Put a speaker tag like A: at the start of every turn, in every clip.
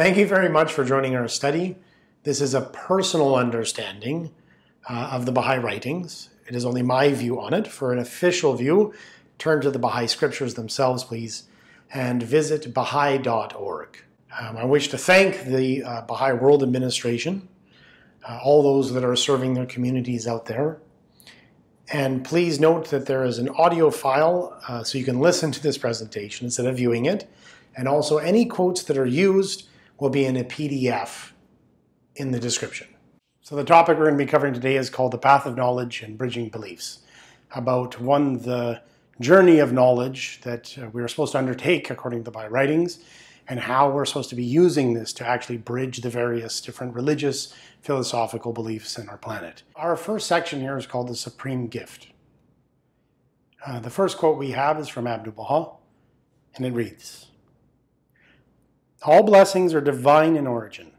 A: Thank you very much for joining our study. This is a personal understanding uh, of the Baha'i writings. It is only my view on it. For an official view, turn to the Baha'i scriptures themselves, please, and visit baha'i.org. Um, I wish to thank the uh, Baha'i World Administration, uh, all those that are serving their communities out there. And please note that there is an audio file uh, so you can listen to this presentation instead of viewing it. And also, any quotes that are used will be in a PDF in the description. So the topic we're going to be covering today is called The Path of Knowledge and Bridging Beliefs, about one, the journey of knowledge that uh, we are supposed to undertake according to the Baha'i writings, and how we're supposed to be using this to actually bridge the various different religious, philosophical beliefs in our planet. Our first section here is called The Supreme Gift. Uh, the first quote we have is from Abdu'l Baha, and it reads, all blessings are divine in origin,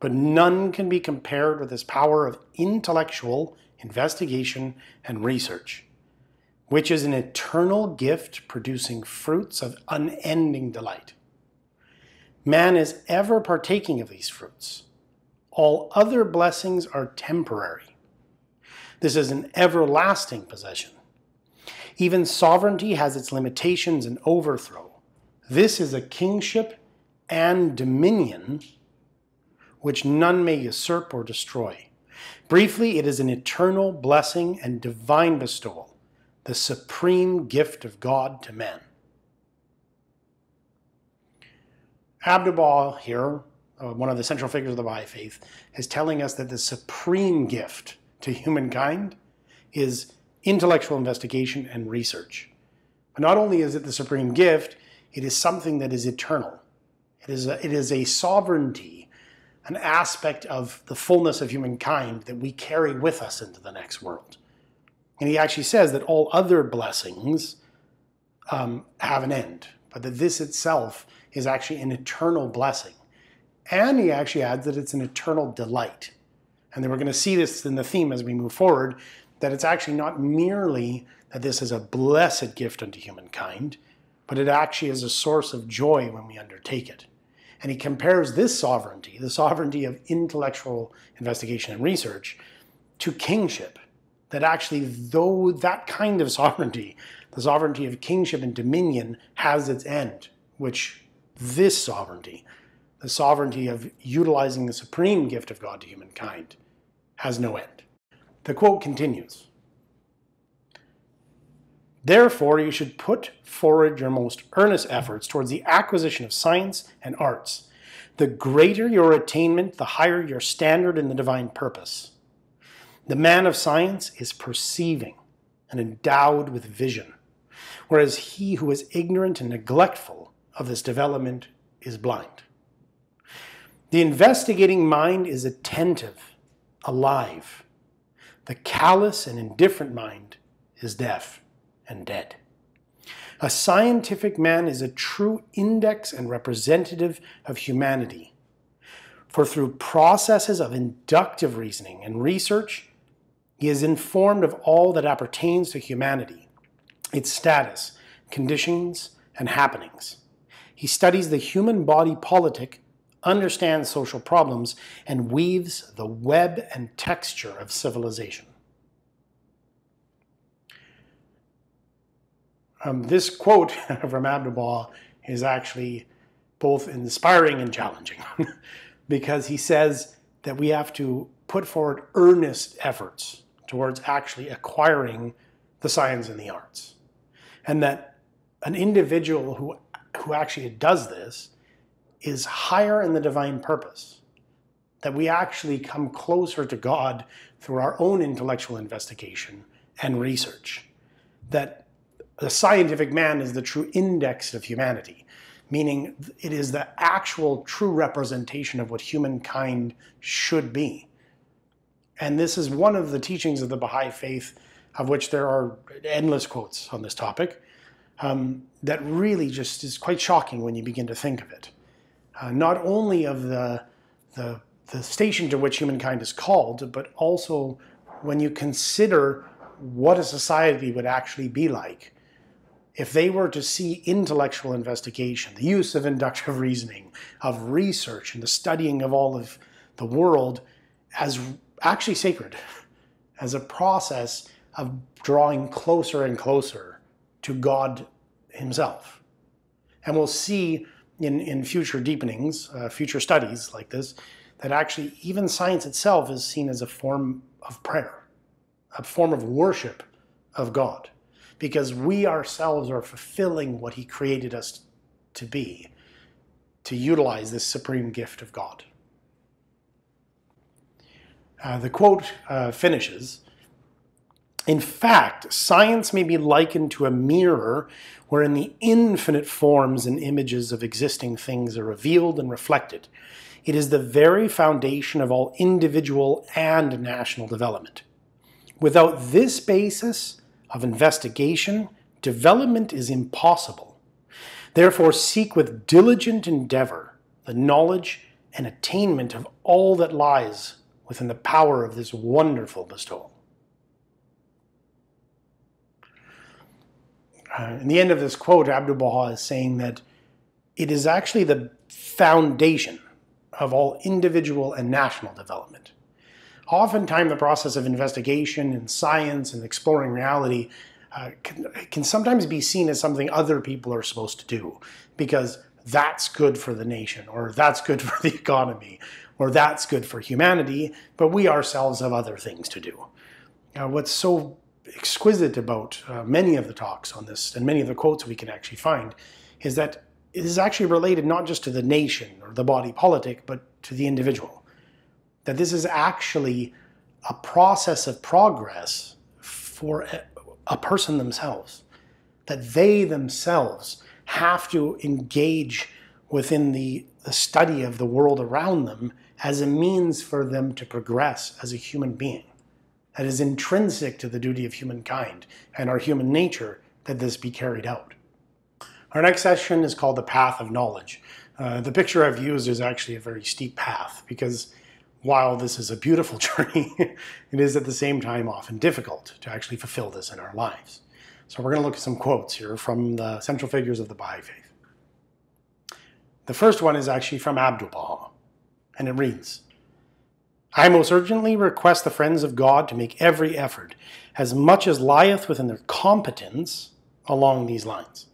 A: but none can be compared with his power of intellectual investigation and research, which is an eternal gift producing fruits of unending delight. Man is ever partaking of these fruits. All other blessings are temporary. This is an everlasting possession. Even sovereignty has its limitations and overthrow. This is a kingship and dominion which none may usurp or destroy. Briefly, it is an eternal blessing and divine bestowal, the supreme gift of God to man. Abdu'l here, uh, one of the central figures of the Baha'i faith, is telling us that the supreme gift to humankind is intellectual investigation and research. But not only is it the supreme gift, it is something that is eternal. It is a, it is a sovereignty, an aspect of the fullness of humankind that we carry with us into the next world. And he actually says that all other blessings um, have an end, but that this itself is actually an eternal blessing. And he actually adds that it's an eternal delight. And then we're going to see this in the theme as we move forward that it's actually not merely that this is a blessed gift unto humankind, but it actually is a source of joy when we undertake it. And he compares this sovereignty, the sovereignty of intellectual investigation and research, to kingship. That actually, though that kind of sovereignty, the sovereignty of kingship and dominion, has its end, which this sovereignty, the sovereignty of utilizing the supreme gift of God to humankind, has no end. The quote continues Therefore, you should put forward your most earnest efforts towards the acquisition of science and arts. The greater your attainment, the higher your standard in the divine purpose. The man of science is perceiving and endowed with vision, whereas he who is ignorant and neglectful of this development is blind. The investigating mind is attentive, alive. The callous and indifferent mind is deaf and dead. A scientific man is a true index and representative of humanity. For through processes of inductive reasoning and research, he is informed of all that appertains to humanity, its status, conditions, and happenings. He studies the human body politic, understands social problems, and weaves the web and texture of civilization. Um, this quote from Abdu'l is actually both inspiring and challenging because he says that we have to put forward earnest efforts towards actually acquiring the science and the arts. And that an individual who, who actually does this is higher in the divine purpose. That we actually come closer to God through our own intellectual investigation and research. That the scientific man is the true index of humanity, meaning it is the actual true representation of what humankind should be. And this is one of the teachings of the Baha'i faith, of which there are endless quotes on this topic, um, that really just is quite shocking when you begin to think of it. Uh, not only of the, the, the station to which humankind is called, but also when you consider what a society would actually be like if they were to see intellectual investigation, the use of inductive reasoning, of research, and the studying of all of the world as actually sacred, as a process of drawing closer and closer to God Himself. And we'll see in, in future deepenings, uh, future studies like this, that actually even science itself is seen as a form of prayer, a form of worship of God, because we ourselves are fulfilling what He created us to be, to utilize this supreme gift of God. Uh, the quote uh, finishes In fact, science may be likened to a mirror wherein the infinite forms and images of existing things are revealed and reflected. It is the very foundation of all individual and national development. Without this basis of investigation, development is impossible. Therefore, seek with diligent endeavor the knowledge and attainment of all that lies within the power of this wonderful bestowal. Uh, in the end of this quote, Abdu'l Baha is saying that it is actually the foundation of all individual and national development. Oftentimes, the process of investigation and science and exploring reality uh, can, can sometimes be seen as something other people are supposed to do because that's good for the nation or that's good for the economy or that's good for humanity, but we ourselves have other things to do. Uh, what's so exquisite about uh, many of the talks on this and many of the quotes we can actually find is that it is actually related not just to the nation or the body politic, but to the individual. That this is actually a process of progress for a, person themselves. That they themselves have to engage within the, the study of the world around them as a means for them to progress as a human being. That is intrinsic to the duty of humankind and our human nature that this be carried out. Our next session is called the Path of Knowledge. Uh, the picture I've used is actually a very steep path because while this is a beautiful journey, it is at the same time often difficult to actually fulfill this in our lives. So we're going to look at some quotes here from the central figures of the Baha'i Faith. The first one is actually from Abdu'l Baha and it reads I most urgently request the friends of God to make every effort, as much as lieth within their competence, along these lines.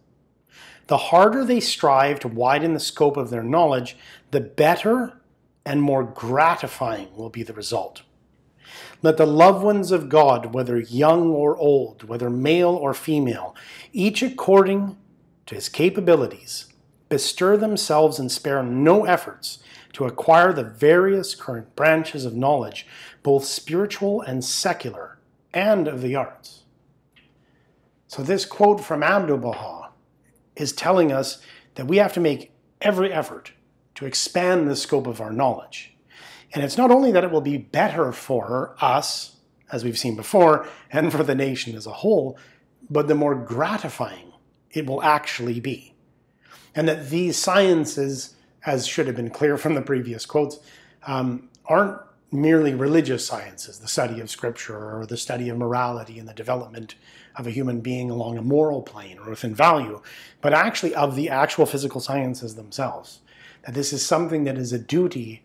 A: The harder they strive to widen the scope of their knowledge, the better and more gratifying will be the result. Let the loved ones of God, whether young or old, whether male or female, each according to his capabilities, bestir themselves and spare no efforts to acquire the various current branches of knowledge, both spiritual and secular, and of the arts. So, this quote from Abdu'l Baha is telling us that we have to make every effort to expand the scope of our knowledge. And it's not only that it will be better for us, as we've seen before, and for the nation as a whole, but the more gratifying it will actually be. And that these sciences as should have been clear from the previous quotes, um, aren't merely religious sciences, the study of scripture or the study of morality and the development of a human being along a moral plane or within value, but actually of the actual physical sciences themselves. That this is something that is a duty,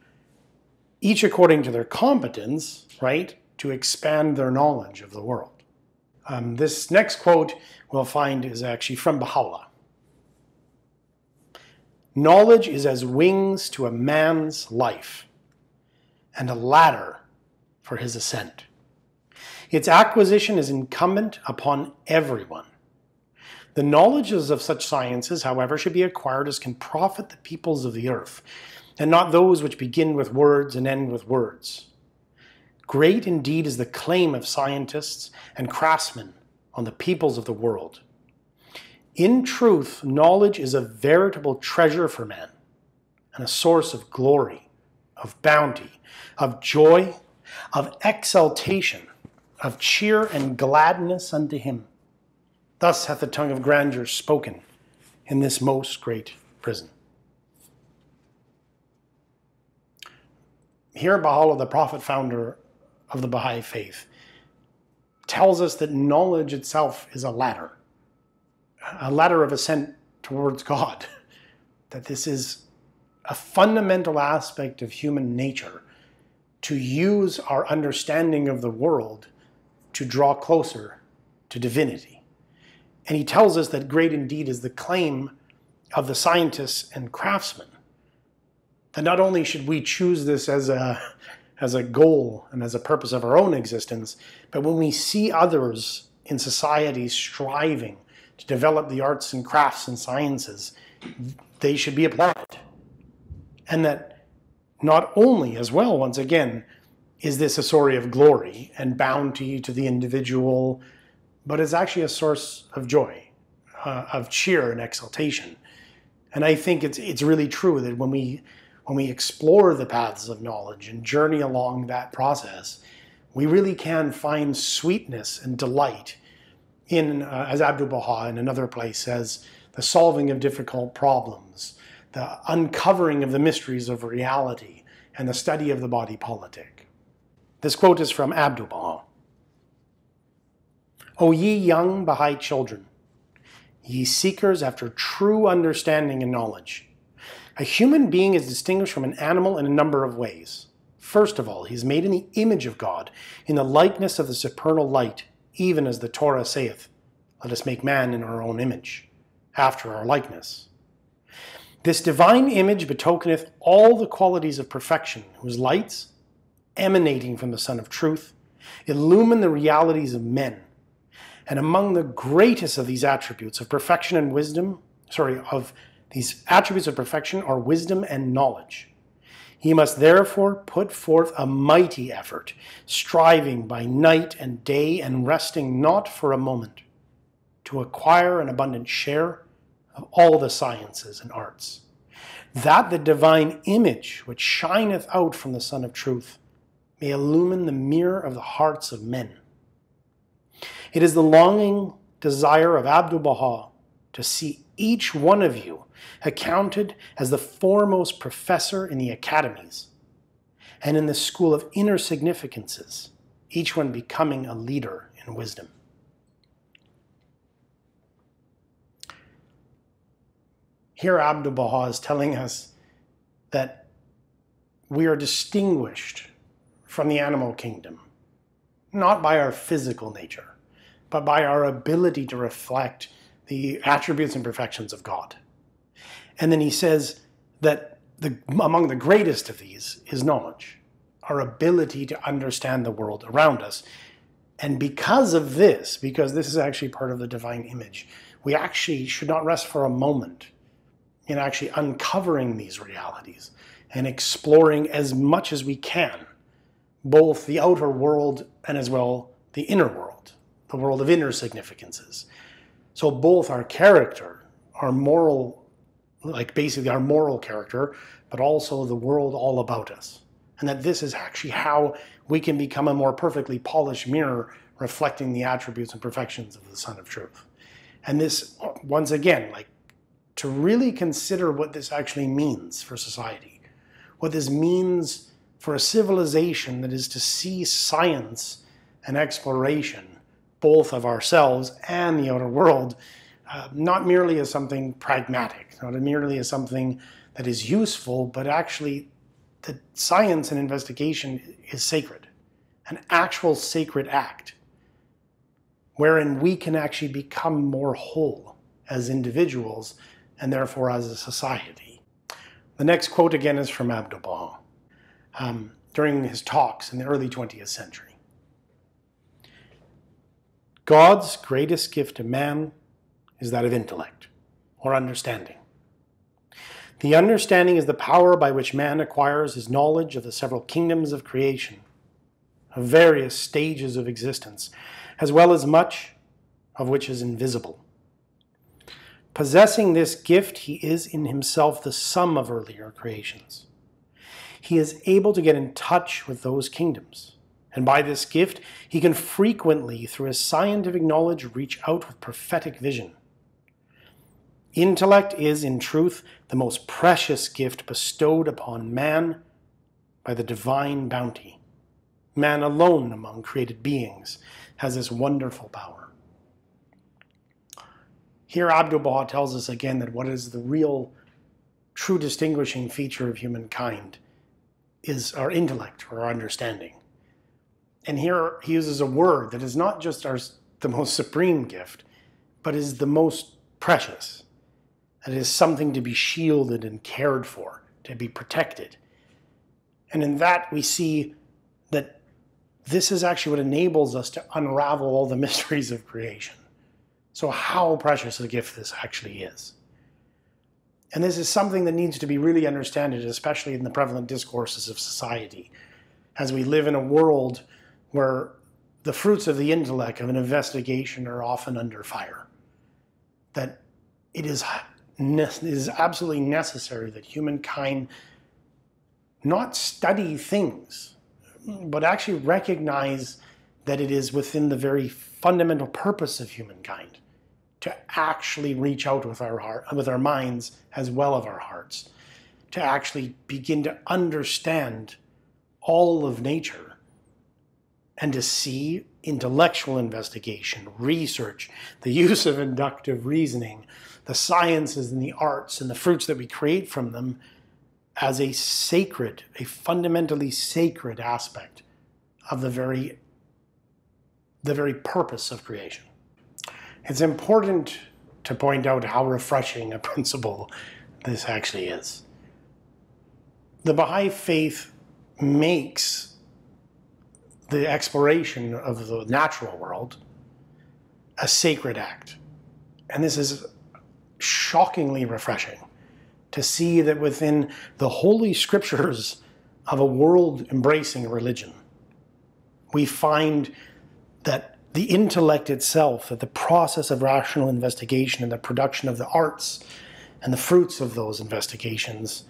A: each according to their competence, right, to expand their knowledge of the world. Um, this next quote we'll find is actually from Baha'u'llah. Knowledge is as wings to a man's life and a ladder for his ascent. Its acquisition is incumbent upon everyone. The knowledges of such sciences, however, should be acquired as can profit the peoples of the earth, and not those which begin with words and end with words. Great indeed is the claim of scientists and craftsmen on the peoples of the world. In truth, knowledge is a veritable treasure for men and a source of glory, of bounty, of joy, of exaltation, of cheer and gladness unto him. Thus hath the tongue of grandeur spoken in this most great prison. Here, Baha'u'llah, the prophet founder of the Baha'i faith, tells us that knowledge itself is a ladder, a ladder of ascent towards God. That this is a fundamental aspect of human nature to use our understanding of the world to draw closer to divinity. And he tells us that great indeed is the claim of the scientists and craftsmen. That not only should we choose this as a, as a goal and as a purpose of our own existence, but when we see others in society striving to develop the arts and crafts and sciences, they should be applauded. And that not only, as well, once again, is this a story of glory and bounty to the individual, but it's actually a source of joy, uh, of cheer and exultation. And I think it's it's really true that when we when we explore the paths of knowledge and journey along that process, we really can find sweetness and delight in, uh, as Abdu'l Baha in another place says, the solving of difficult problems, the uncovering of the mysteries of reality, and the study of the body politic. This quote is from Abdu'l Baha. O ye young Baha'i children, ye seekers after true understanding and knowledge, a human being is distinguished from an animal in a number of ways. First of all, he is made in the image of God, in the likeness of the supernal light, even as the Torah saith, Let us make man in our own image, after our likeness. This divine image betokeneth all the qualities of perfection, whose lights, emanating from the Sun of Truth, illumine the realities of men. And among the greatest of these attributes of perfection and wisdom, sorry, of these attributes of perfection are wisdom and knowledge. He must therefore put forth a mighty effort, striving by night and day and resting not for a moment, to acquire an abundant share of all the sciences and arts. That the divine image which shineth out from the Sun of Truth may illumine the mirror of the hearts of men. It is the longing desire of Abdu'l Baha to see each one of you accounted as the foremost professor in the academies and in the school of inner significances, each one becoming a leader in wisdom. Here, Abdu'l Baha is telling us that we are distinguished from the animal kingdom, not by our physical nature, but by our ability to reflect the attributes and perfections of God. And then he says that the, among the greatest of these is knowledge, our ability to understand the world around us. And because of this, because this is actually part of the divine image, we actually should not rest for a moment in actually uncovering these realities and exploring as much as we can both the outer world and as well the inner world, the world of inner significances. So both our character, our moral, like basically our moral character, but also the world all about us. And that this is actually how we can become a more perfectly polished mirror reflecting the attributes and perfections of the Sun of Truth. And this, once again, like to really consider what this actually means for society, what this means for a civilization that is to see science and exploration both of ourselves and the outer world, uh, not merely as something pragmatic, not merely as something that is useful, but actually that science and investigation is sacred, an actual sacred act, wherein we can actually become more whole as individuals and therefore as a society. The next quote again is from Abdu'l Baha um, during his talks in the early 20th century. God's greatest gift to man is that of intellect or understanding. The understanding is the power by which man acquires his knowledge of the several kingdoms of creation, of various stages of existence, as well as much of which is invisible. Possessing this gift, he is in himself the sum of earlier creations. He is able to get in touch with those kingdoms and by this gift, he can frequently, through his scientific knowledge, reach out with prophetic vision. Intellect is, in truth, the most precious gift bestowed upon man by the divine bounty. Man alone among created beings has this wonderful power. Here, Abdu'l Baha tells us again that what is the real, true distinguishing feature of humankind is our intellect or our understanding. And here he uses a word that is not just our, the most supreme gift, but is the most precious. That is something to be shielded and cared for, to be protected. And in that, we see that this is actually what enables us to unravel all the mysteries of creation. So, how precious a gift this actually is. And this is something that needs to be really understood, especially in the prevalent discourses of society, as we live in a world where the fruits of the intellect of an investigation are often under fire. That it is, it is absolutely necessary that humankind not study things, but actually recognize that it is within the very fundamental purpose of humankind to actually reach out with our heart, with our minds as well as our hearts, to actually begin to understand all of nature and to see intellectual investigation, research, the use of inductive reasoning, the sciences and the arts and the fruits that we create from them as a sacred, a fundamentally sacred aspect of the very, the very purpose of creation. It's important to point out how refreshing a principle this actually is. The Baha'i faith makes the exploration of the natural world a sacred act. And this is shockingly refreshing to see that within the holy scriptures of a world embracing religion, we find that the intellect itself, that the process of rational investigation and the production of the arts and the fruits of those investigations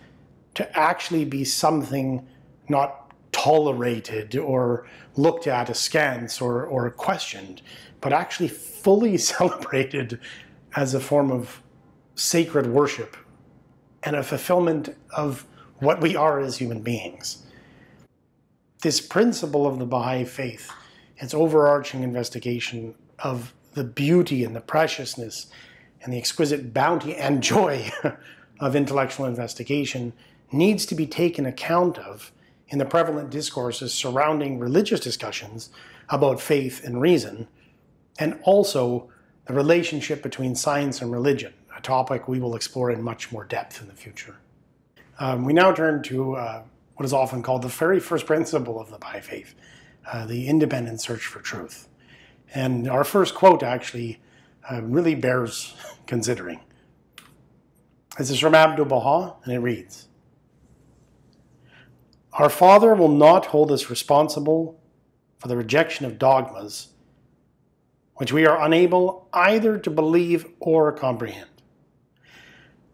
A: to actually be something not tolerated or looked at askance or, or questioned, but actually fully celebrated as a form of sacred worship and a fulfillment of what we are as human beings. This principle of the Baha'i faith, its overarching investigation of the beauty and the preciousness and the exquisite bounty and joy of intellectual investigation, needs to be taken account of in the prevalent discourses surrounding religious discussions about faith and reason, and also the relationship between science and religion a topic we will explore in much more depth in the future. Um, we now turn to uh, what is often called the very first principle of the Baha'i faith, uh, the independent search for truth. And our first quote actually uh, really bears considering. This is from Abdu'l Baha, and it reads Our Father will not hold us responsible for the rejection of dogmas which we are unable either to believe or comprehend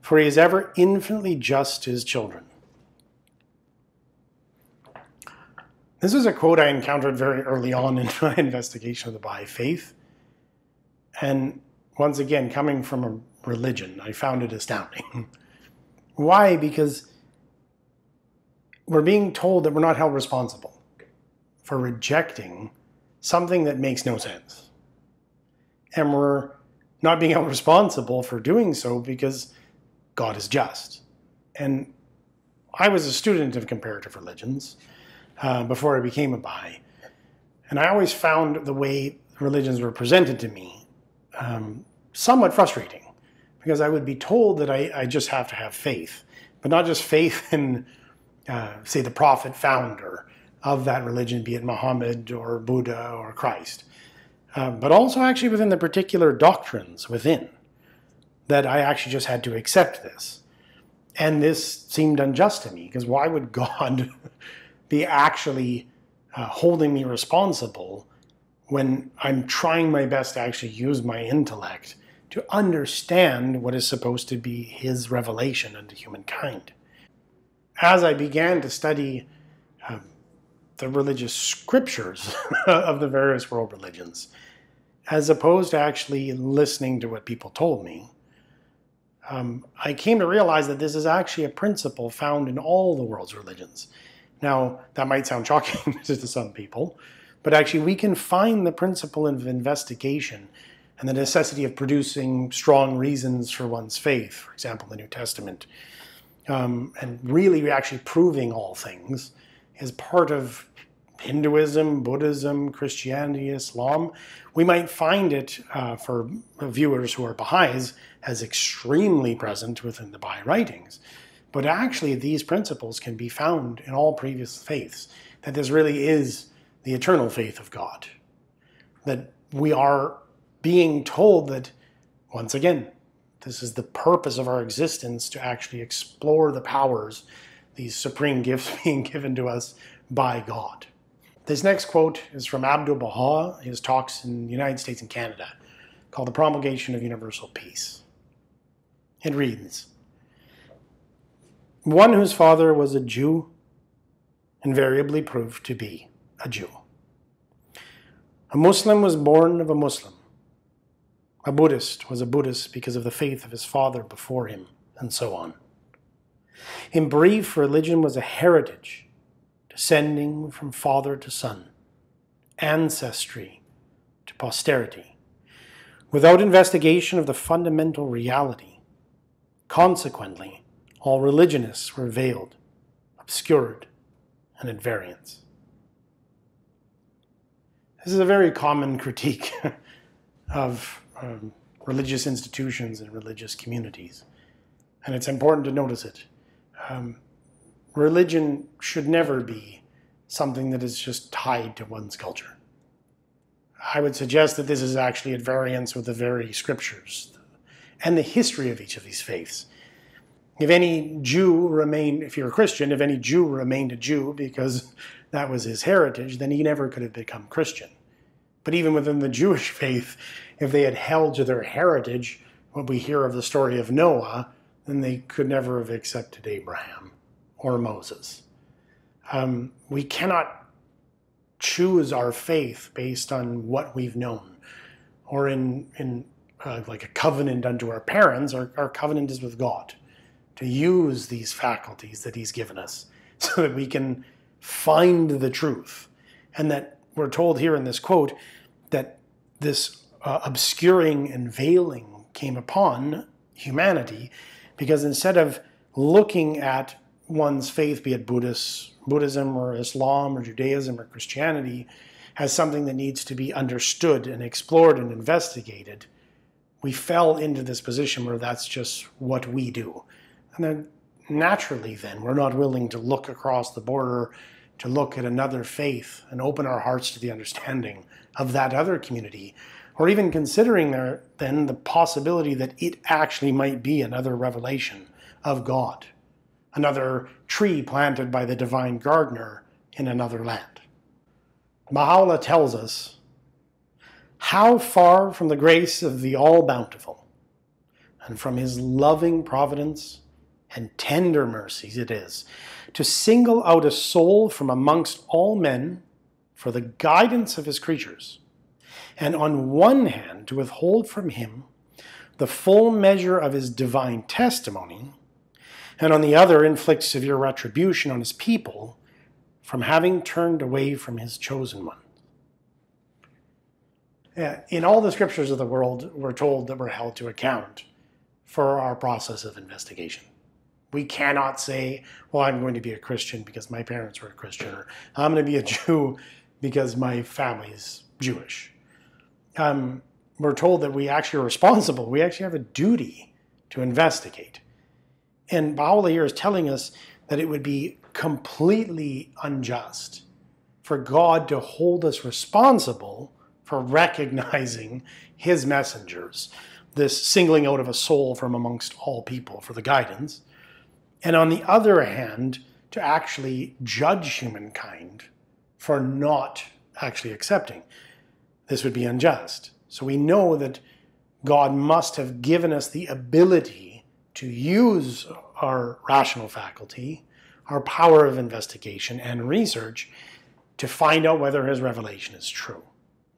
A: for he is ever infinitely just to his children. This is a quote I encountered very early on in my investigation of the Baha'i faith. And once again, coming from a religion, I found it astounding. Why? Because we're being told that we're not held responsible for rejecting something that makes no sense. And we're not being held responsible for doing so because God is just. And I was a student of comparative religions uh, before I became a Baha'i. And I always found the way religions were presented to me um, somewhat frustrating because I would be told that I, I, just have to have faith, but not just faith in, uh, say, the prophet founder of that religion, be it Muhammad or Buddha or Christ, uh, but also actually within the particular doctrines within that I actually just had to accept this. And this seemed unjust to me because why would God be actually uh, holding me responsible when I'm trying my best to actually use my intellect to understand what is supposed to be His revelation unto humankind? As I began to study uh, the religious scriptures of the various world religions, as opposed to actually listening to what people told me, um, I came to realize that this is actually a principle found in all the world's religions. Now, that might sound shocking to some people, but actually, we can find the principle of investigation and the necessity of producing strong reasons for one's faith, for example, the New Testament, um, and really actually proving all things is part of Hinduism, Buddhism, Christianity, Islam. We might find it uh, for viewers who are Baha'is as extremely present within the Baha'i writings. But actually, these principles can be found in all previous faiths, that this really is the eternal faith of God. That we are being told that, once again, this is the purpose of our existence to actually explore the powers, these supreme gifts being given to us by God. This next quote is from Abdu'l Baha, his talks in the United States and Canada, called The Promulgation of Universal Peace. It reads One whose father was a Jew invariably proved to be a Jew. A Muslim was born of a Muslim. A Buddhist was a Buddhist because of the faith of his father before him, and so on. In brief, religion was a heritage descending from father to son, ancestry to posterity, without investigation of the fundamental reality. Consequently, all religionists were veiled, obscured, and at variance. This is a very common critique of um, religious institutions and religious communities, and it's important to notice it. Um, religion should never be something that is just tied to one's culture. I would suggest that this is actually at variance with the very scriptures and the history of each of these faiths. If any Jew remained, if you're a Christian, if any Jew remained a Jew because that was his heritage, then he never could have become Christian. But even within the Jewish faith, if they had held to their heritage, what we hear of the story of Noah, then they could never have accepted Abraham or Moses. Um, we cannot choose our faith based on what we've known, or in in uh, like a covenant unto our parents. Our, our covenant is with God to use these faculties that He's given us, so that we can find the truth, and that we're told here in this quote that this uh, obscuring and veiling came upon humanity because instead of looking at one's faith, be it Buddhist, Buddhism or Islam or Judaism or Christianity, as something that needs to be understood and explored and investigated, we fell into this position where that's just what we do. And then naturally, then, we're not willing to look across the border to look at another faith and open our hearts to the understanding of that other community, or even considering there, then the possibility that it actually might be another revelation of God another tree planted by the divine gardener in another land. Baha'u'llah tells us how far from the grace of the All Bountiful and from his loving providence and tender mercies it is to single out a soul from amongst all men for the guidance of his creatures, and on one hand to withhold from him the full measure of his divine testimony and on the other inflict severe retribution on his people from having turned away from his chosen one. In all the scriptures of the world, we're told that we're held to account for our process of investigation. We cannot say, well, I'm going to be a Christian because my parents were a Christian, or I'm going to be a Jew because my family's Jewish. Um, we're told that we actually are responsible. We actually have a duty to investigate. And Baha'u'llah here is telling us that it would be completely unjust for God to hold us responsible for recognizing his messengers, this singling out of a soul from amongst all people for the guidance, and on the other hand, to actually judge humankind for not actually accepting. This would be unjust. So we know that God must have given us the ability to use our rational faculty, our power of investigation and research to find out whether his revelation is true.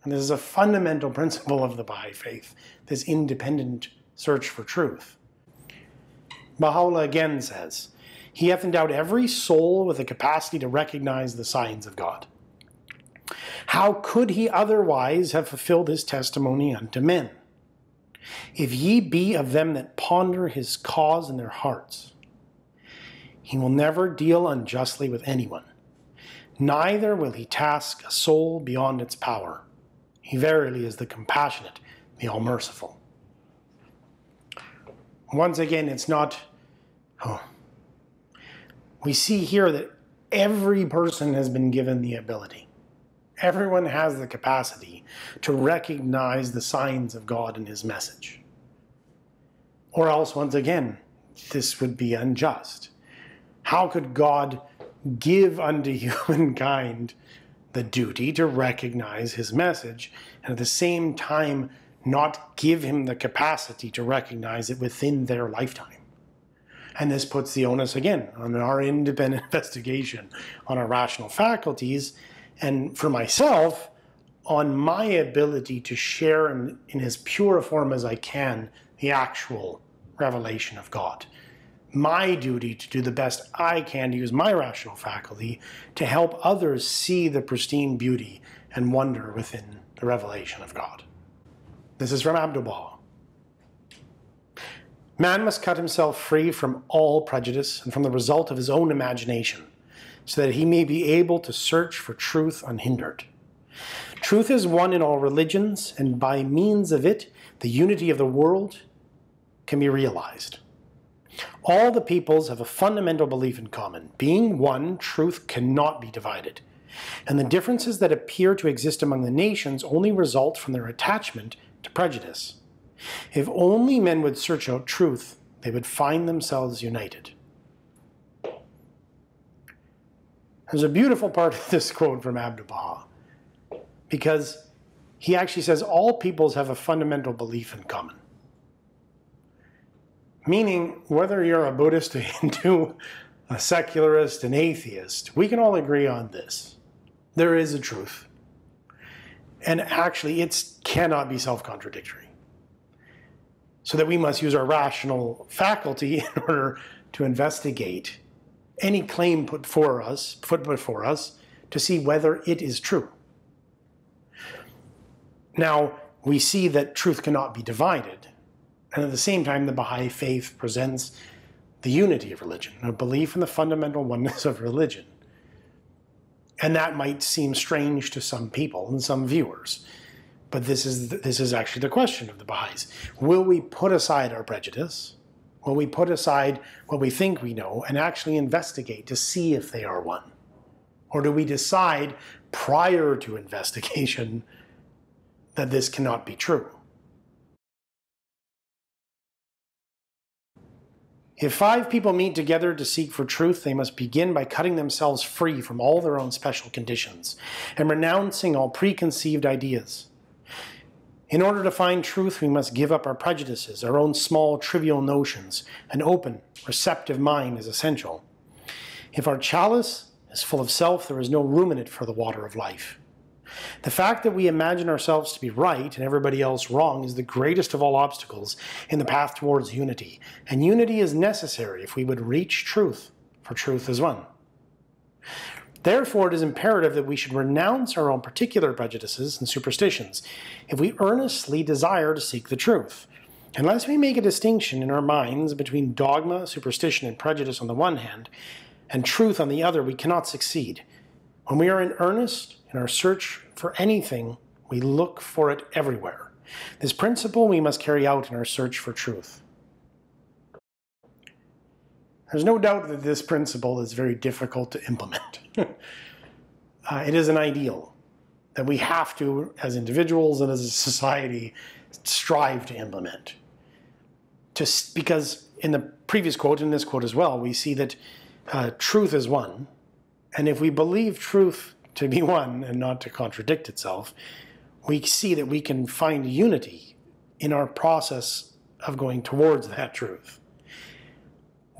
A: And this is a fundamental principle of the Baha'i faith, this independent search for truth. Baha'u'llah again says, He hath endowed every soul with the capacity to recognize the signs of God. How could he otherwise have fulfilled his testimony unto men? If ye be of them that ponder his cause in their hearts, he will never deal unjustly with anyone, neither will he task a soul beyond its power. He verily is the compassionate, the all merciful. Once again, it's not. Oh, we see here that every person has been given the ability. Everyone has the capacity to recognize the signs of God in his message. Or else, once again, this would be unjust. How could God give unto humankind the duty to recognize his message and at the same time not give him the capacity to recognize it within their lifetime? And this puts the onus again on our independent investigation, on our rational faculties, and for myself, on my ability to share in, in as pure a form as I can the actual revelation of God. My duty to do the best I can to use my rational faculty to help others see the pristine beauty and wonder within the revelation of God. This is from Abdu'l Baha. Man must cut himself free from all prejudice and from the result of his own imagination, so that he may be able to search for truth unhindered. Truth is one in all religions, and by means of it, the unity of the world can be realized. All the peoples have a fundamental belief in common. Being one, truth cannot be divided. And the differences that appear to exist among the nations only result from their attachment to prejudice. If only men would search out truth, they would find themselves united. There's a beautiful part of this quote from Abdu'l Baha because he actually says all peoples have a fundamental belief in common. Meaning, whether you're a Buddhist, a Hindu, a secularist, an atheist, we can all agree on this. There is a truth. And actually, it cannot be self contradictory so that we must use our rational faculty in order to investigate any claim put for us, put before us, to see whether it is true. Now, we see that truth cannot be divided, and at the same time, the Baha'i faith presents the unity of religion, a belief in the fundamental oneness of religion. And that might seem strange to some people and some viewers. But this is this is actually the question of the Baha'is. Will we put aside our prejudice? Will we put aside what we think we know and actually investigate to see if they are one? Or do we decide prior to investigation that this cannot be true? If five people meet together to seek for truth, they must begin by cutting themselves free from all their own special conditions and renouncing all preconceived ideas. In order to find truth, we must give up our prejudices, our own small, trivial notions. An open, receptive mind is essential. If our chalice is full of self, there is no room in it for the water of life. The fact that we imagine ourselves to be right and everybody else wrong is the greatest of all obstacles in the path towards unity. And unity is necessary if we would reach truth, for truth is one. Therefore, it is imperative that we should renounce our own particular prejudices and superstitions if we earnestly desire to seek the truth. Unless we make a distinction in our minds between dogma, superstition, and prejudice on the one hand, and truth on the other, we cannot succeed. When we are in earnest in our search for anything, we look for it everywhere. This principle we must carry out in our search for truth. There's no doubt that this principle is very difficult to implement. uh, it is an ideal that we have to, as individuals and as a society, strive to implement. Just because in the previous quote, in this quote as well, we see that uh, truth is one. And if we believe truth to be one and not to contradict itself, we see that we can find unity in our process of going towards that truth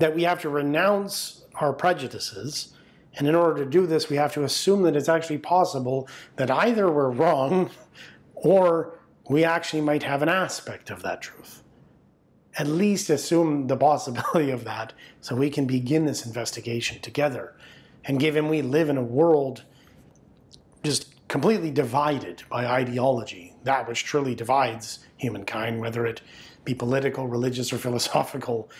A: that we have to renounce our prejudices. And in order to do this, we have to assume that it's actually possible that either we're wrong or we actually might have an aspect of that truth. at least assume the possibility of that so we can begin this investigation together. And given we live in a world just completely divided by ideology, that which truly divides humankind, whether it be political, religious, or philosophical,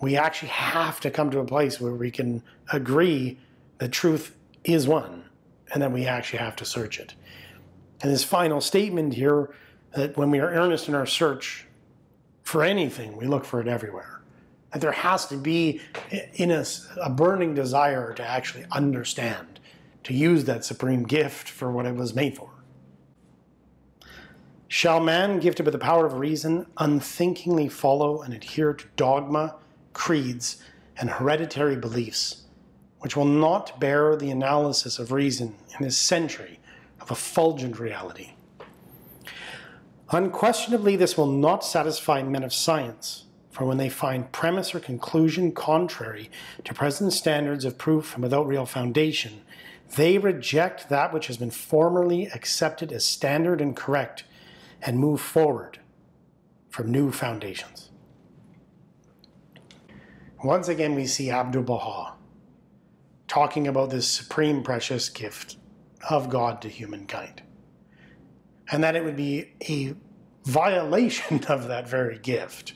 A: we actually have to come to a place where we can agree that truth is one and that we actually have to search it. And this final statement here that when we are earnest in our search for anything, we look for it everywhere. That there has to be in us a burning desire to actually understand, to use that supreme gift for what it was made for. Shall man, gifted with the power of reason, unthinkingly follow and adhere to dogma, creeds, and hereditary beliefs, which will not bear the analysis of reason in this century of effulgent reality? Unquestionably, this will not satisfy men of science, for when they find premise or conclusion contrary to present standards of proof and without real foundation, they reject that which has been formerly accepted as standard and correct and move forward from new foundations. Once again, we see Abdu'l Baha talking about this supreme precious gift of God to humankind. And that it would be a violation of that very gift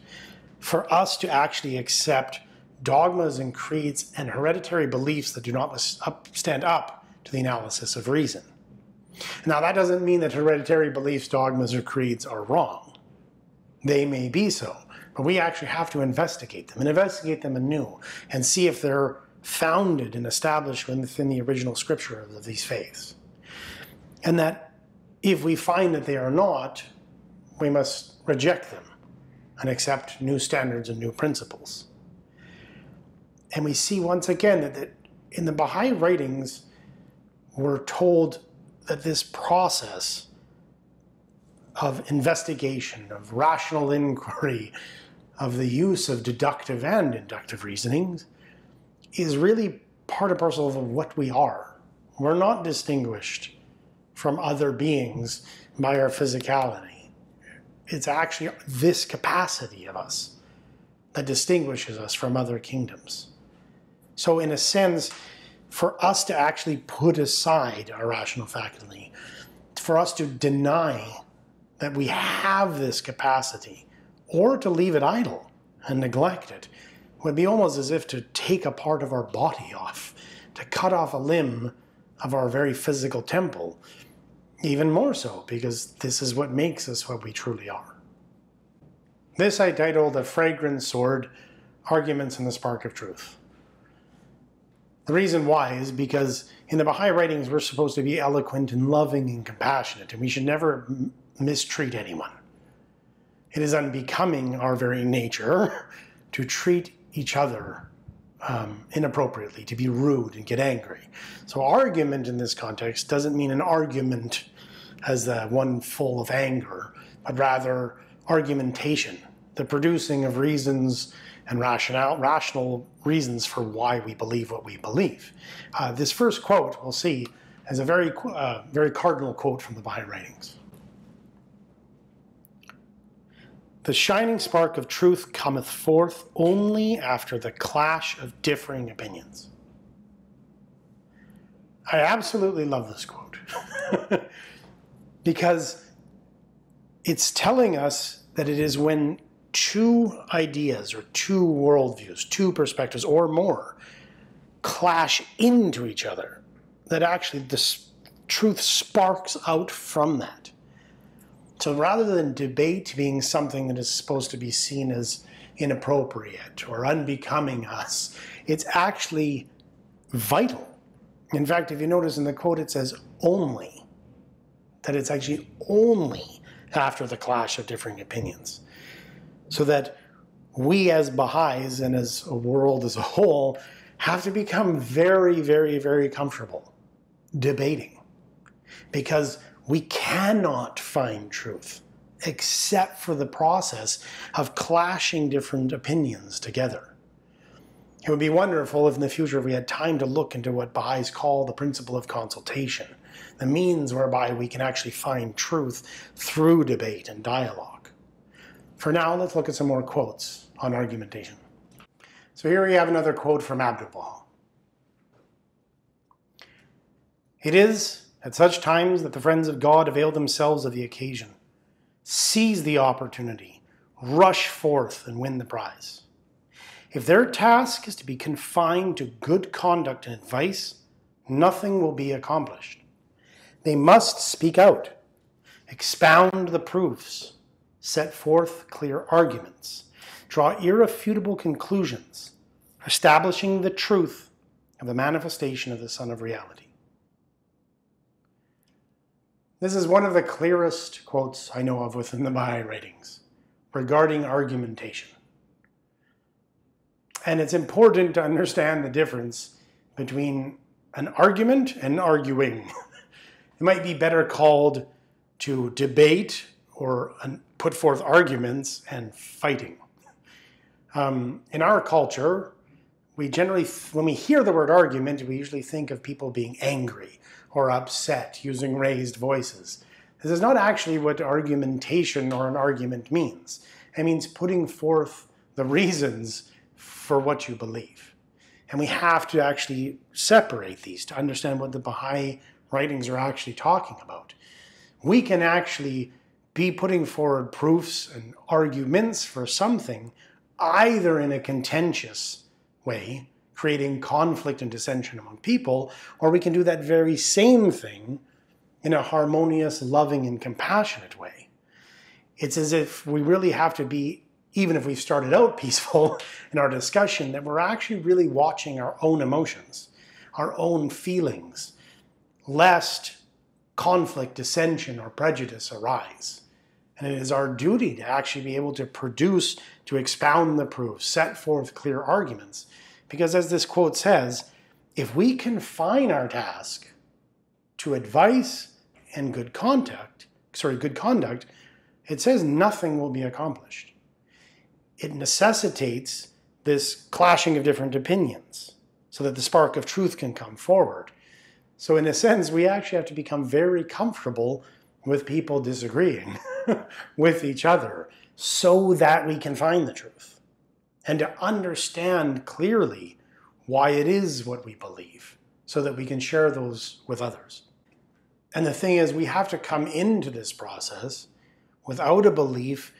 A: for us to actually accept dogmas and creeds and hereditary beliefs that do not stand up to the analysis of reason. Now, that doesn't mean that hereditary beliefs, dogmas, or creeds are wrong. They may be so, but we actually have to investigate them and investigate them anew and see if they're founded and established within the original scripture of these faiths. And that if we find that they are not, we must reject them and accept new standards and new principles. And we see once again that, that in the Baha'i writings, we're told that this process of investigation, of rational inquiry, of the use of deductive and inductive reasonings is really part and parcel of what we are. We're not distinguished from other beings by our physicality. It's actually this capacity of us that distinguishes us from other kingdoms. So, in a sense, for us to actually put aside our rational faculty, for us to deny that we have this capacity, or to leave it idle and neglect it, would be almost as if to take a part of our body off, to cut off a limb of our very physical temple, even more so, because this is what makes us what we truly are. This I titled A Fragrant Sword Arguments in the Spark of Truth. The reason why is because in the Baha'i writings, we're supposed to be eloquent and loving and compassionate, and we should never mistreat anyone. It is unbecoming our very nature to treat each other um, inappropriately, to be rude and get angry. So, argument in this context doesn't mean an argument as the one full of anger, but rather argumentation, the producing of reasons and rationale, rational reasons for why we believe what we believe. Uh, this first quote, we'll see, is a very, uh, very cardinal quote from the Baha'i writings. The shining spark of truth cometh forth only after the clash of differing opinions. I absolutely love this quote because it's telling us that it is when two ideas or two worldviews, two perspectives or more clash into each other, that actually the truth sparks out from that. So rather than debate being something that is supposed to be seen as inappropriate or unbecoming us, it's actually vital. In fact, if you notice in the quote, it says only, that it's actually only after the clash of differing opinions so that we as Baha'is and as a world as a whole have to become very, very, very comfortable debating because we cannot find truth except for the process of clashing different opinions together. It would be wonderful if in the future we had time to look into what Baha'is call the principle of consultation, the means whereby we can actually find truth through debate and dialogue. For now, let's look at some more quotes on argumentation. So here we have another quote from Abdu'l-Baha. It is at such times that the friends of God avail themselves of the occasion, seize the opportunity, rush forth and win the prize. If their task is to be confined to good conduct and advice, nothing will be accomplished. They must speak out, expound the proofs, set forth clear arguments, draw irrefutable conclusions, establishing the truth of the manifestation of the Sun of Reality. This is one of the clearest quotes I know of within the Baha'i writings regarding argumentation. And it's important to understand the difference between an argument and arguing. it might be better called to debate or put forth arguments and fighting. Um, in our culture, we generally, when we hear the word argument, we usually think of people being angry or upset using raised voices. This is not actually what argumentation or an argument means. It means putting forth the reasons for what you believe. And we have to actually separate these to understand what the Baha'i writings are actually talking about. We can actually be putting forward proofs and arguments for something either in a contentious way, creating conflict and dissension among people, or we can do that very same thing in a harmonious, loving, and compassionate way. It's as if we really have to be even if we've started out peaceful in our discussion, that we're actually really watching our own emotions, our own feelings, lest conflict, dissension, or prejudice arise. And it is our duty to actually be able to produce, to expound the proof, set forth clear arguments. Because as this quote says, if we confine our task to advice and good conduct, sorry, good conduct, it says nothing will be accomplished it necessitates this clashing of different opinions so that the spark of truth can come forward. So, in a sense, we actually have to become very comfortable with people disagreeing with each other so that we can find the truth and to understand clearly why it is what we believe so that we can share those with others. And the thing is, we have to come into this process without a belief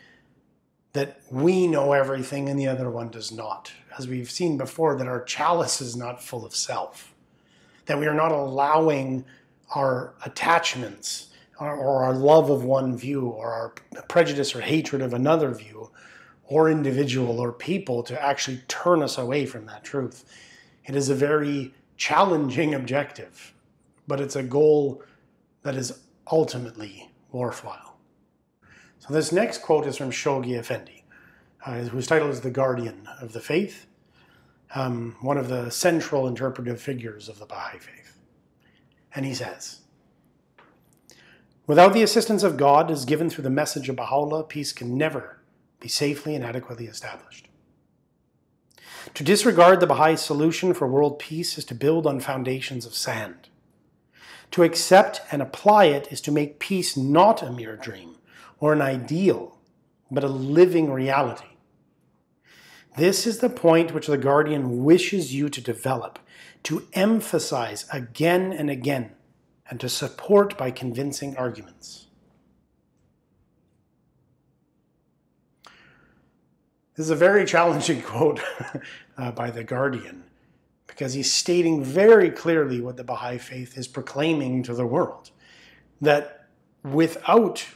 A: that we know everything and the other one does not. As we've seen before, that our chalice is not full of self, that we are not allowing our attachments or, our love of one view or our prejudice or hatred of another view or individual or people to actually turn us away from that truth. It is a very challenging objective, but it's a goal that is ultimately worthwhile. So this next quote is from Shoghi Effendi, uh, whose title is The Guardian of the Faith, um, one of the central interpretive figures of the Baha'i Faith. And he says, Without the assistance of God as given through the message of Baha'u'llah, peace can never be safely and adequately established. To disregard the Baha'i solution for world peace is to build on foundations of sand. To accept and apply it is to make peace not a mere dream, or an ideal, but a living reality. This is the point which the Guardian wishes you to develop, to emphasize again and again, and to support by convincing arguments. This is a very challenging quote uh, by the Guardian because he's stating very clearly what the Baha'i Faith is proclaiming to the world that without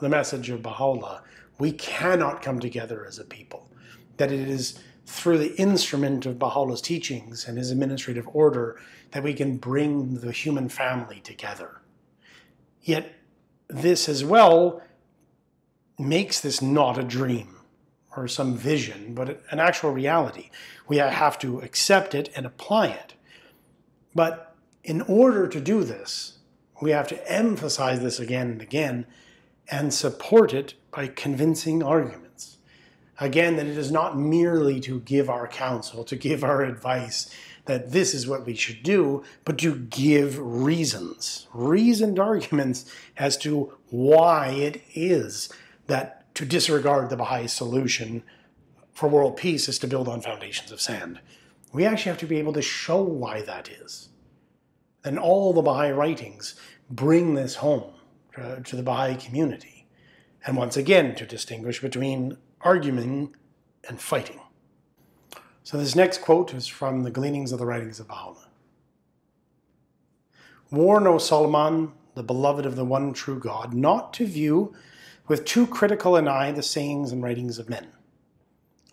A: the message of Baha'u'llah, we cannot come together as a people. That it is through the instrument of Baha'u'llah's teachings and his administrative order that we can bring the human family together. Yet, this as well makes this not a dream or some vision, but an actual reality. We have to accept it and apply it. But in order to do this, we have to emphasize this again and again and support it by convincing arguments. Again, that it is not merely to give our counsel, to give our advice, that this is what we should do, but to give reasons, reasoned arguments as to why it is that to disregard the Baha'i solution for world peace is to build on foundations of sand. We actually have to be able to show why that is. And all the Baha'i writings bring this home to, to the Baha'i community. And once again, to distinguish between arguing and fighting. So this next quote is from the Gleanings of the Writings of Baha'u'llah. Warn, O Salman, the beloved of the one true God, not to view with too critical an eye the sayings and writings of men.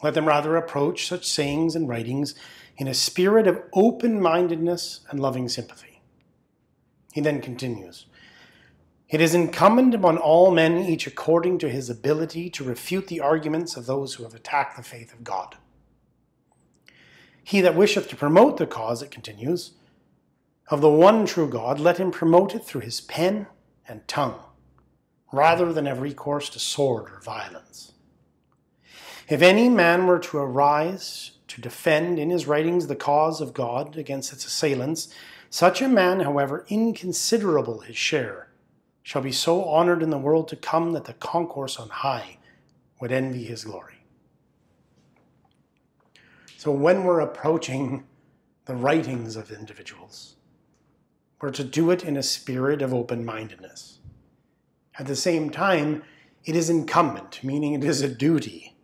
A: Let them rather approach such sayings and writings in a spirit of open mindedness and loving sympathy. He then continues It is incumbent upon all men, each according to his ability, to refute the arguments of those who have attacked the faith of God. He that wisheth to promote the cause, it continues, of the one true God, let him promote it through his pen and tongue, rather than have recourse to sword or violence. If any man were to arise to defend in his writings the cause of God against its assailants, such a man, however inconsiderable his share, shall be so honored in the world to come that the concourse on high would envy his glory. So when we're approaching the writings of individuals, we're to do it in a spirit of open mindedness. At the same time, it is incumbent, meaning it is a duty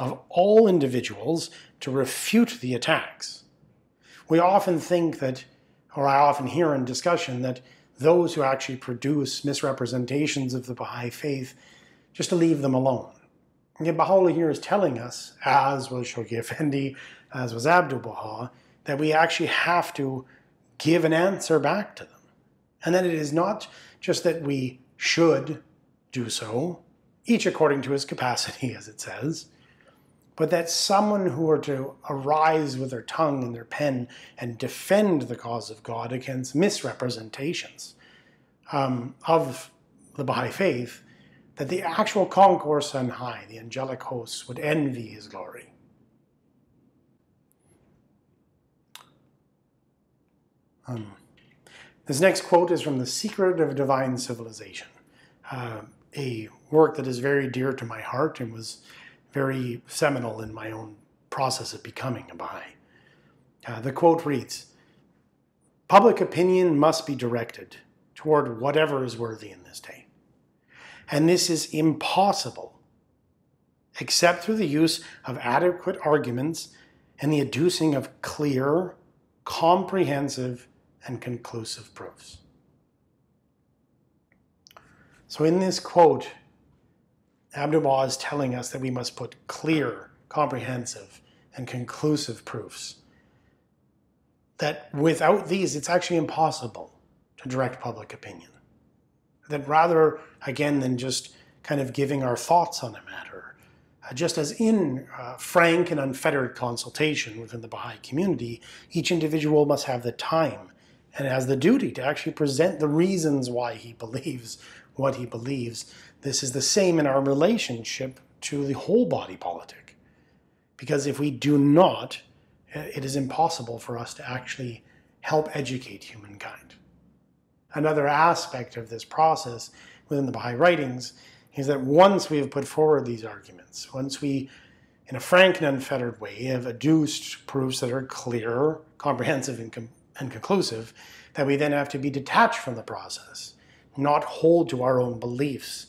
A: of all individuals to refute the attacks. We often think that, or I often hear in discussion, that those who actually produce misrepresentations of the Baha'i faith, just to leave them alone. And yet Baha'u'llah here is telling us, as was Shoghi Effendi, as was Abdu'l Baha, that we actually have to give an answer back to them. And that it is not just that we should do so, each according to his capacity, as it says, but that someone who were to arise with their tongue and their pen and defend the cause of God against misrepresentations um, of the Baha'i faith, that the actual concourse on high, the angelic hosts, would envy his glory. Um, this next quote is from The Secret of Divine Civilization, uh, a work that is very dear to my heart and was very seminal in my own process of becoming a Baha'i. Uh, the quote reads Public opinion must be directed toward whatever is worthy in this day. And this is impossible except through the use of adequate arguments and the adducing of clear, comprehensive, and conclusive proofs. So, in this quote, Abdu'l-Baha is telling us that we must put clear, comprehensive, and conclusive proofs. That without these, it's actually impossible to direct public opinion. That rather, again, than just kind of giving our thoughts on a matter, uh, just as in uh, frank and unfettered consultation within the Baha'i community, each individual must have the time and has the duty to actually present the reasons why he believes what he believes. This is the same in our relationship to the whole body politic. Because if we do not, eh, it is impossible for us to actually help educate humankind. Another aspect of this process within the Baha'i writings is that once we have put forward these arguments, once we, in a frank and unfettered way, have adduced proofs that are clear, comprehensive, and, com- and conclusive, that we then have to be detached from the process, not hold to our own beliefs,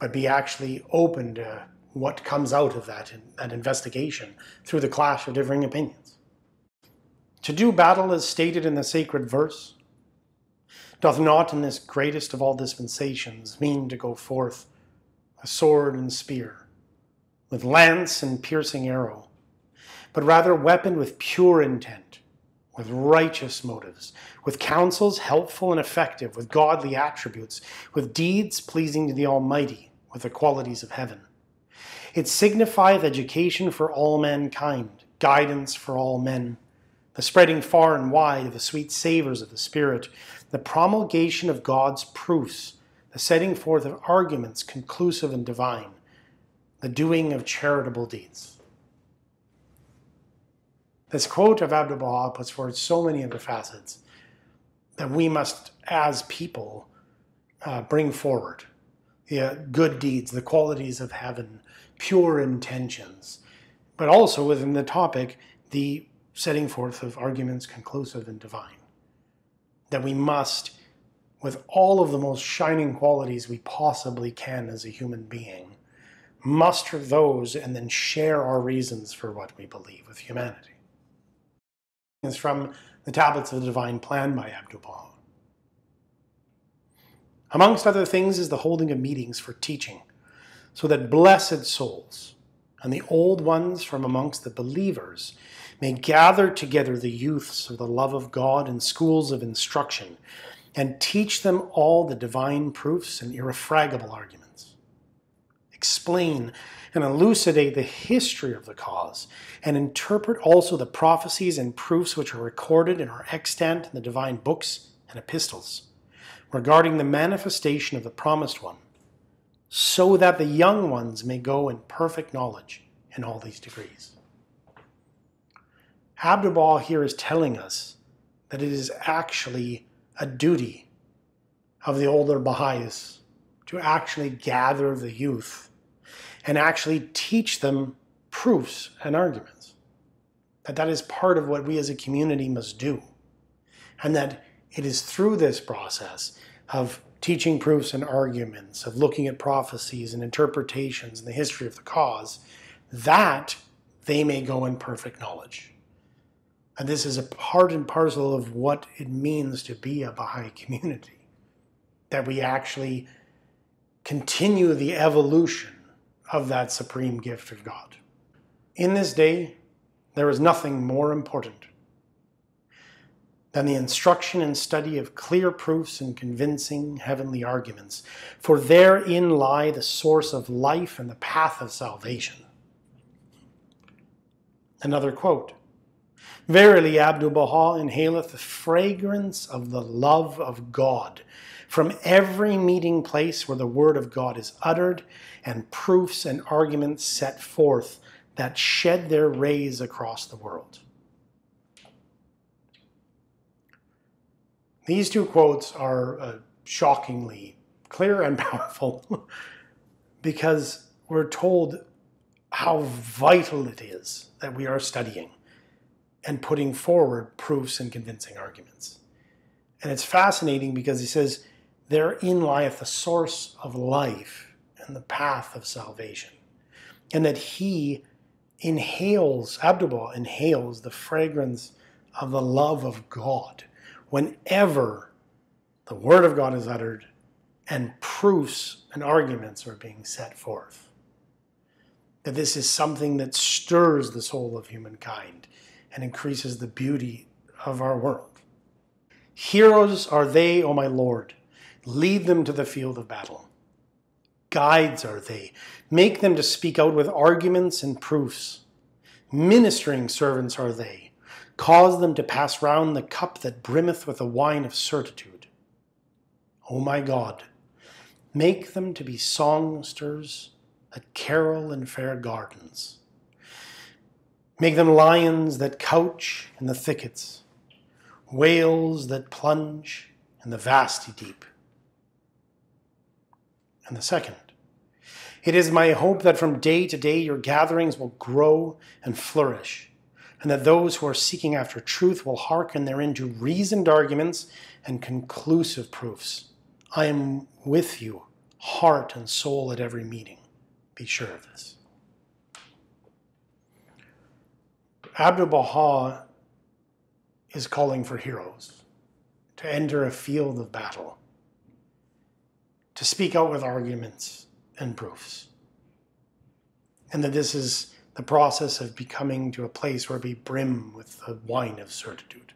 A: but be actually open to what comes out of that, that investigation through the clash of differing opinions. To do battle as stated in the sacred verse, doth not in this greatest of all dispensations mean to go forth a sword and spear, with lance and piercing arrow, but rather weaponed with pure intent, with righteous motives, with counsels helpful and effective, with godly attributes, with deeds pleasing to the Almighty, with the qualities of heaven. It signifieth education for all mankind, guidance for all men, the spreading far and wide of the sweet savours of the Spirit, the promulgation of God's proofs, the setting forth of arguments conclusive and divine, the doing of charitable deeds. This quote of Abdu'l Baha puts forward so many of the facets that we must, as people, uh, bring forward yeah, good deeds, the qualities of heaven, pure intentions, but also within the topic, the setting forth of arguments conclusive and divine. That we must, with all of the most shining qualities we possibly can as a human being, muster those and then share our reasons for what we believe with humanity. It's from the Tablets of the Divine Plan by Abdu'l-Baha. Amongst other things is the holding of meetings for teaching, so that blessed souls and the old ones from amongst the believers may gather together the youths of the love of God in schools of instruction and teach them all the divine proofs and irrefragable arguments. Explain and elucidate the history of the cause, and interpret also the prophecies and proofs which are recorded and are extant in the divine books and epistles regarding the manifestation of the promised one, so that the young ones may go in perfect knowledge in all these degrees. Abdu'l-Baha here is telling us that it is actually a duty of the older Baha'is to actually gather the youth and actually teach them proofs and arguments. That that is part of what we as a community must do. And that it is through this process of teaching proofs and arguments, of looking at prophecies and interpretations and the history of the cause, that they may go in perfect knowledge. And this is a part and parcel of what it means to be a Baha'i community. That we actually continue the evolution of that supreme gift of God. In this day, there is nothing more important than the instruction and study of clear proofs and convincing heavenly arguments, for therein lie the source of life and the path of salvation. Another quote Verily, Abdu'l-Baha inhaleth the fragrance of the love of God from every meeting place where the word of God is uttered and proofs and arguments set forth that shed their rays across the world. These two quotes are uh, shockingly clear and powerful because we're told how vital it is that we are studying and putting forward proofs and convincing arguments. And it's fascinating because he says, Therein lieth the source of life and the path of salvation. And that he inhales, Abdu'l-Baha inhales the fragrance of the love of God whenever the Word of God is uttered and proofs and arguments are being set forth. That this is something that stirs the soul of humankind and increases the beauty of our world. Heroes are they, O my Lord. Lead them to the field of battle. Guides are they. Make them to speak out with arguments and proofs. Ministering servants are they Cause them to pass round the cup that brimmeth with the wine of certitude. O my God, make them to be songsters that carol in fair gardens. Make them lions that couch in the thickets, whales that plunge in the vasty deep. And the second, it is my hope that from day to day your gatherings will grow and flourish and that those who are seeking after truth will hearken therein to reasoned arguments and conclusive proofs. I am with you, heart and soul, at every meeting. Be sure of this. Abdu'l-Baha is calling for heroes to enter a field of battle, to speak out with arguments and proofs. And that this is the process of becoming to a place where we brim with the wine of certitude.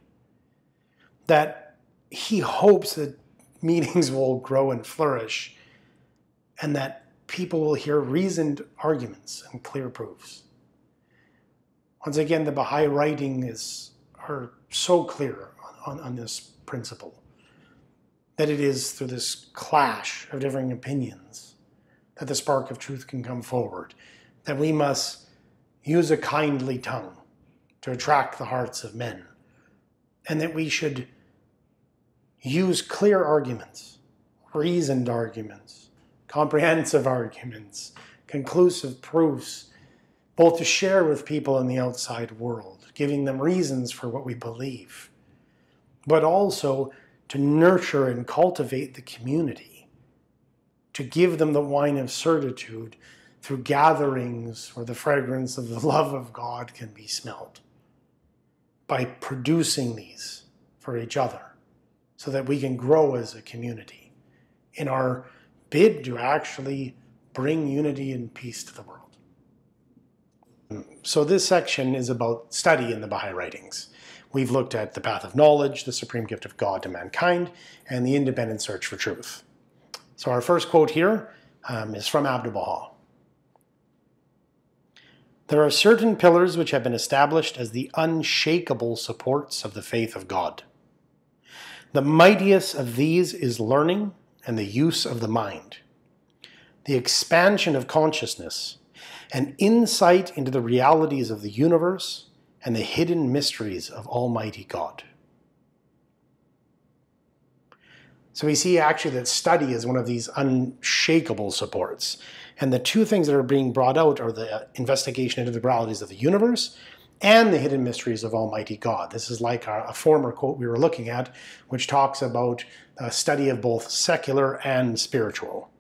A: That he hopes that meetings will grow and flourish and that people will hear reasoned arguments and clear proofs. Once again, the Baha'i writing is are so clear on, on this principle that it is through this clash of differing opinions that the spark of truth can come forward, that we must use a kindly tongue to attract the hearts of men, and that we should use clear arguments, reasoned arguments, comprehensive arguments, conclusive proofs, both to share with people in the outside world, giving them reasons for what we believe, but also to nurture and cultivate the community, to give them the wine of certitude through gatherings where the fragrance of the love of God can be smelled, by producing these for each other so that we can grow as a community in our bid to actually bring unity and peace to the world. So this section is about study in the Baha'i writings. We've looked at the path of knowledge, the supreme gift of God to mankind, and the independent search for truth. So our first quote here um, is from Abdu'l-Baha. There are certain pillars which have been established as the unshakable supports of the faith of God. The mightiest of these is learning and the use of the mind, the expansion of consciousness, and insight into the realities of the universe and the hidden mysteries of Almighty God. So we see actually that study is one of these unshakable supports. And the two things that are being brought out are the uh, investigation into the realities of the universe and the hidden mysteries of Almighty God. This is like a, a former quote we were looking at, which talks about a study of both secular and spiritual.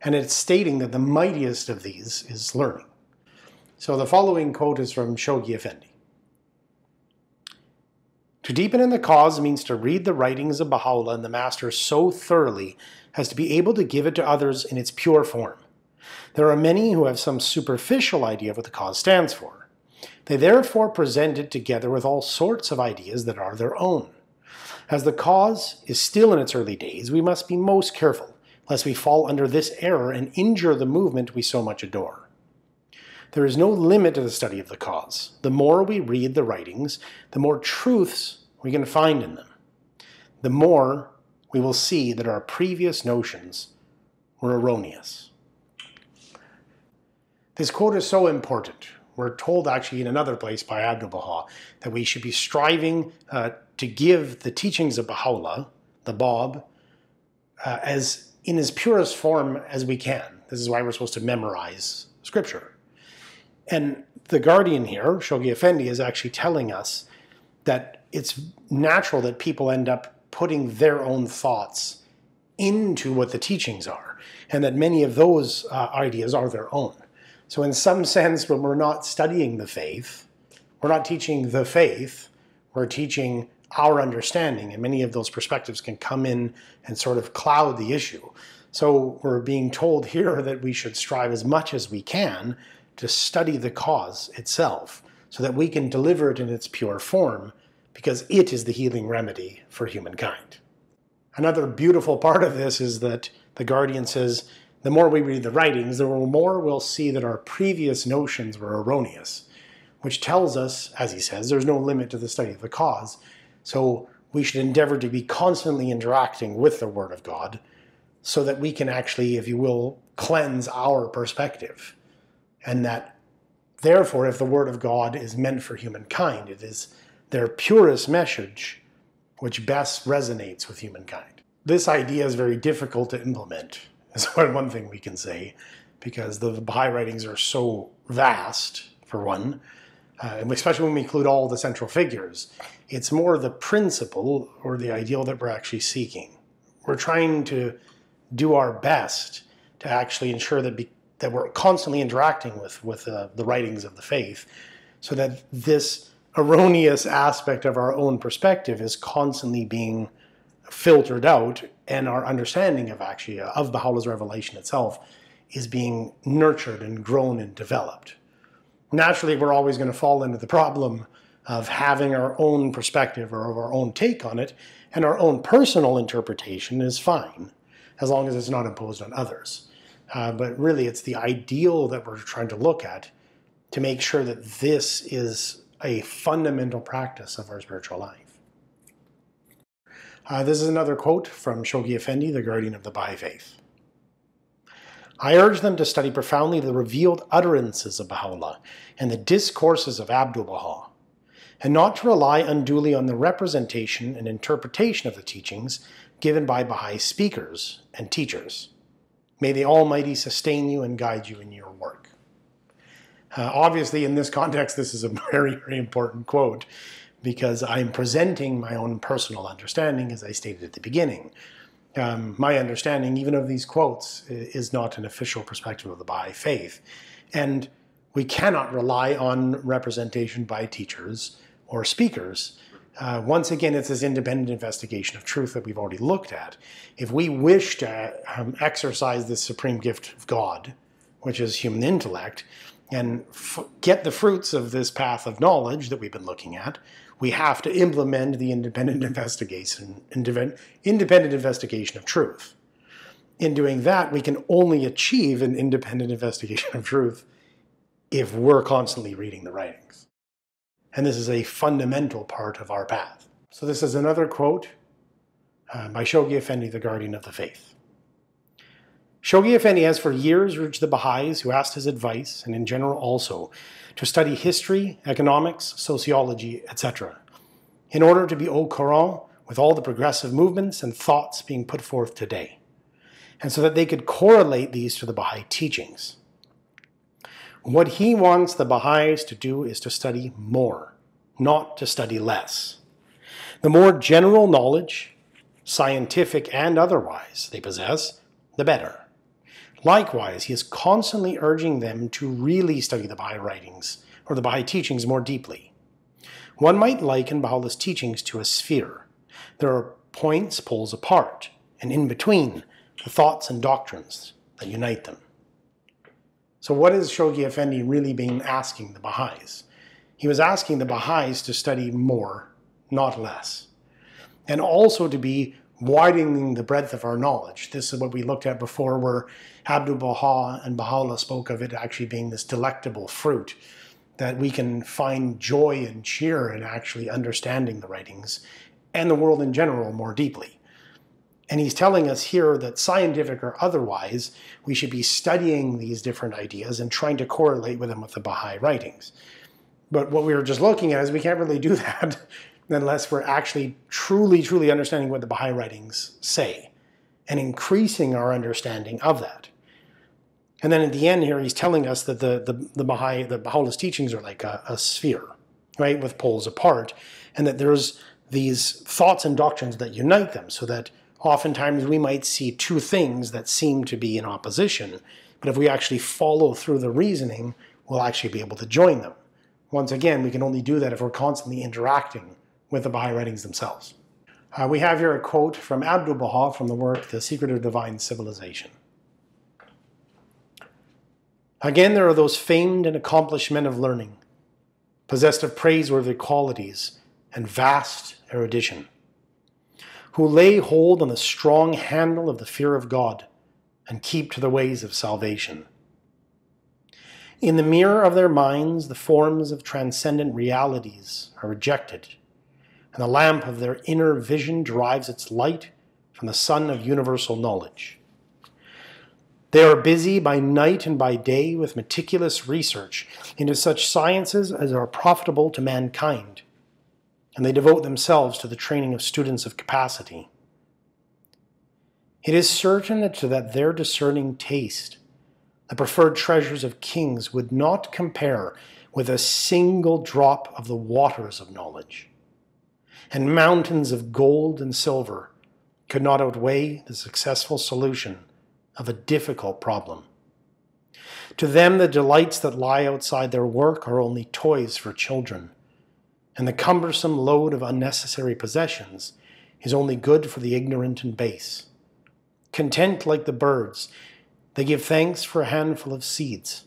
A: And it's stating that the mightiest of these is learning. So the following quote is from Shoghi Effendi. To deepen in the cause means to read the writings of Baha'u'llah and the Master so thoroughly as to be able to give it to others in its pure form. There are many who have some superficial idea of what the cause stands for. They therefore present it together with all sorts of ideas that are their own. As the cause is still in its early days, we must be most careful, lest we fall under this error and injure the movement we so much adore. There is no limit to the study of the cause. The more we read the writings, the more truths we can find in them. The more we will see that our previous notions were erroneous. This quote is so important we're told actually in another place by Abdu'l-Baha that we should be striving uh, to give the teachings of Baha'u'llah, the Bab, uh, as in as purest form as we can. This is why we're supposed to memorize scripture. And the guardian here, Shoghi Effendi, is actually telling us that it's natural that people end up putting their own thoughts into what the teachings are, and that many of those uh, ideas are their own. So in some sense, when we're not studying the faith, we're not teaching the faith, we're teaching our understanding, and many of those perspectives can come in and sort of cloud the issue. So we're being told here that we should strive as much as we can to study the cause itself so that we can deliver it in its pure form because it is the healing remedy for humankind. Another beautiful part of this is that the Guardian says the more we read the writings, the more we'll see that our previous notions were erroneous, which tells us, as he says, there's no limit to the study of the cause. So we should endeavor to be constantly interacting with the Word of God so that we can actually, if you will, cleanse our perspective. And that, therefore, if the Word of God is meant for humankind, it is their purest message which best resonates with humankind. This idea is very difficult to implement is one thing we can say, because the Baha'i writings are so vast, for one, uh, especially when we include all the central figures. It's more the principle or the ideal that we're actually seeking. We're trying to do our best to actually ensure that, that we're constantly interacting with, with uh, the writings of the faith so that this erroneous aspect of our own perspective is constantly being filtered out and our understanding of actually of Baha'u'llah's revelation itself is being nurtured and grown and developed. Naturally, we're always going to fall into the problem of having our own perspective or our own take on it, and our own personal interpretation is fine, as long as it's not imposed on others. Uh, but really, it's the ideal that we're trying to look at to make sure that this is a fundamental practice of our spiritual life. Uh, this is another quote from Shoghi Effendi, the guardian of the Baha'i Faith. I urge them to study profoundly the revealed utterances of Baha'u'llah and the discourses of Abdu'l-Baha, and not to rely unduly on the representation and interpretation of the teachings given by Baha'i speakers and teachers. May the Almighty sustain you and guide you in your work. Uh, obviously, in this context, this is a very, very important quote because I'm presenting my own personal understanding, as I stated at the beginning. Um, my understanding, even of these quotes, is not an official perspective of the Baha'i faith. And we cannot rely on representation by teachers or speakers. Uh, once again, it's this independent investigation of truth that we've already looked at. If we wish to um, exercise this supreme gift of God, which is human intellect, and get the fruits of this path of knowledge that we've been looking at, we have to implement the independent investigation, independent investigation of truth. In doing that, we can only achieve an independent investigation of truth if we're constantly reading the writings. And this is a fundamental part of our path. So this is another quote uh, by Shoghi Effendi, the guardian of the faith. Shoghi Effendi has for years urged the Baha'is who asked his advice, and in general also, to study history, economics, sociology, etc., in order to be au courant with all the progressive movements and thoughts being put forth today, and so that they could correlate these to the Baha'i teachings. What he wants the Baha'is to do is to study more, not to study less. The more general knowledge, scientific and otherwise, they possess, the better. Likewise, he is constantly urging them to really study the Baha'i writings or the Baha'i teachings more deeply. One might liken Baha'u'llah's teachings to a sphere. There are points, poles apart, and in between, the thoughts and doctrines that unite them. So what is Shoghi Effendi really being asking the Baha'is? He was asking the Baha'is to study more, not less. And also to be widening the breadth of our knowledge. This is what we looked at before where Abdul Baha and Baha'u'llah spoke of it actually being this delectable fruit that we can find joy and cheer in actually understanding the writings and the world in general more deeply. And he's telling us here that scientific or otherwise, we should be studying these different ideas and trying to correlate with them with the Baha'i writings. But what we were just looking at is we can't really do that unless we're actually truly, truly understanding what the Baha'i writings say and increasing our understanding of that. And then at the end here, he's telling us that the, the, the Baha'i, the Baha'u'llah's teachings are like a, a sphere, right, with poles apart, and that there's these thoughts and doctrines that unite them so that oftentimes we might see two things that seem to be in opposition, but if we actually follow through the reasoning, we'll actually be able to join them. Once again, we can only do that if we're constantly interacting with the Baha'i writings themselves. Uh, we have here a quote from Abdul Baha from the work The Secret of Divine Civilization. Again, there are those famed and accomplished men of learning, possessed of praiseworthy qualities and vast erudition who lay hold on the strong handle of the fear of God and keep to the ways of salvation. In the mirror of their minds, the forms of transcendent realities are rejected, and the lamp of their inner vision derives its light from the sun of universal knowledge. They are busy by night and by day with meticulous research into such sciences as are profitable to mankind and they devote themselves to the training of students of capacity. It is certain that to that their discerning taste, the preferred treasures of kings would not compare with a single drop of the waters of knowledge, and mountains of gold and silver could not outweigh the successful solution of a difficult problem. To them, the delights that lie outside their work are only toys for children and the cumbersome load of unnecessary possessions is only good for the ignorant and base. Content like the birds, they give thanks for a handful of seeds,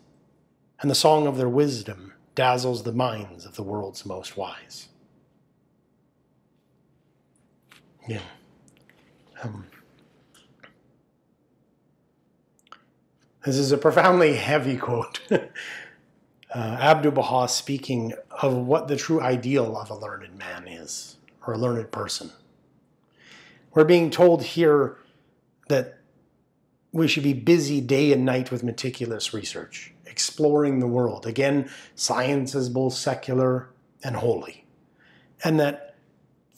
A: and the song of their wisdom dazzles the minds of the world's most wise. Yeah. Um, this is a profoundly heavy quote. uh, Abdu'l Baha speaking of what the true ideal of a learned man is, or a learned person. We're being told here that we should be busy day and night with meticulous research, exploring the world. Again, science is both secular and holy. And that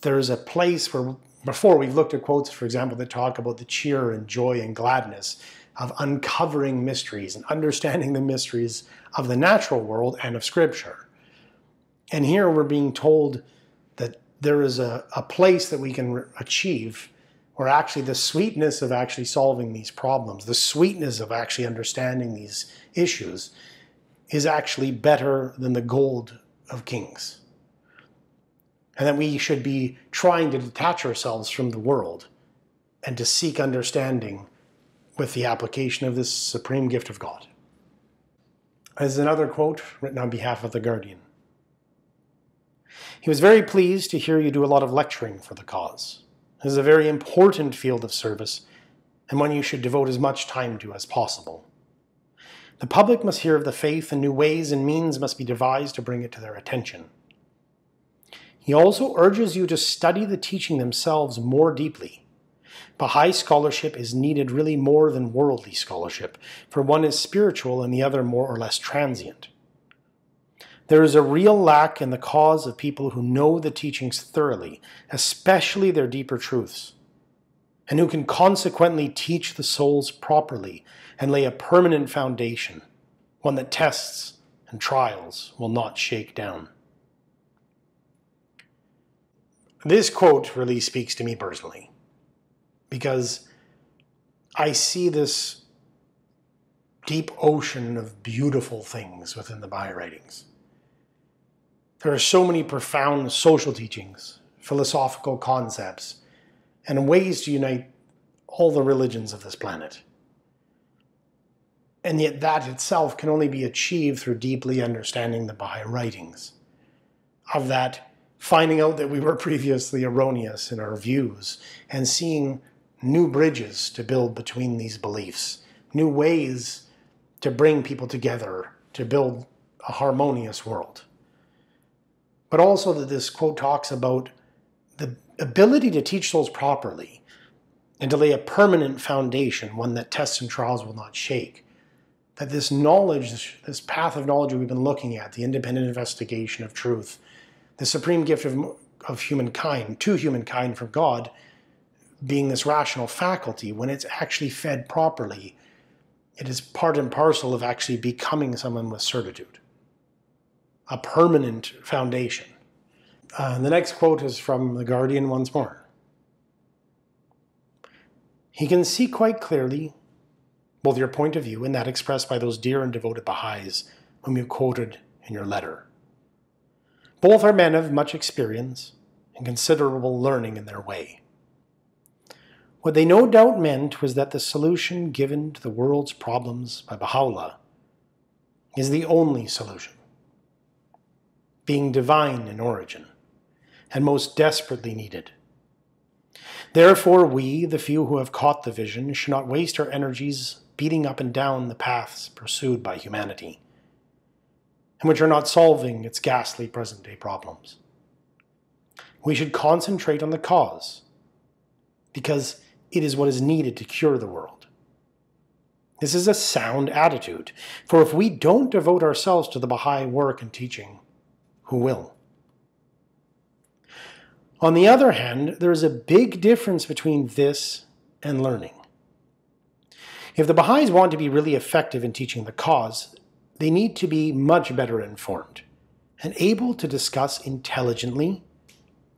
A: there's a place where, before we've looked at quotes, for example, that talk about the cheer and joy and gladness of uncovering mysteries and understanding the mysteries of the natural world and of Scripture. And here we're being told that there is a, a place that we can achieve where actually the sweetness of actually solving these problems, the sweetness of actually understanding these issues, is actually better than the gold of kings. And that we should be trying to detach ourselves from the world and to seek understanding with the application of this supreme gift of God. As another quote written on behalf of The Guardian. He was very pleased to hear you do a lot of lecturing for the cause. This is a very important field of service and one you should devote as much time to as possible. The public must hear of the faith and new ways and means must be devised to bring it to their attention. He also urges you to study the teaching themselves more deeply Baha'i scholarship is needed really more than worldly scholarship, for one is spiritual and the other more or less transient. There is a real lack in the cause of people who know the teachings thoroughly, especially their deeper truths, and who can consequently teach the souls properly and lay a permanent foundation, one that tests and trials will not shake down. This quote really speaks to me personally because I see this deep ocean of beautiful things within the Baha'i writings. There are so many profound social teachings, philosophical concepts, and ways to unite all the religions of this planet. And yet, that itself can only be achieved through deeply understanding the Baha'i writings. Of that, finding out that we were previously erroneous in our views and seeing new bridges to build between these beliefs, new ways to bring people together to build a harmonious world. But also that this quote talks about the ability to teach souls properly and to lay a permanent foundation, one that tests and trials will not shake. That this knowledge, this path of knowledge we've been looking at, the independent investigation of truth, the supreme gift of, of humankind, to humankind from God, being this rational faculty, when it's actually fed properly, it is part and parcel of actually becoming someone with certitude, a permanent foundation. Uh, the next quote is from The Guardian once more. He can see quite clearly both your point of view and that expressed by those dear and devoted Baha'is whom you quoted in your letter. Both are men of much experience and considerable learning in their way. What they no doubt meant was that the solution given to the world's problems by Baha'u'llah is the only solution, being divine in origin, and most desperately needed. Therefore, we, the few who have caught the vision, should not waste our energies beating up and down the paths pursued by humanity, and which are not solving its ghastly present day problems. We should concentrate on the cause, because it is what is needed to cure the world. This is a sound attitude, for if we don't devote ourselves to the Baha'i work and teaching, who will? On the other hand, there is a big difference between this and learning. If the Baha'is want to be really effective in teaching the cause, they need to be much better informed and able to discuss intelligently,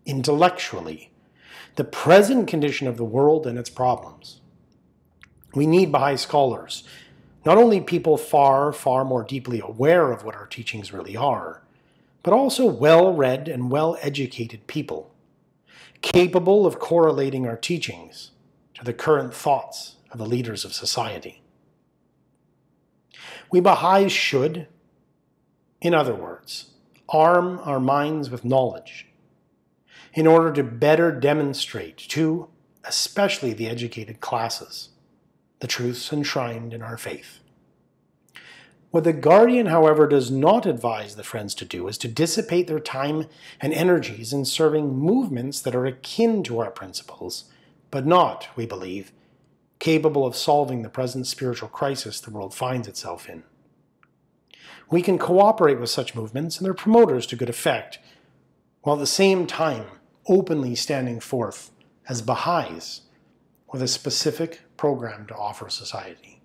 A: intellectually, the present condition of the world and its problems. We need Baha'i scholars, not only people far, far more deeply aware of what our teachings really are, but also well-read and well-educated people, capable of correlating our teachings to the current thoughts of the leaders of society. We Baha'is should, in other words, arm our minds with knowledge in order to better demonstrate to, especially the educated classes, the truths enshrined in our faith. What the Guardian, however, does not advise the Friends to do is to dissipate their time and energies in serving movements that are akin to our principles, but not, we believe, capable of solving the present spiritual crisis the world finds itself in. We can cooperate with such movements and their promoters to good effect, while at the same time openly standing forth as Baha'is with a specific program to offer society.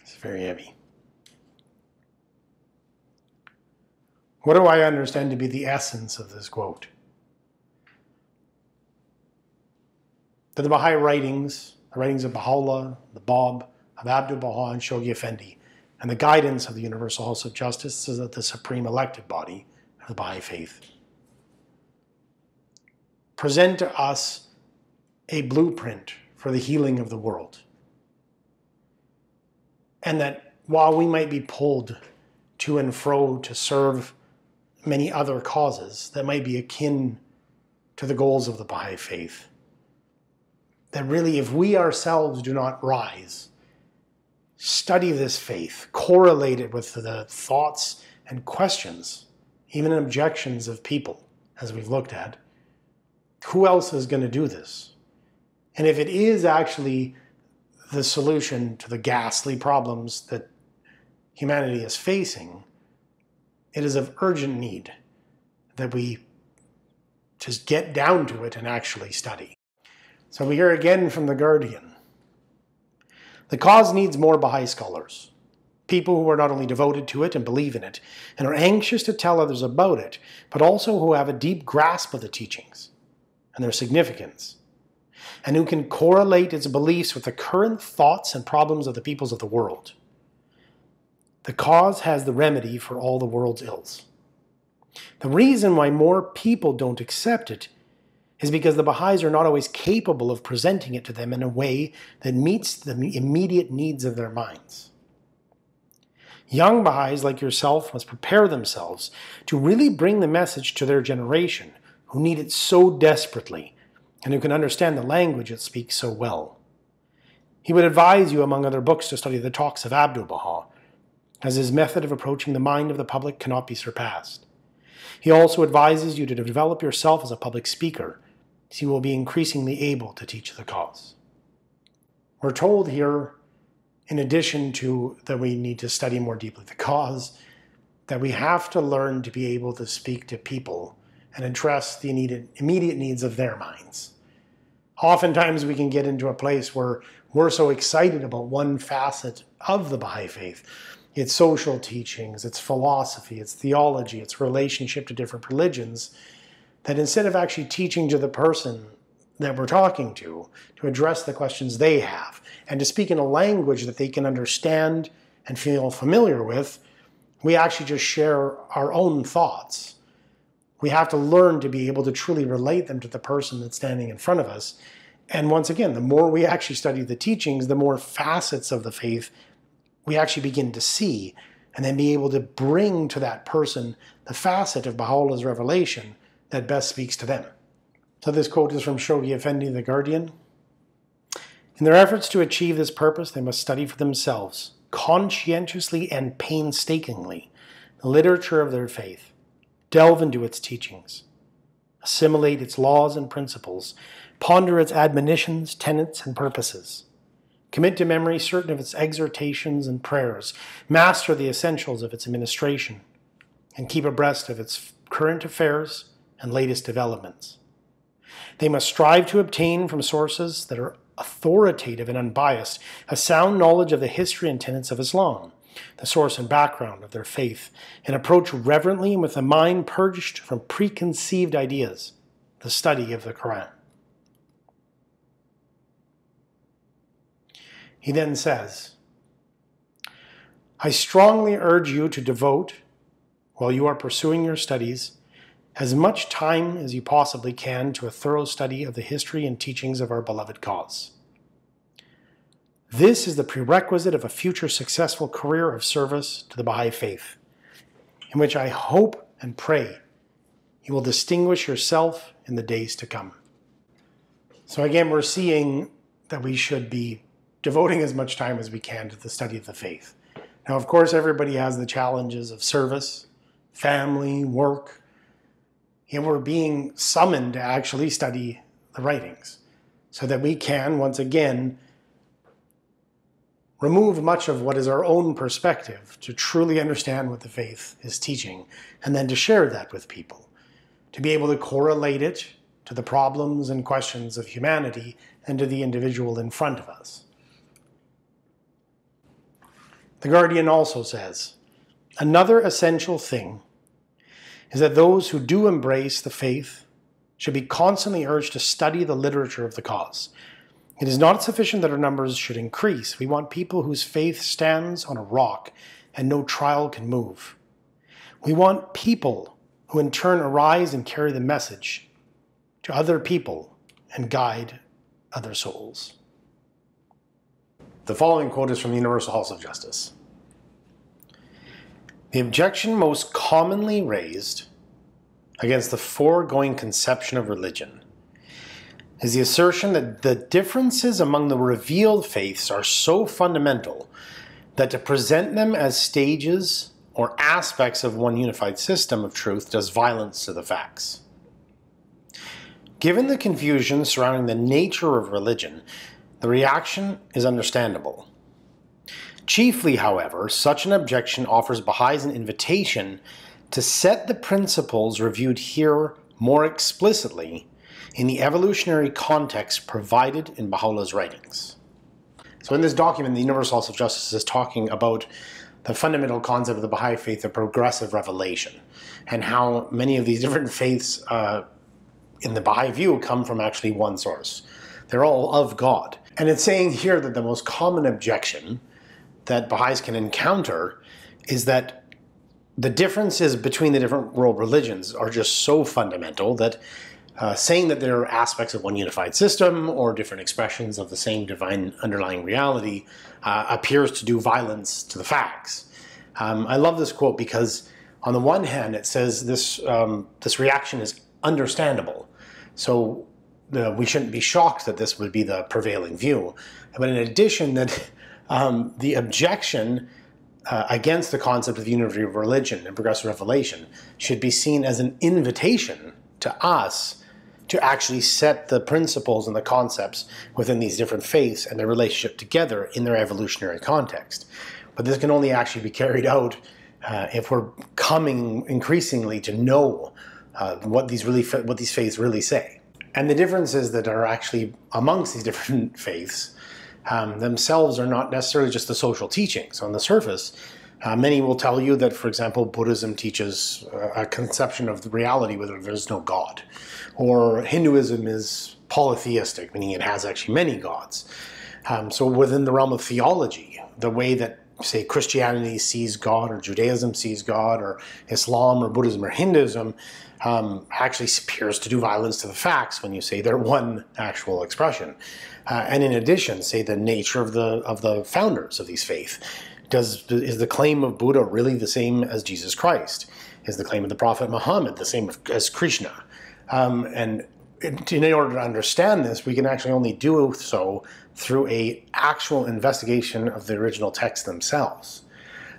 A: It's very heavy. What do I understand to be the essence of this quote? That the Baha'i writings the writings of Baha'u'llah, the Bab, of Abdul Baha and Shoghi Effendi, and the guidance of the Universal House of Justice is the supreme elected body of the Baha'i faith. Present to us a blueprint for the healing of the world. And that while we might be pulled to and fro to serve many other causes that might be akin to the goals of the Baha'i faith, that really, if we ourselves do not rise, study this faith, correlate it with the thoughts and questions, even objections of people, as we've looked at, who else is going to do this? And if it is actually the solution to the ghastly problems that humanity is facing, it is of urgent need that we just get down to it and actually study. So we hear again from The Guardian. The cause needs more Baha'i scholars, people who are not only devoted to it and believe in it, and are anxious to tell others about it, but also who have a deep grasp of the teachings and their significance and who can correlate its beliefs with the current thoughts and problems of the peoples of the world. The cause has the remedy for all the world's ills. The reason why more people don't accept it is because the Baha'is are not always capable of presenting it to them in a way that meets the immediate needs of their minds. Young Baha'is like yourself must prepare themselves to really bring the message to their generation who need it so desperately and who can understand the language it speaks so well. He would advise you, among other books, to study the talks of Abdu'l Baha, as his method of approaching the mind of the public cannot be surpassed. He also advises you to develop yourself as a public speaker, you will be increasingly able to teach the cause. We're told here, in addition to that we need to study more deeply the cause, that we have to learn to be able to speak to people and address the immediate needs of their minds. Oftentimes, we can get into a place where we're so excited about one facet of the Baha'i faith its social teachings, its philosophy, its theology, its relationship to different religions that instead of actually teaching to the person that we're talking to, to address the questions they have, and to speak in a language that they can understand and feel familiar with, we actually just share our own thoughts we have to learn to be able to truly relate them to the person that's standing in front of us. And once again, the more we actually study the teachings, the more facets of the faith we actually begin to see, and then be able to bring to that person the facet of Baha'u'llah's revelation that best speaks to them. So this quote is from Shoghi Effendi, The Guardian. In their efforts to achieve this purpose, they must study for themselves, conscientiously and painstakingly, the literature of their faith delve into its teachings, assimilate its laws and principles, ponder its admonitions, tenets, and purposes. Commit to memory certain of its exhortations and prayers, master the essentials of its administration, and keep abreast of its current affairs and latest developments. They must strive to obtain from sources that are authoritative and unbiased a sound knowledge of the history and tenets of Islam, the source and background of their faith, and approach reverently and with a mind purged from preconceived ideas the study of the Quran. He then says, I strongly urge you to devote, while you are pursuing your studies, as much time as you possibly can to a thorough study of the history and teachings of our beloved cause. This is the prerequisite of a future successful career of service to the Baha'i faith, in which I hope and pray you will distinguish yourself in the days to come. So, again, we're seeing that we should be devoting as much time as we can to the study of the faith. Now, of course, everybody has the challenges of service, family, work, and we're being summoned to actually study the writings so that we can, once again, remove much of what is our own perspective to truly understand what the faith is teaching, and then to share that with people, to be able to correlate it to the problems and questions of humanity and to the individual in front of us. The Guardian also says another essential thing is that those who do embrace the faith should be constantly urged to study the literature of the cause. It is not sufficient that our numbers should increase. We want people whose faith stands on a rock and no trial can move. We want people who in turn arise and carry the message to other people and guide other souls. The following quote is from the Universal House of Justice. The objection most commonly raised against the foregoing conception of religion is the assertion that the differences among the revealed faiths are so fundamental that to present them as stages or aspects of one unified system of truth does violence to the facts. Given the confusion surrounding the nature of religion, the reaction is understandable. Chiefly, however, such an objection offers Baha'is an invitation to set the principles reviewed here more explicitly in the evolutionary context provided in Baha'u'llah's writings. So in this document, the Universal House of Justice is talking about the fundamental concept of the Baha'i faith of progressive revelation and how many of these different faiths uh, in the Baha'i view come from actually one source. They're all of God. And it's saying here that the most common objection that Baha'is can encounter is that the differences between the different world religions are just so fundamental that uh, saying that there are aspects of one unified system or different expressions of the same divine underlying reality uh, appears to do violence to the facts. Um, I love this quote because on the one hand it says this, um, this reaction is understandable. So uh, we shouldn't be shocked that this would be the prevailing view. But in addition that um, the objection uh, against the concept of the unity of religion and progressive revelation should be seen as an invitation to us to actually set the principles and the concepts within these different faiths and their relationship together in their evolutionary context. But this can only actually be carried out uh, if we're coming increasingly to know uh, what these really what these faiths really say. And the differences that are actually amongst these different faiths um, themselves are not necessarily just the social teachings on the surface. Uh, many will tell you that, for example, Buddhism teaches uh, a conception of reality where there's no God or Hinduism is polytheistic, meaning it has actually many gods. Um, so within the realm of theology, the way that say Christianity sees God or Judaism sees God or Islam or Buddhism or Hinduism um, actually appears to do violence to the facts when you say they're one actual expression. Uh, and in addition, say the nature of the of the founders of these faiths. Does is the claim of Buddha really the same as Jesus Christ? Is the claim of the Prophet Muhammad the same as Krishna? Um, and in order to understand this, we can actually only do so through a actual investigation of the original texts themselves.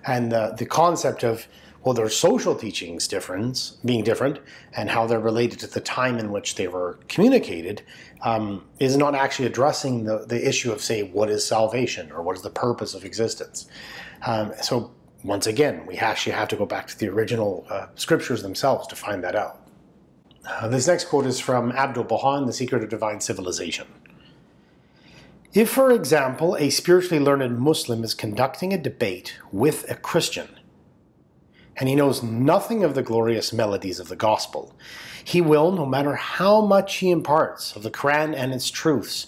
A: And uh, the concept of, well, their social teachings difference, being different, and how they're related to the time in which they were communicated, um, is not actually addressing the, the issue of, say, what is salvation or what is the purpose of existence. Um, so once again, we actually have to go back to the original uh, scriptures themselves to find that out. Uh, this next quote is from Abdul Baha The Secret of Divine Civilization. If, for example, a spiritually learned Muslim is conducting a debate with a Christian, and he knows nothing of the glorious melodies of the gospel, he will, no matter how much he imparts of the Quran and its truths,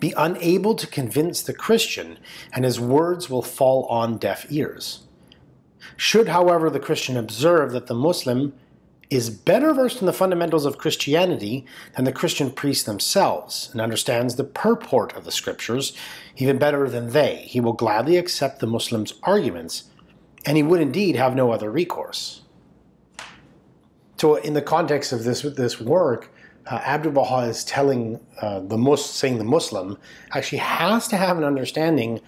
A: be unable to convince the Christian, and his words will fall on deaf ears. Should, however, the Christian observe that the Muslim is better versed in the fundamentals of Christianity than the Christian priests themselves and understands the purport of the scriptures even better than they. He will gladly accept the Muslim's arguments, and he would indeed have no other recourse. So, in the context of this this work, uh, Abdul Baha is telling uh, the saying the Muslim actually has to have an understanding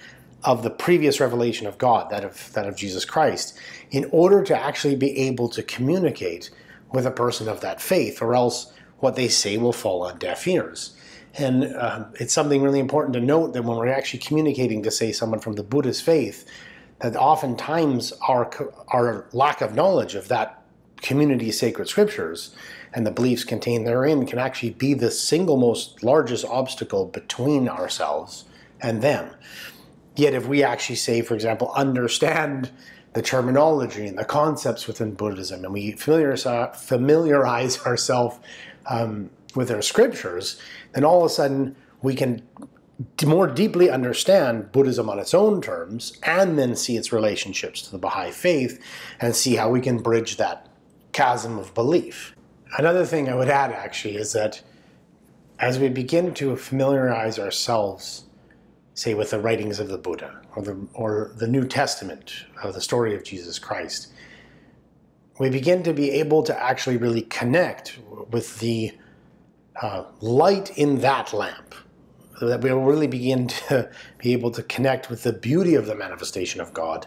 A: of the previous revelation of God, that of that of Jesus Christ, in order to actually be able to communicate with a person of that faith, or else what they say will fall on deaf ears. And uh, it's something really important to note that when we're actually communicating to, say, someone from the Buddhist faith, that oftentimes our, our lack of knowledge of that community's sacred scriptures and the beliefs contained therein can actually be the single most largest obstacle between ourselves and them. Yet if we actually say, for example, understand the terminology and the concepts within Buddhism, and we familiarize, familiarize ourselves um, with our scriptures, then all of a sudden we can more deeply understand Buddhism on its own terms and then see its relationships to the Baha'i faith and see how we can bridge that chasm of belief. Another thing I would add actually is that as we begin to familiarize ourselves, say, with the writings of the Buddha or the, or the New Testament of the story of Jesus Christ, we begin to be able to actually really connect with the uh, light in that lamp that we'll really begin to be able to connect with the beauty of the manifestation of God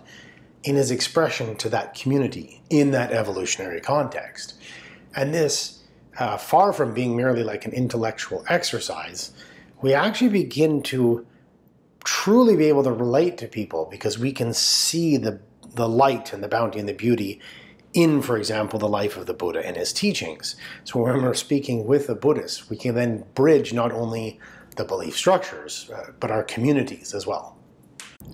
A: in his expression to that community in that evolutionary context. And this, uh, far from being merely like an intellectual exercise, we actually begin to truly be able to relate to people because we can see the, the light and the bounty and the beauty in, for example, the life of the Buddha and his teachings. So when we're speaking with a Buddhist, we can then bridge not only the belief structures, uh, but our communities as well.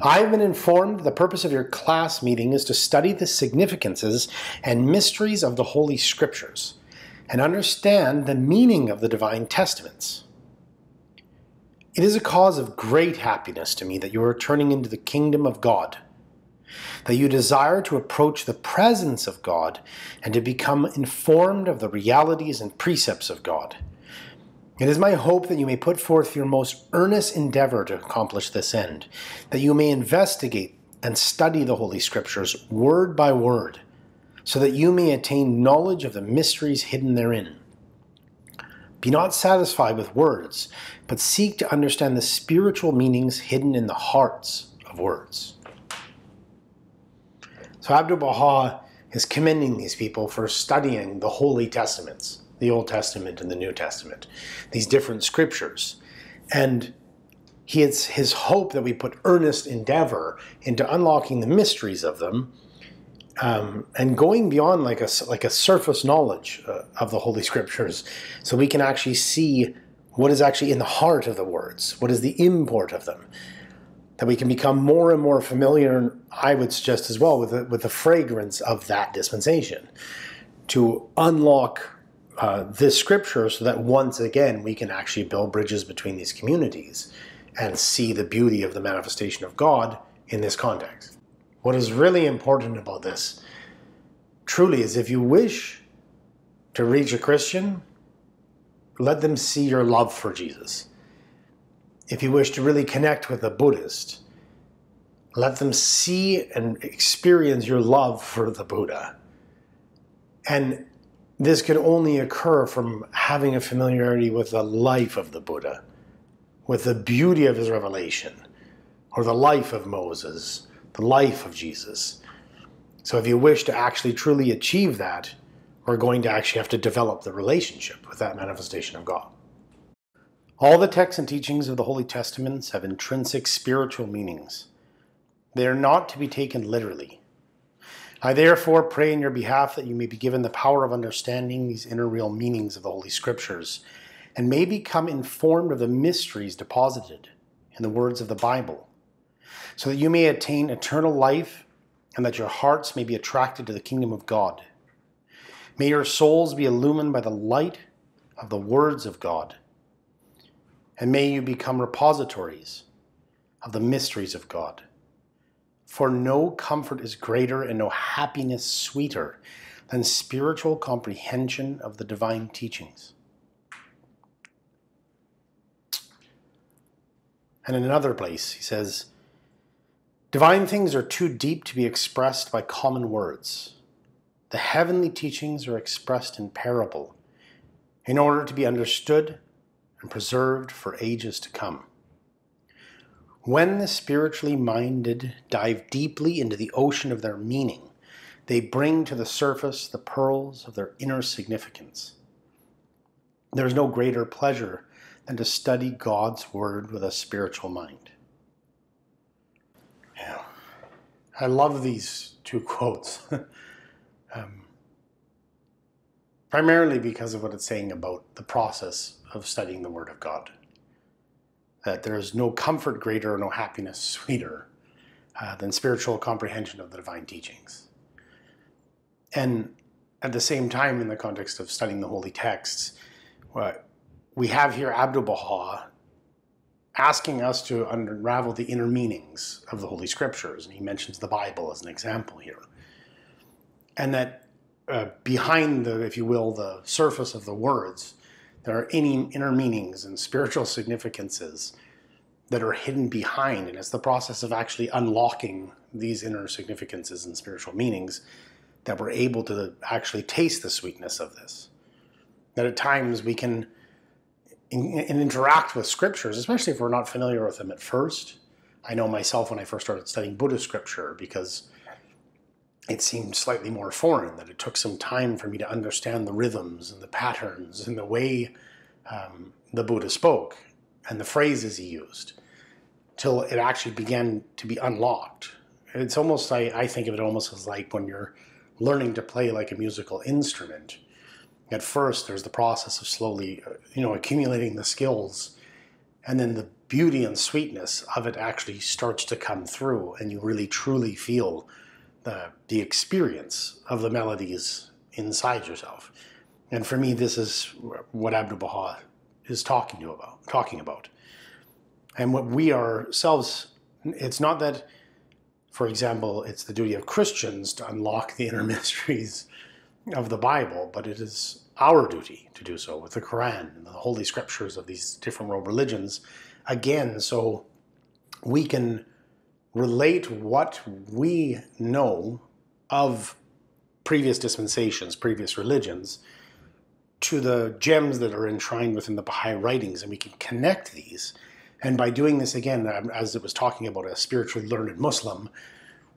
A: I've been informed the purpose of your class meeting is to study the significances and mysteries of the Holy Scriptures and understand the meaning of the Divine Testaments. It is a cause of great happiness to me that you are turning into the kingdom of God, that you desire to approach the presence of God and to become informed of the realities and precepts of God it is my hope that you may put forth your most earnest endeavor to accomplish this end, that you may investigate and study the Holy Scriptures word by word, so that you may attain knowledge of the mysteries hidden therein. Be not satisfied with words, but seek to understand the spiritual meanings hidden in the hearts of words. So Abdu'l Baha is commending these people for studying the Holy Testaments the Old Testament and the New Testament, these different scriptures. And he, his hope that we put earnest endeavor into unlocking the mysteries of them um, and going beyond like a, like a surface knowledge uh, of the Holy Scriptures so we can actually see what is actually in the heart of the words, what is the import of them, that we can become more and more familiar, and I would suggest as well, with the, with the fragrance of that dispensation to unlock uh, this scripture so that once again we can actually build bridges between these communities and see the beauty of the manifestation of God in this context. What is really important about this truly is if you wish to reach a Christian, let them see your love for Jesus. If you wish to really connect with a Buddhist, let them see and experience your love for the Buddha. And this could only occur from having a familiarity with the life of the Buddha, with the beauty of his revelation, or the life of Moses, the life of Jesus. So if you wish to actually truly achieve that, we're going to actually have to develop the relationship with that manifestation of God. All the texts and teachings of the Holy Testaments have intrinsic spiritual meanings. They are not to be taken literally. I therefore pray in your behalf that you may be given the power of understanding these inner real meanings of the Holy Scriptures, and may become informed of the mysteries deposited in the words of the Bible, so that you may attain eternal life and that your hearts may be attracted to the kingdom of God. May your souls be illumined by the light of the words of God, and may you become repositories of the mysteries of God. For no comfort is greater and no happiness sweeter than spiritual comprehension of the divine teachings. And in another place, he says, Divine things are too deep to be expressed by common words. The heavenly teachings are expressed in parable in order to be understood and preserved for ages to come. When the spiritually minded dive deeply into the ocean of their meaning, they bring to the surface the pearls of their inner significance. There is no greater pleasure than to study God's Word with a spiritual mind. Yeah. I love these two quotes. um, primarily because of what it's saying about the process of studying the Word of God that there is no comfort greater, no happiness sweeter uh, than spiritual comprehension of the divine teachings. And at the same time, in the context of studying the holy texts, we have here Abdu'l Baha asking us to unravel the inner meanings of the Holy Scriptures. And he mentions the Bible as an example here. And that uh, behind the, if you will, the surface of the words, there are any inner meanings and spiritual significances that are hidden behind. And it's the process of actually unlocking these inner significances and spiritual meanings that we're able to actually taste the sweetness of this. That at times we can in, in interact with scriptures, especially if we're not familiar with them at first. I know myself when I first started studying Buddhist scripture because it seemed slightly more foreign, that it took some time for me to understand the rhythms and the patterns and the way um, the Buddha spoke and the phrases he used till it actually began to be unlocked. It's almost, I, I think of it almost as like when you're learning to play like a musical instrument. At first, there's the process of slowly, uh, you know, accumulating the skills, and then the beauty and sweetness of it actually starts to come through, and you really truly feel the the experience of the melodies inside yourself. And for me, this is what Abdu'l Baha is talking to about, talking about. And what we ourselves, it's not that for example, it's the duty of Christians to unlock the inner mysteries of the Bible, but it is our duty to do so with the Quran and the holy scriptures of these different world religions. Again, so we can relate what we know of previous dispensations, previous religions, to the gems that are enshrined within the Baha'i writings, and we can connect these. And by doing this again, as it was talking about a spiritually learned Muslim,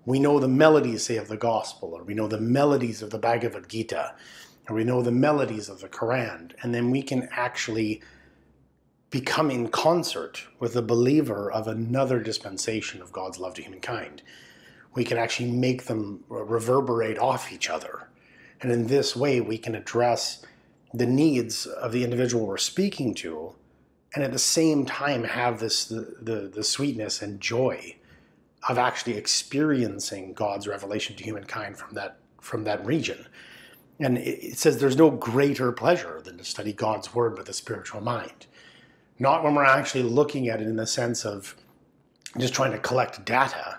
A: we know the melodies, say, of the gospel, or we know the melodies of the Bhagavad Gita, or we know the melodies of the Quran, and then we can actually become in concert with a believer of another dispensation of God's love to humankind. We can actually make them reverberate off each other. And in this way, we can address the needs of the individual we're speaking to and at the same time have this the, the, the sweetness and joy of actually experiencing God's revelation to humankind from that from that region. And it, it says there's no greater pleasure than to study God's word with a spiritual mind. Not when we're actually looking at it in the sense of just trying to collect data,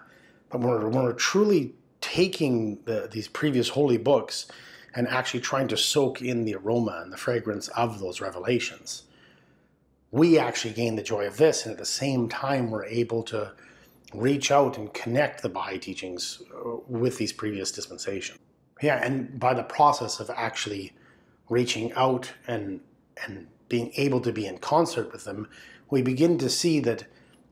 A: but when we're, when we're truly taking the, these previous holy books and actually trying to soak in the aroma and the fragrance of those revelations we actually gain the joy of this, and at the same time, we're able to reach out and connect the Baha'i teachings uh, with these previous dispensations. Yeah, and by the process of actually reaching out and and being able to be in concert with them, we begin to see that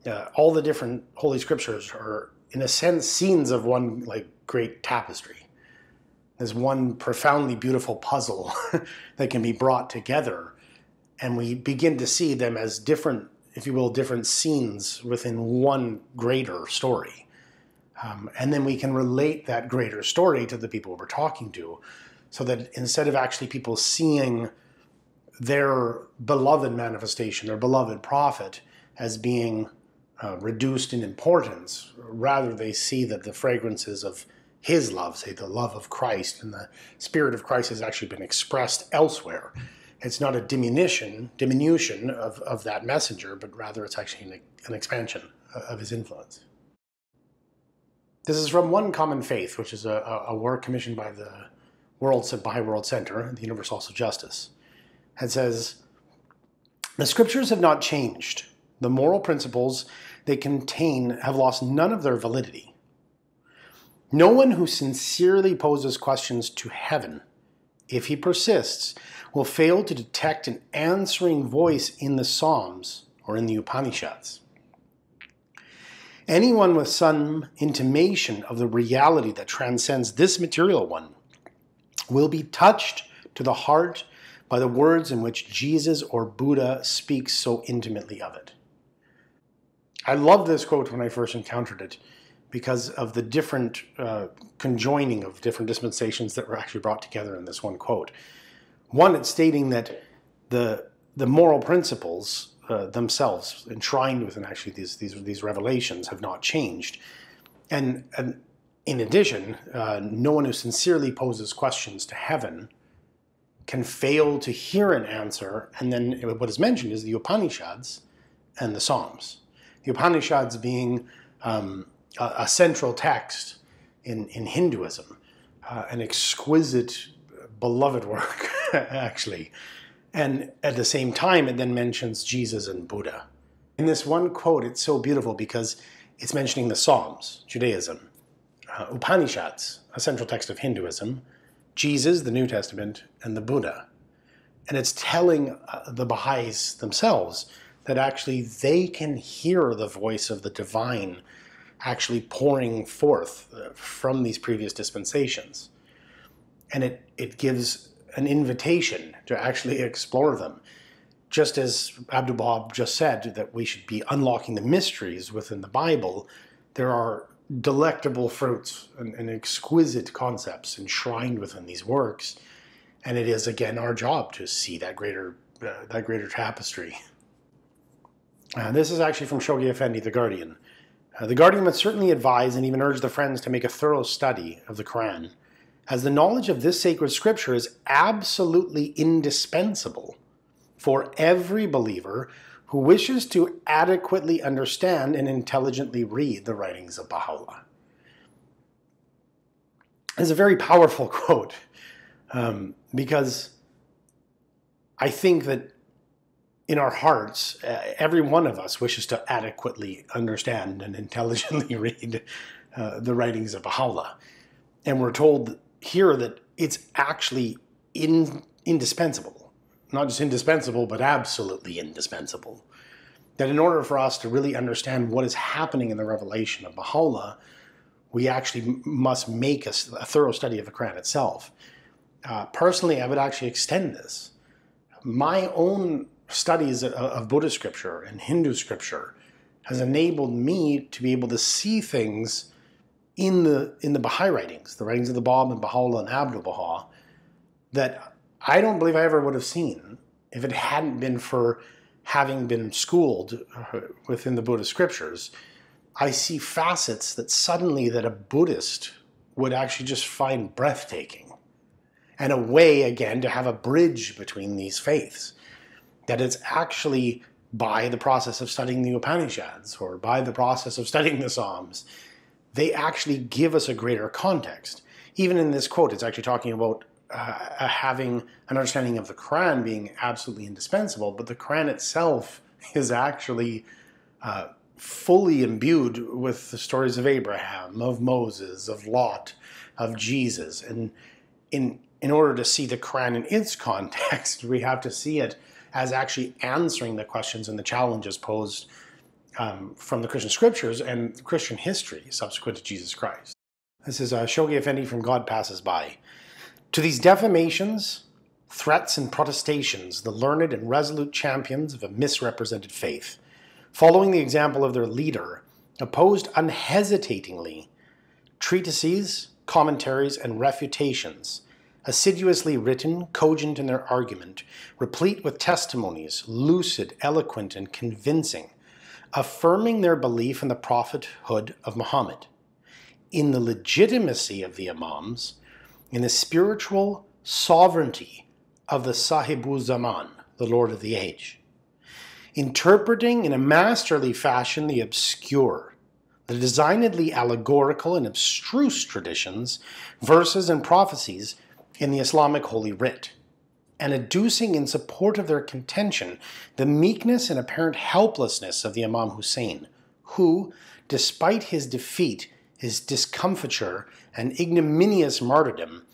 A: uh, all the different holy scriptures are, in a sense, scenes of one like great tapestry. There's one profoundly beautiful puzzle that can be brought together and we begin to see them as different, if you will, different scenes within one greater story. Um, and then we can relate that greater story to the people we're talking to, so that instead of actually people seeing their beloved manifestation, their beloved prophet, as being uh, reduced in importance, rather they see that the fragrances of his love, say the love of Christ and the spirit of Christ has actually been expressed elsewhere it's not a diminution diminution of, of that messenger, but rather it's actually an, an expansion of his influence. This is from One Common Faith, which is a, a work commissioned by the World Baha'i World Center, the Universal of Justice. It says, The scriptures have not changed. The moral principles they contain have lost none of their validity. No one who sincerely poses questions to heaven, if he persists, will fail to detect an answering voice in the Psalms or in the Upanishads. Anyone with some intimation of the reality that transcends this material one will be touched to the heart by the words in which Jesus or Buddha speaks so intimately of it. I love this quote when I first encountered it because of the different uh, conjoining of different dispensations that were actually brought together in this one quote. One, it's stating that the the moral principles uh, themselves, enshrined within actually these, these, these revelations, have not changed. And, and in addition, uh, no one who sincerely poses questions to heaven can fail to hear an answer. And then what is mentioned is the Upanishads and the Psalms. The Upanishads being um, a, a, central text in, in Hinduism, uh, an exquisite, beloved work, actually. And at the same time, it then mentions Jesus and Buddha. In this one quote, it's so beautiful because it's mentioning the Psalms, Judaism, uh, Upanishads, a central text of Hinduism, Jesus, the New Testament, and the Buddha. And it's telling uh, the Baha'is themselves that actually they can hear the voice of the divine actually pouring forth uh, from these previous dispensations. And it, it gives an invitation to actually explore them. Just as Abdul Baha just said that we should be unlocking the mysteries within the Bible, there are delectable fruits and, and, exquisite concepts enshrined within these works. And it is again our job to see that greater uh, that greater tapestry. Uh, this is actually from Shoghi Effendi, The Guardian. Uh, the Guardian would certainly advise and even urge the friends to make a thorough study of the Quran, as the knowledge of this sacred scripture is absolutely indispensable for every believer who wishes to adequately understand and intelligently read the writings of Baha'u'llah. It's a very powerful quote um, because I think that in our hearts, uh, every one of us wishes to adequately understand and intelligently read uh, the writings of Baha'u'llah. And we're told here that it's actually in, indispensable not just indispensable, but absolutely indispensable. That in order for us to really understand what is happening in the revelation of Baha'u'llah, we actually must make a, a thorough study of the Quran itself. Uh, personally, I would actually extend this. My own studies of, of Buddhist scripture and Hindu scripture has enabled me to be able to see things in the in the Baha'i writings, the writings of the Bab and Baha'u'llah and Abdul Baha, that I don't believe I ever would have seen if it hadn't been for having been schooled uh, within the Buddhist scriptures. I see facets that suddenly that a Buddhist would actually just find breathtaking and a way again to have a bridge between these faiths. That it's actually by the process of studying the Upanishads or by the process of studying the Psalms, they actually give us a greater context. Even in this quote, it's actually talking about uh, having an understanding of the Quran being absolutely indispensable, but the Quran itself is actually uh, fully imbued with the stories of Abraham, of Moses, of Lot, of Jesus. And in, in order to see the Quran in its context, we have to see it as actually answering the questions and the challenges posed um, from the Christian scriptures and Christian history subsequent to Jesus Christ. This is uh, Shoghi Effendi from God Passes By. To these defamations, threats, and protestations, the learned and resolute champions of a misrepresented faith, following the example of their leader, opposed unhesitatingly treatises, commentaries, and refutations, assiduously written, cogent in their argument, replete with testimonies, lucid, eloquent, and convincing, affirming their belief in the prophethood of Muhammad, in the legitimacy of the Imams, in the spiritual sovereignty of the Sahibu Zaman, the Lord of the Age, interpreting in a masterly fashion the obscure, the designedly allegorical and abstruse traditions, verses, and prophecies in the Islamic Holy Writ, and adducing in support of their contention the meekness and apparent helplessness of the Imam Hussein, who, despite his defeat, his discomfiture and ignominious martyrdom,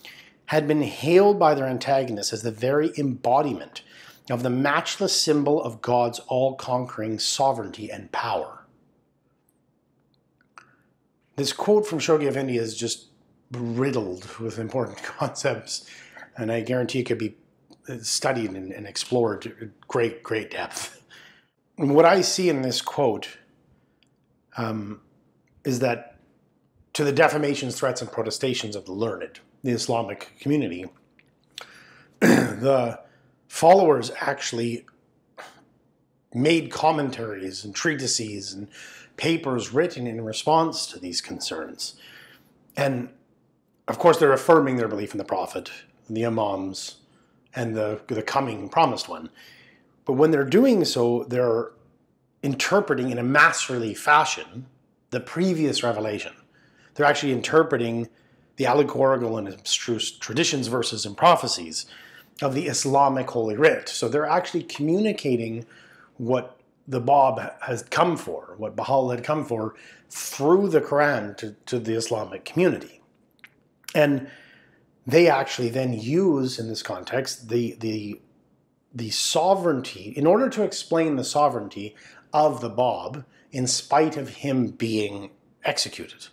A: had been hailed by their antagonists as the very embodiment of the matchless symbol of God's all conquering sovereignty and power. This quote from Shoghi is just riddled with important concepts, and I guarantee it could be studied and, and explored at great, great depth. And what I see in this quote um, is that to the defamations, threats, and protestations of the learned, the Islamic community, the followers actually made commentaries and treatises and papers written in response to these concerns. And of course, they're affirming their belief in the Prophet, the Imams, and the, the coming promised one. But when they're doing so, they're interpreting in a masterly fashion the previous revelation. They're actually interpreting the allegorical and abstruse traditions, verses, and prophecies of the Islamic Holy Writ. So they're actually communicating what the Bab has come for, what Baha'u'llah had come for, through the Quran to, to the Islamic community. And they actually then use, in this context, the, the, the sovereignty, in order to explain the sovereignty of the Bab, in spite of him being executed.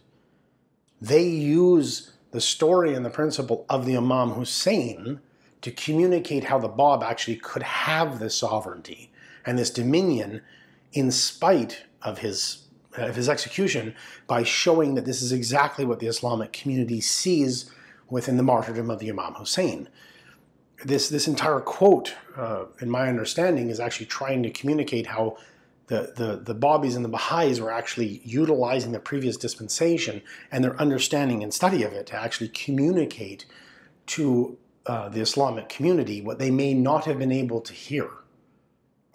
A: They use the story and the principle of the Imam Hussein to communicate how the Bab actually could have this sovereignty and this dominion in spite of his of his execution by showing that this is exactly what the Islamic community sees within the martyrdom of the Imam Hussein. This, this entire quote, uh, in my understanding, is actually trying to communicate how the, the, the Babis and the Baha'is were actually utilizing the previous dispensation and their understanding and study of it to actually communicate to uh, the Islamic community what they may not have been able to hear.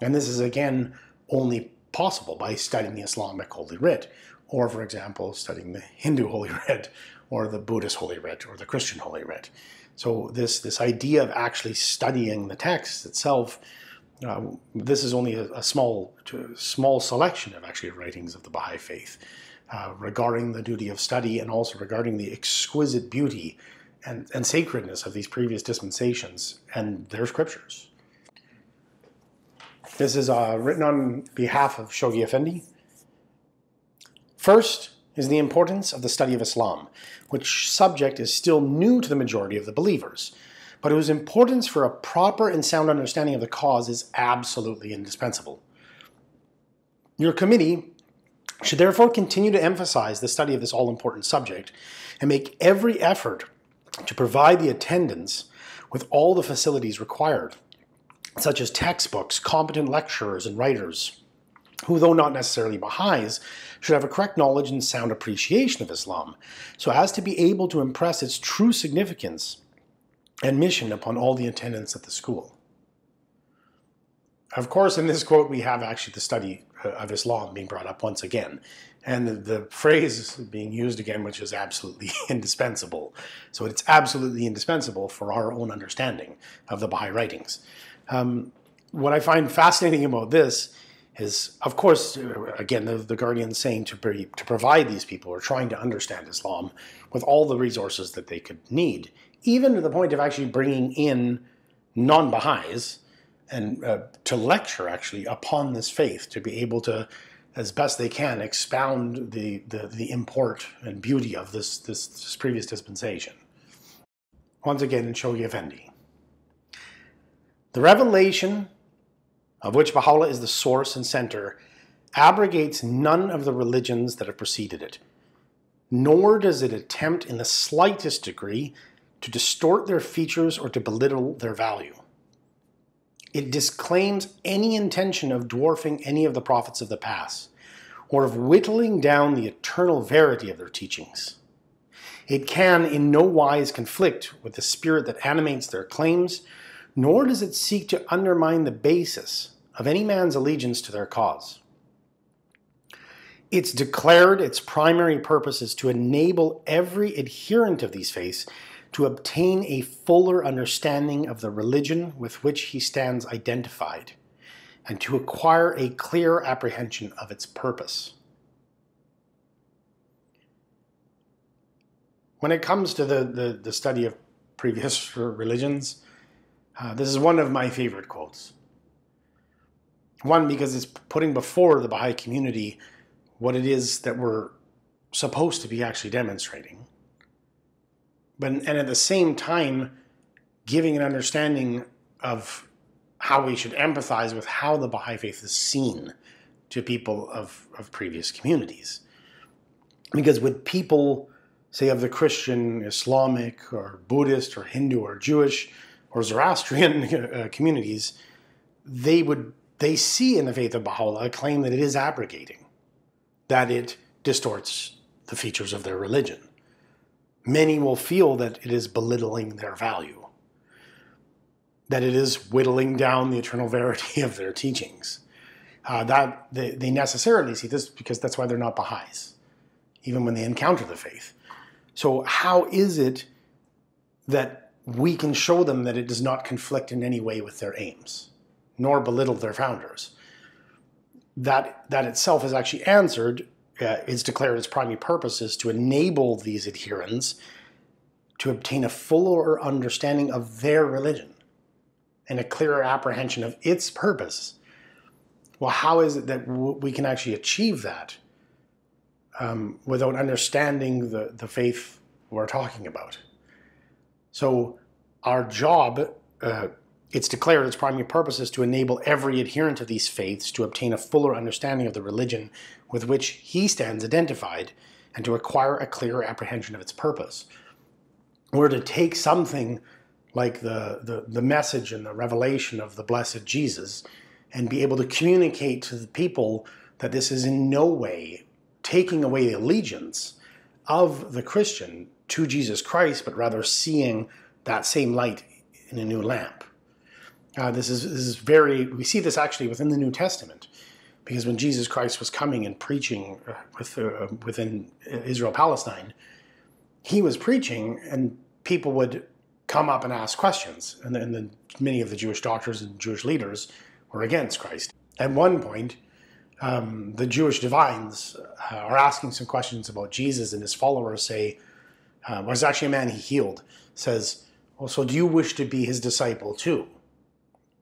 A: And this is, again, only possible by studying the Islamic Holy Writ, or, for example, studying the Hindu Holy Writ, or the Buddhist Holy Writ, or the Christian Holy Writ. So this, this idea of actually studying the text itself, uh, this is only a, a, small, small selection of actually writings of the Baha'i faith uh, regarding the duty of study and also regarding the exquisite beauty and, and sacredness of these previous dispensations and their scriptures. This is uh, written on behalf of Shoghi Effendi. First is the importance of the study of Islam, which subject is still new to the majority of the believers, but whose importance for a proper and sound understanding of the cause is absolutely indispensable. Your committee should therefore continue to emphasize the study of this all-important subject and make every effort to provide the attendants with all the facilities required such as textbooks, competent lecturers, and writers, who, though not necessarily Baha'is, should have a correct knowledge and sound appreciation of Islam, so as to be able to impress its true significance and mission upon all the attendants at the school. Of course, in this quote, we have actually the study uh, of Islam being brought up once again, and the, the phrase being used again, which is absolutely indispensable. So it's absolutely indispensable for our own understanding of the Baha'i writings. Um, what I find fascinating about this is, of course, again, the, the Guardians saying to, be, to provide these people or trying to understand Islam with all the resources that they could need, even to the point of actually bringing in non-Baha'is and uh, to lecture actually upon this faith, to be able to, as best they can, expound the, the, the import and beauty of this, this, this previous dispensation. Once again, in Shoghi Effendi. The revelation, of which Baha'u'llah is the source and center, abrogates none of the religions that have preceded it, nor does it attempt in the slightest degree to distort their features or to belittle their value. It disclaims any intention of dwarfing any of the prophets of the past, or of whittling down the eternal verity of their teachings. It can in no wise conflict with the spirit that animates their claims, nor does it seek to undermine the basis of any man's allegiance to their cause. It's declared its primary purpose is to enable every adherent of these faiths to obtain a fuller understanding of the religion with which he stands identified, and to acquire a clear apprehension of its purpose. When it comes to the, the, the study of previous religions, uh, this is one of my favorite quotes. One, because it's putting before the Baha'i community what it is that we're supposed to be actually demonstrating. But, and at the same time, giving an understanding of how we should empathize with how the Baha'i faith is seen to people of, of previous communities. Because with people, say, of the Christian, Islamic, or Buddhist, or Hindu, or Jewish, or Zoroastrian uh, communities, they would they see in the faith of Baha'u'llah a claim that it is abrogating, that it distorts the features of their religion. Many will feel that it is belittling their value, that it is whittling down the eternal verity of their teachings. Uh, that they, they necessarily see this because that's why they're not Baha'is, even when they encounter the faith. So, how is it that we can show them that it does not conflict in any way with their aims, nor belittle their founders? That, that itself is actually answered, uh, is declared its primary purpose is to enable these adherents to obtain a fuller understanding of their religion and a clearer apprehension of its purpose. Well, how is it that we can actually achieve that um, without understanding the, the faith we're talking about? So, our job, uh, it's declared its primary purpose is to enable every adherent of these faiths to obtain a fuller understanding of the religion with which he stands identified and to acquire a clearer apprehension of its purpose. We're to take something like the, the, the message and the revelation of the blessed Jesus and be able to communicate to the people that this is in no way taking away the allegiance of the Christian to Jesus Christ, but rather seeing that same light in a new lamp. Uh, this, is, this is very, we see this actually within the New Testament, because when Jesus Christ was coming and preaching uh, with, uh, within Israel Palestine, he was preaching and people would come up and ask questions. And then many of the Jewish doctors and Jewish leaders were against Christ. At one point, um, the Jewish divines uh, are asking some questions about Jesus, and his followers say, uh, was actually a man he healed, says, Well, so do you wish to be his disciple too?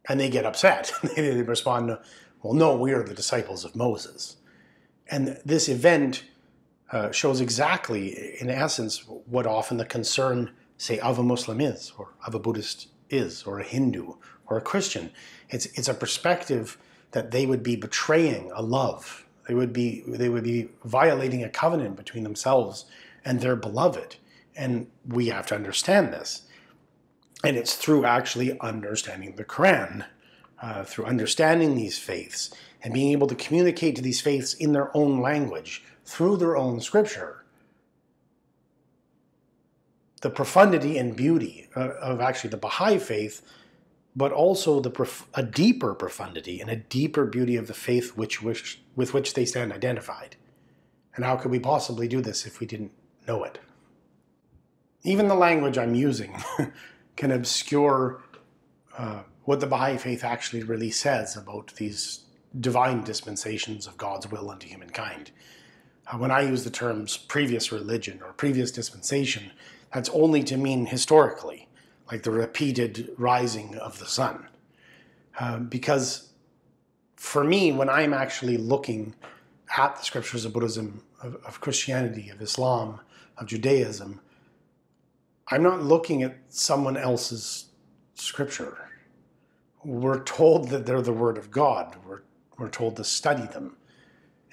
A: And they get upset. they respond, Well, no, we are the disciples of Moses. And this event uh, shows exactly, in essence, what often the concern, say, of a Muslim is, or of a Buddhist is, or a Hindu, or a Christian. It's, it's a perspective that they would be betraying a love. They would be, they would be violating a covenant between themselves and their beloved. And we have to understand this. And it's through actually understanding the Quran, uh, through understanding these faiths, and being able to communicate to these faiths in their own language, through their own scripture. The profundity and beauty uh, of actually the Baha'i faith but also the a deeper profundity and a deeper beauty of the faith which, which, with which they stand identified. And how could we possibly do this if we didn't know it? Even the language I'm using can obscure uh, what the Baha'i faith actually really says about these divine dispensations of God's will unto humankind. Uh, when I use the terms previous religion or previous dispensation, that's only to mean historically like the repeated rising of the sun. Uh, because for me, when I'm actually looking at the scriptures of Buddhism, of, of Christianity, of Islam, of Judaism, I'm not looking at someone else's scripture. We're told that they're the Word of God. We're, we're told to study them.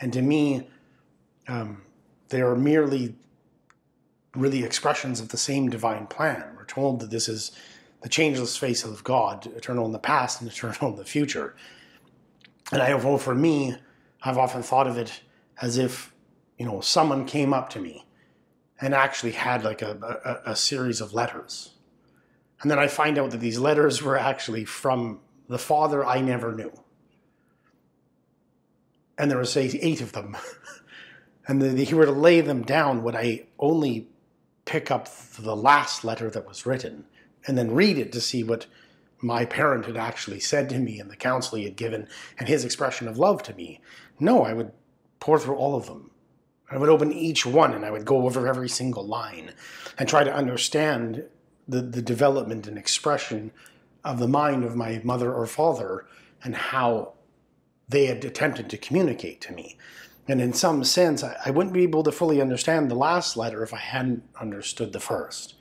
A: And to me, um, they are merely really expressions of the same divine plan. We're told that this is the changeless face of God, eternal in the past and eternal in the future. And I know for me, I've often thought of it as if, you know, someone came up to me and actually had like a, a, a series of letters. And then I find out that these letters were actually from the father I never knew. And there were, say, eight of them. and if he were to lay them down, would I only pick up the last letter that was written and then read it to see what my parent had actually said to me and the counsel he had given and his expression of love to me. No, I would pour through all of them. I would open each one and I would go over every single line and try to understand the, the development and expression of the mind of my mother or father and how they had attempted to communicate to me. And in some sense, I, I wouldn't be able to fully understand the last letter if I hadn't understood the first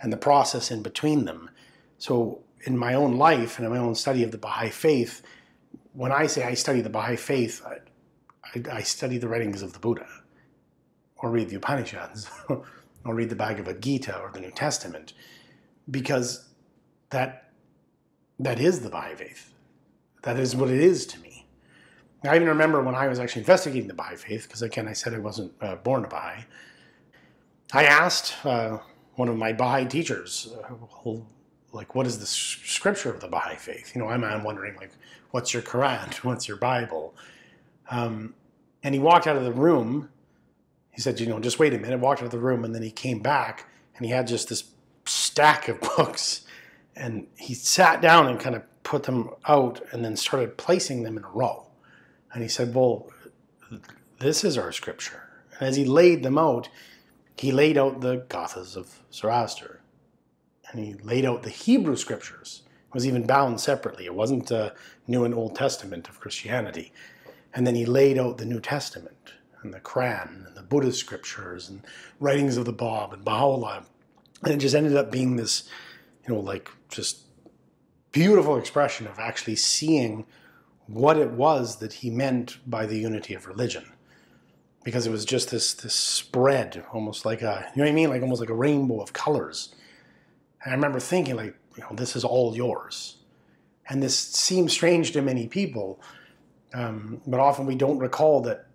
A: and the process in between them. So, in my own life and in my own study of the Baha'i faith, when I say I study the Baha'i faith, I, I, I study the writings of the Buddha, or read the Upanishads, or read the Bhagavad Gita or the New Testament, because that that is the Baha'i faith. that is what it is to me. I even remember when I was actually investigating the Baha'i faith, because again, I said I wasn't uh, born a Baha'i. I asked uh, one of my Baha'i teachers, uh, like, what is the scripture of the Baha'i faith? You know, I'm, I'm wondering, like, what's your Quran? What's your Bible? Um, and he walked out of the room. He said, you know, just wait a minute. Walked out of the room, and then he came back, and he had just this stack of books, and he sat down and kind of put them out, and then started placing them in a row. And he said, Well, this is our scripture. And as he laid them out, he laid out the Gathas of Zoroaster. And he laid out the Hebrew scriptures. It was even bound separately. It wasn't a New and Old Testament of Christianity. And then he laid out the New Testament and the Quran and the Buddhist scriptures and writings of the Bab and Baha'u'llah. And it just ended up being this, you know, like just beautiful expression of actually seeing what it was that he meant by the unity of religion. Because it was just this this spread, almost like a you know what I mean, like almost like a rainbow of colors. And I remember thinking, like, you know, this is all yours. And this seems strange to many people, um, but often we don't recall that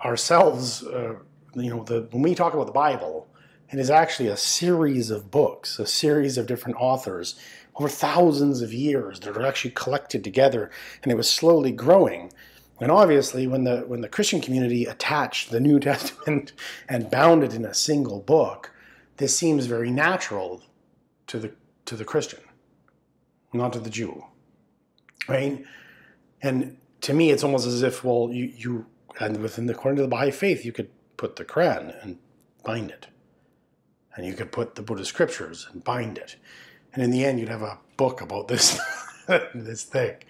A: ourselves. Uh, you know, the, when we talk about the Bible, it is actually a series of books, a series of different authors over thousands of years that are actually collected together, and it was slowly growing. And obviously, when the when the Christian community attached the New Testament and bound it in a single book, this seems very natural to the to the Christian, not to the Jew, right? And to me, it's almost as if well, you you and within the according to the Baha'i faith, you could put the Quran and bind it, and you could put the Buddhist scriptures and bind it, and in the end, you'd have a book about this this thick.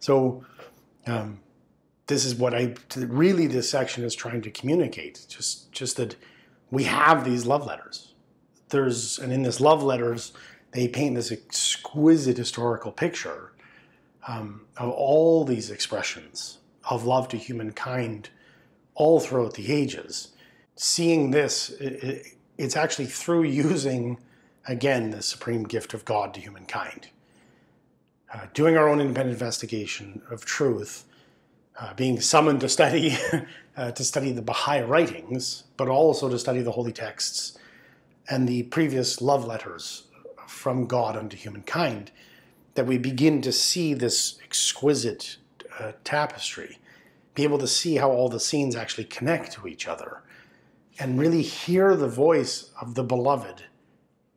A: So, um, this is what I really this section is trying to communicate. Just just that we have these love letters. There's and in this love letters, they paint this exquisite historical picture um, of all these expressions of love to humankind all throughout the ages. Seeing this, it, it, it's actually through using again, the supreme gift of God to humankind. Uh, doing our own independent investigation of truth, uh, being summoned to study uh, to study the Baha'i writings, but also to study the holy texts and the previous love letters from God unto humankind, that we begin to see this exquisite uh, tapestry, be able to see how all the scenes actually connect to each other, and really hear the voice of the beloved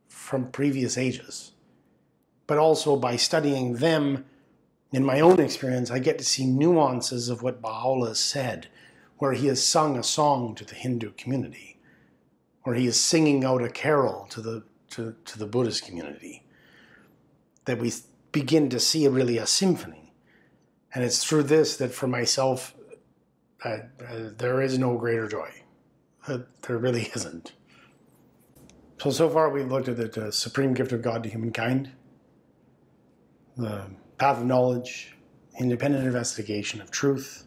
A: from previous ages. But also by studying them, in my own experience, I get to see nuances of what Baha'u'llah said, where he has sung a song to the Hindu community, where he is singing out a carol to the, to, to the Buddhist community, that we begin to see really a symphony. And it's through this that for myself, uh, uh, there is no greater joy. Uh, there really isn't. So, so far we've looked at the supreme gift of God to humankind, the path of knowledge, independent investigation of truth,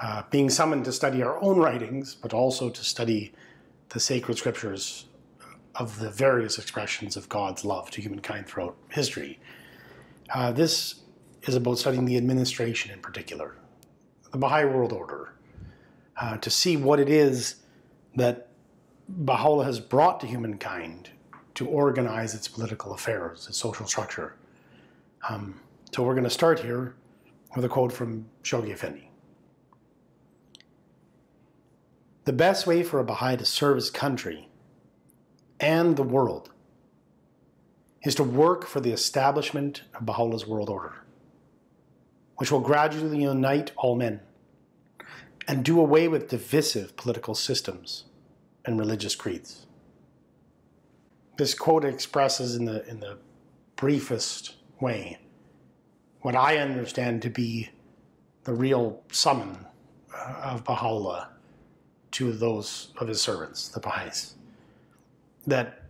A: uh, being summoned to study our own writings, but also to study the sacred scriptures of the various expressions of God's love to humankind throughout history. Uh, this is about studying the administration in particular, the Baha'i world order, uh, to see what it is that Baha'u'llah has brought to humankind to organize its political affairs, its social structure. Um, so we're going to start here with a quote from Shoghi Effendi. The best way for a Baha'i to serve his country and the world is to work for the establishment of Baha'u'llah's world order, which will gradually unite all men and do away with divisive political systems and religious creeds. This quote expresses in the, in the briefest way what I understand to be the real summon uh, of Baha'u'llah to those of his servants, the Baha'is. That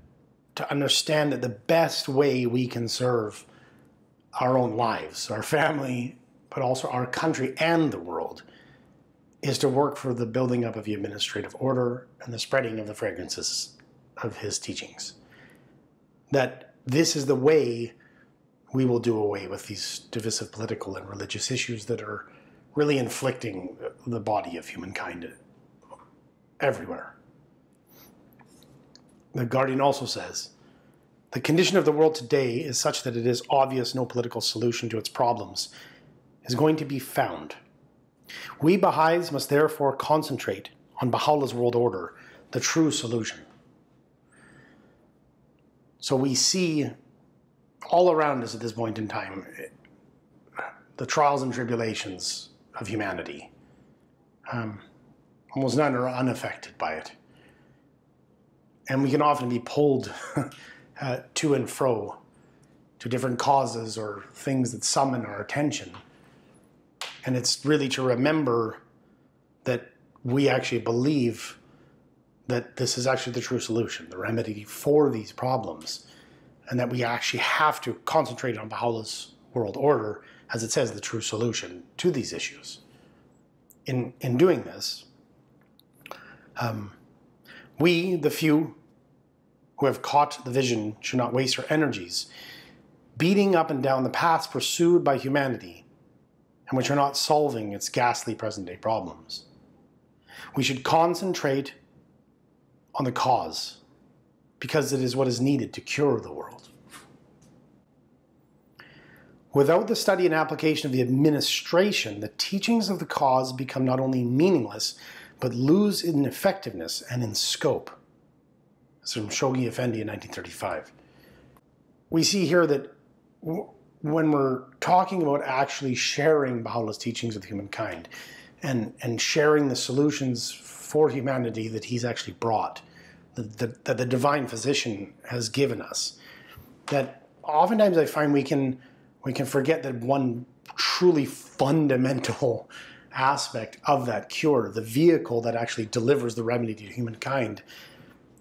A: to understand that the best way we can serve our own lives, our family, but also our country and the world is to work for the building up of the administrative order and the spreading of the fragrances of his teachings. That this is the way we will do away with these divisive political and religious issues that are really inflicting the body of humankind everywhere. The Guardian also says the condition of the world today is such that it is obvious no political solution to its problems is going to be found. We Baha'is must therefore concentrate on Baha'u'llah's world order, the true solution. So we see all around us at this point in time the trials and tribulations of humanity. Um, almost none are unaffected by it. And we can often be pulled uh, to and fro to different causes or things that summon our attention. And it's really to remember that we actually believe that this is actually the true solution, the remedy for these problems, and that we actually have to concentrate on Baha'u'llah's world order, as it says, the true solution to these issues. In, in doing this, um, we, the few who have caught the vision, should not waste our energies beating up and down the paths pursued by humanity and which are not solving its ghastly present day problems. We should concentrate on the cause because it is what is needed to cure the world. Without the study and application of the administration, the teachings of the cause become not only meaningless, but lose in effectiveness and in scope. That's from Shoghi Effendi in 1935. We see here that when we're talking about actually sharing Baha'u'llah's teachings with humankind and, and sharing the solutions for humanity that he's actually brought, that the, that the divine physician has given us. That oftentimes I find we can we can forget that one truly fundamental aspect of that cure, the vehicle that actually delivers the remedy to humankind,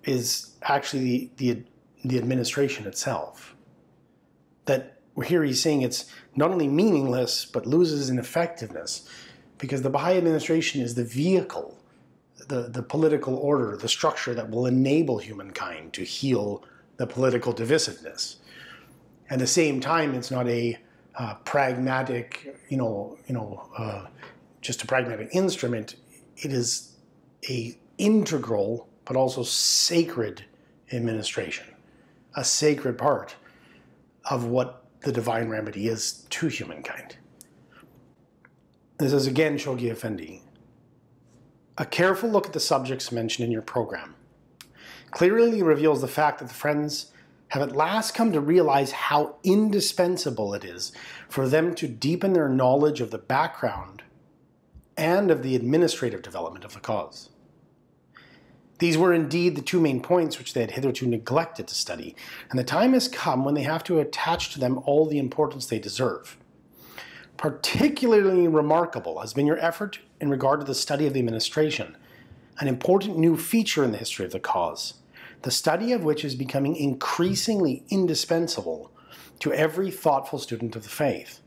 A: is actually the, the, the administration itself. That here he's saying it's not only meaningless, but loses in effectiveness because the Baha'i administration is the vehicle the, the political order, the structure that will enable humankind to heal the political divisiveness. At the same time, it's not a uh, pragmatic, you know, you know, uh, just a pragmatic instrument. It is a integral but also sacred administration, a sacred part of what the divine remedy is to humankind. This is again Shoghi Effendi, a careful look at the subjects mentioned in your program clearly reveals the fact that the Friends have at last come to realize how indispensable it is for them to deepen their knowledge of the background and of the administrative development of the cause. These were indeed the two main points which they had hitherto neglected to study, and the time has come when they have to attach to them all the importance they deserve. Particularly remarkable has been your effort in regard to the study of the administration, an important new feature in the history of the cause, the study of which is becoming increasingly indispensable to every thoughtful student of the faith.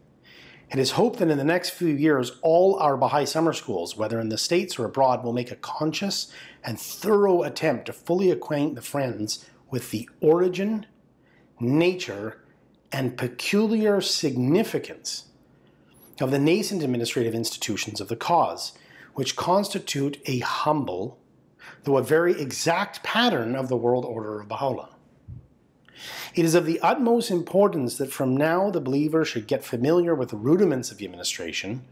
A: It is hoped that in the next few years, all our Baha'i summer schools, whether in the States or abroad, will make a conscious and thorough attempt to fully acquaint the friends with the origin, nature, and peculiar significance of the nascent administrative institutions of the cause, which constitute a humble, though a very exact pattern of the world order of Baha'u'llah. It is of the utmost importance that from now the believer should get familiar with the rudiments of the administration,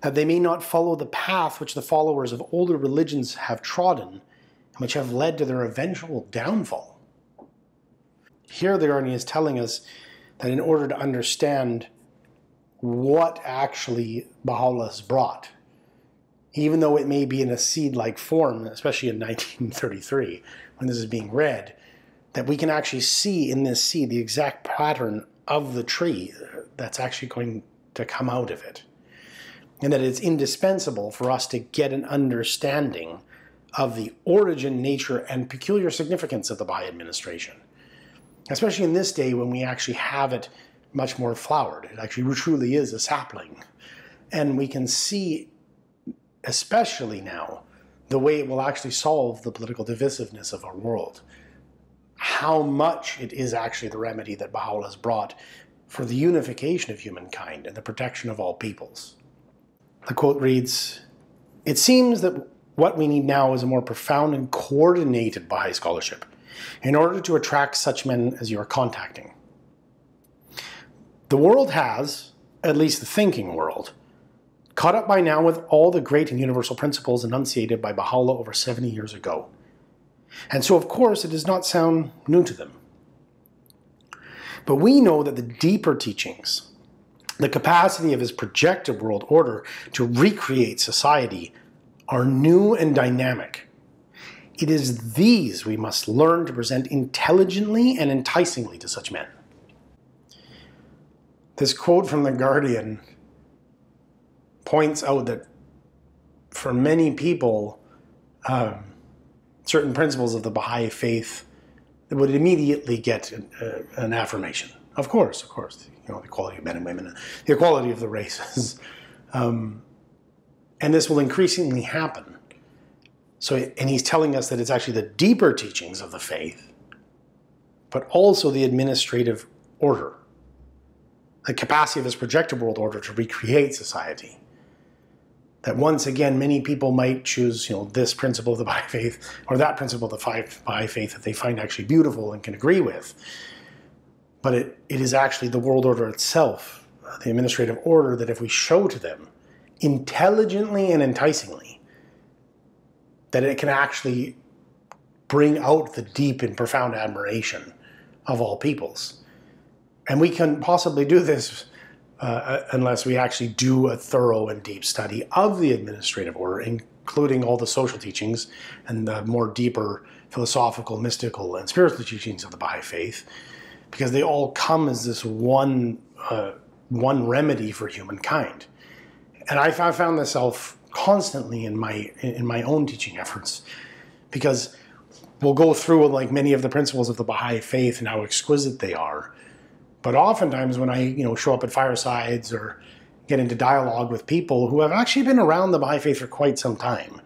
A: that they may not follow the path which the followers of older religions have trodden, and which have led to their eventual downfall. Here the Guardian is telling us that in order to understand what actually Baha'u'llah has brought, even though it may be in a seed-like form, especially in 1933 when this is being read, that we can actually see in this seed the exact pattern of the tree that's actually going to come out of it. And that it's indispensable for us to get an understanding of the origin, nature, and peculiar significance of the Baha'i administration. Especially in this day when we actually have it much more flowered. It actually truly is a sapling. And we can see, especially now, the way it will actually solve the political divisiveness of our world. How much it is actually the remedy that Baha'u'llah has brought for the unification of humankind and the protection of all peoples. The quote reads It seems that what we need now is a more profound and coordinated Baha'i scholarship in order to attract such men as you are contacting. The world has, at least the thinking world, caught up by now with all the great and universal principles enunciated by Baha'u'llah over 70 years ago. And so, of course, it does not sound new to them. But we know that the deeper teachings, the capacity of his projected world order to recreate society, are new and dynamic. It is these we must learn to present intelligently and enticingly to such men. This quote from The Guardian points out that for many people, um, certain principles of the Baha'i faith would immediately get an, uh, an, affirmation. Of course, of course, you know, the equality of men and women, the equality of the races. um, and this will increasingly happen. So, and he's telling us that it's actually the deeper teachings of the faith, but also the administrative order, the capacity of his projected world order to recreate society. That once again, many people might choose, you know, this principle of the Baha'i faith or that principle of the five by faith that they find actually beautiful and can agree with. But it, it is actually the world order itself, uh, the administrative order, that if we show to them intelligently and enticingly, that it can actually bring out the deep and profound admiration of all peoples. And we can possibly do this uh, unless we actually do a thorough and deep study of the administrative order, including all the social teachings and the more deeper philosophical, mystical, and spiritual teachings of the Baha'i faith, because they all come as this one, uh, one remedy for humankind and I found myself constantly in my in my own teaching efforts because we'll go through like many of the principles of the Baha'i faith and how exquisite they are. But oftentimes when I, you know, show up at firesides or get into dialogue with people who have actually been around the Baha'i faith for quite some time,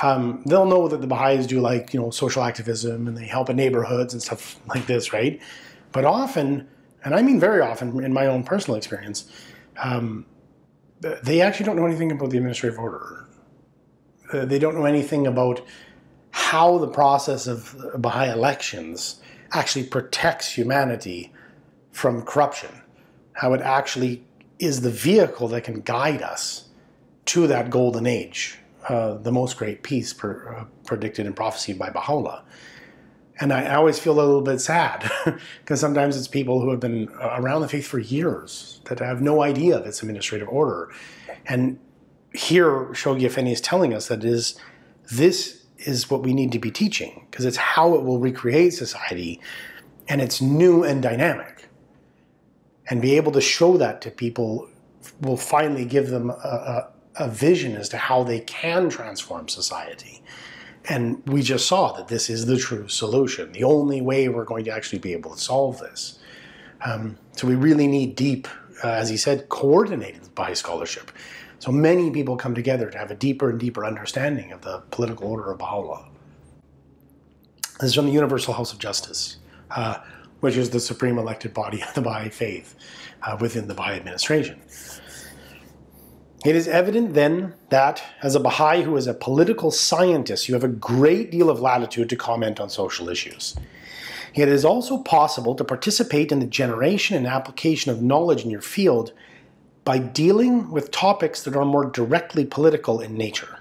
A: um, they'll know that the Baha'is do like, you know, social activism and they help in neighborhoods and stuff like this, right? But often, and I mean very often in my own personal experience, um, they actually don't know anything about the administrative order. Uh, they don't know anything about how the process of Baha'i elections actually protects humanity from corruption, how it actually is the vehicle that can guide us to that golden age, uh, the most great peace per, uh, predicted and prophesied by Baha'u'llah. And I always feel a little bit sad because sometimes it's people who have been around the faith for years that have no idea of its administrative order. And here, Shoghi Effendi is telling us that is this is what we need to be teaching because it's how it will recreate society and it's new and dynamic. And be able to show that to people will finally give them a, a, a vision as to how they can transform society. And we just saw that this is the true solution, the only way we're going to actually be able to solve this. Um, so we really need deep, uh, as he said, coordinated Baha'i scholarship. So many people come together to have a deeper and deeper understanding of the political order of Baha'u'llah. This is from the Universal House of Justice, uh, which is the supreme elected body of the Baha'i faith uh, within the Baha'i administration. It is evident then that, as a Baha'i who is a political scientist, you have a great deal of latitude to comment on social issues. It is also possible to participate in the generation and application of knowledge in your field by dealing with topics that are more directly political in nature.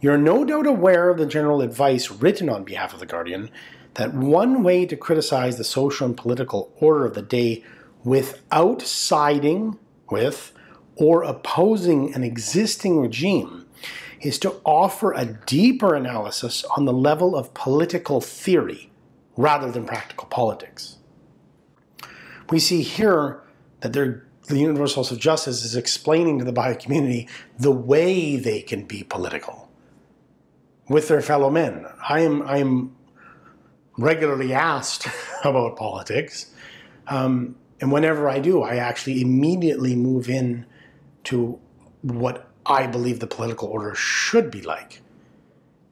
A: You're no doubt aware of the general advice written on behalf of The Guardian that one way to criticize the social and political order of the day without siding with or opposing an existing regime is to offer a deeper analysis on the level of political theory rather than practical politics. We see here that the Universal of Justice is explaining to the Baha'i community the way they can be political with their fellow men. I am, I am regularly asked about politics, um, and whenever I do, I actually immediately move in to what I believe the political order should be like.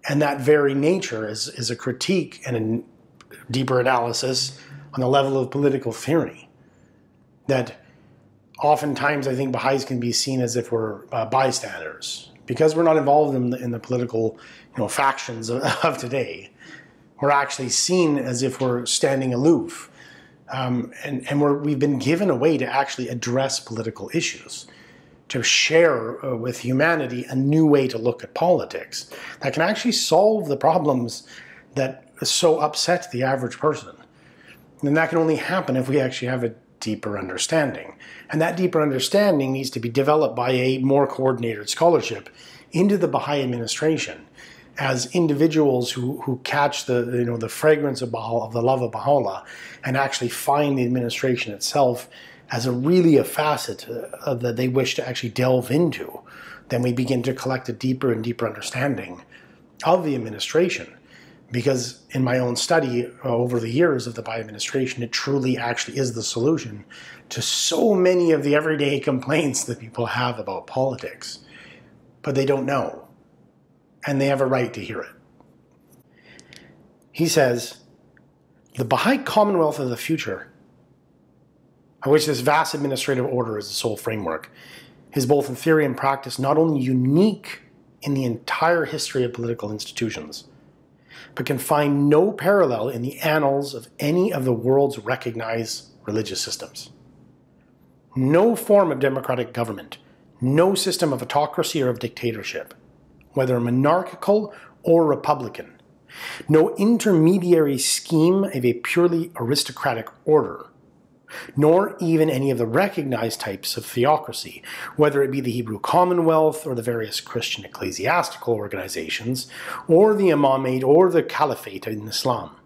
A: And that very nature is, is a critique and a deeper analysis on the level of political theory. that oftentimes I think Baha'is can be seen as if we're uh, bystanders because we're not involved in the, in the political you know, factions of, of, today. We're actually seen as if we're standing aloof. Um, and and we have been given a way to actually address political issues, to share uh, with humanity a new way to look at politics that can actually solve the problems that so upset the average person. And that can only happen if we actually have a deeper understanding. And that deeper understanding needs to be developed by a more coordinated scholarship into the Baha'i administration as individuals who, who catch the you know the fragrance of Baha, of the love of Baha'u'llah and actually find the administration itself as a really a facet uh, that they wish to actually delve into, then we begin to collect a deeper and deeper understanding of the administration because in my own study uh, over the years of the Baha'i administration, it truly actually is the solution to so many of the everyday complaints that people have about politics. But they don't know, and they have a right to hear it. He says, the Baha'i Commonwealth of the future, of which this vast administrative order is the sole framework, is both in theory and practice not only unique in the entire history of political institutions, but can find no parallel in the annals of any of the world's recognized religious systems. No form of democratic government, no system of autocracy or of dictatorship, whether monarchical or republican, no intermediary scheme of a purely aristocratic order, nor even any of the recognized types of theocracy, whether it be the Hebrew Commonwealth or the various Christian ecclesiastical organizations, or the Imamate or the Caliphate in Islam.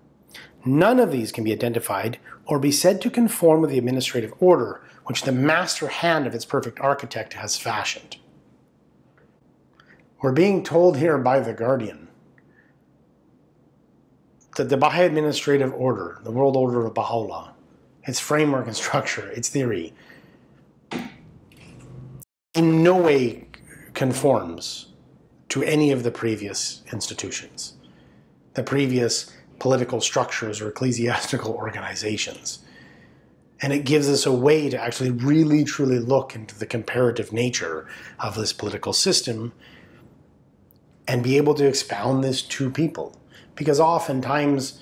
A: None of these can be identified or be said to conform with the administrative order which the master hand of its perfect architect has fashioned. We're being told here by the Guardian that the Baha'i administrative order, the world order of Baha'u'llah, its framework and structure, its theory, in no way conforms to any of the previous institutions, the previous political structures or ecclesiastical organizations. And it gives us a way to actually really truly look into the comparative nature of this political system and be able to expound this to people. Because oftentimes,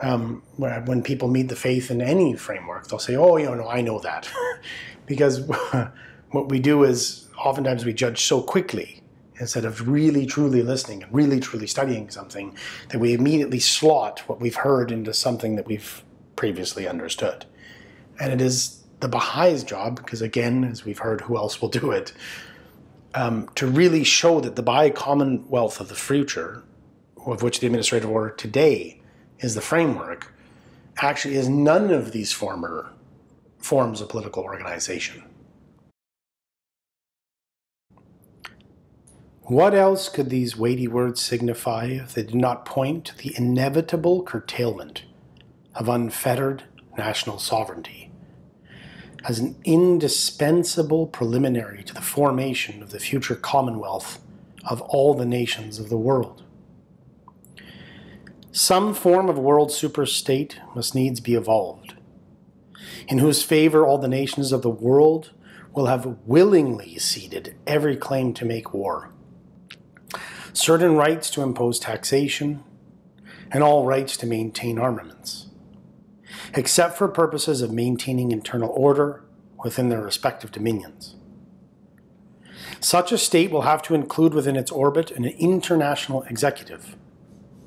A: um, when people meet the faith in any framework, they'll say, "Oh, you know, no, I know that," because what we do is oftentimes we judge so quickly instead of really truly listening and really truly studying something that we immediately slot what we've heard into something that we've previously understood. And it is the Baha'is' job, because again, as we've heard, who else will do it, um, to really show that the Baha'i Commonwealth of the future, of which the administrative order today is the framework, actually is none of these former forms of political organization. What else could these weighty words signify if they did not point to the inevitable curtailment of unfettered national sovereignty as an indispensable preliminary to the formation of the future commonwealth of all the nations of the world? Some form of world superstate must needs be evolved, in whose favor all the nations of the world will have willingly ceded every claim to make war, certain rights to impose taxation, and all rights to maintain armaments, except for purposes of maintaining internal order within their respective dominions. Such a state will have to include within its orbit an international executive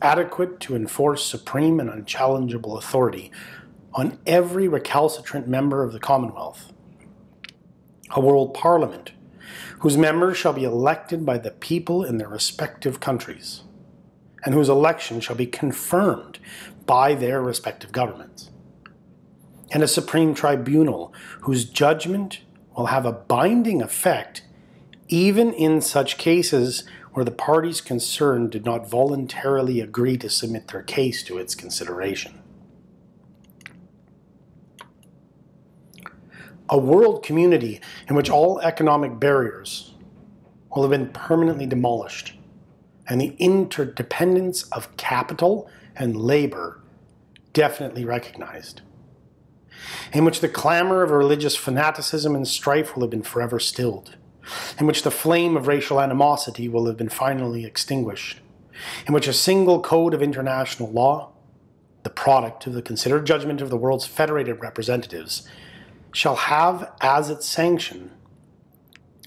A: adequate to enforce supreme and unchallengeable authority on every recalcitrant member of the Commonwealth. A world parliament, whose members shall be elected by the people in their respective countries, and whose election shall be confirmed by their respective governments. And a supreme tribunal, whose judgment will have a binding effect even in such cases where the parties concerned did not voluntarily agree to submit their case to its consideration. A world community in which all economic barriers will have been permanently demolished and the interdependence of capital and labor definitely recognized. In which the clamor of religious fanaticism and strife will have been forever stilled, in which the flame of racial animosity will have been finally extinguished, in which a single code of international law, the product of the considered judgment of the world's federated representatives, shall have as its sanction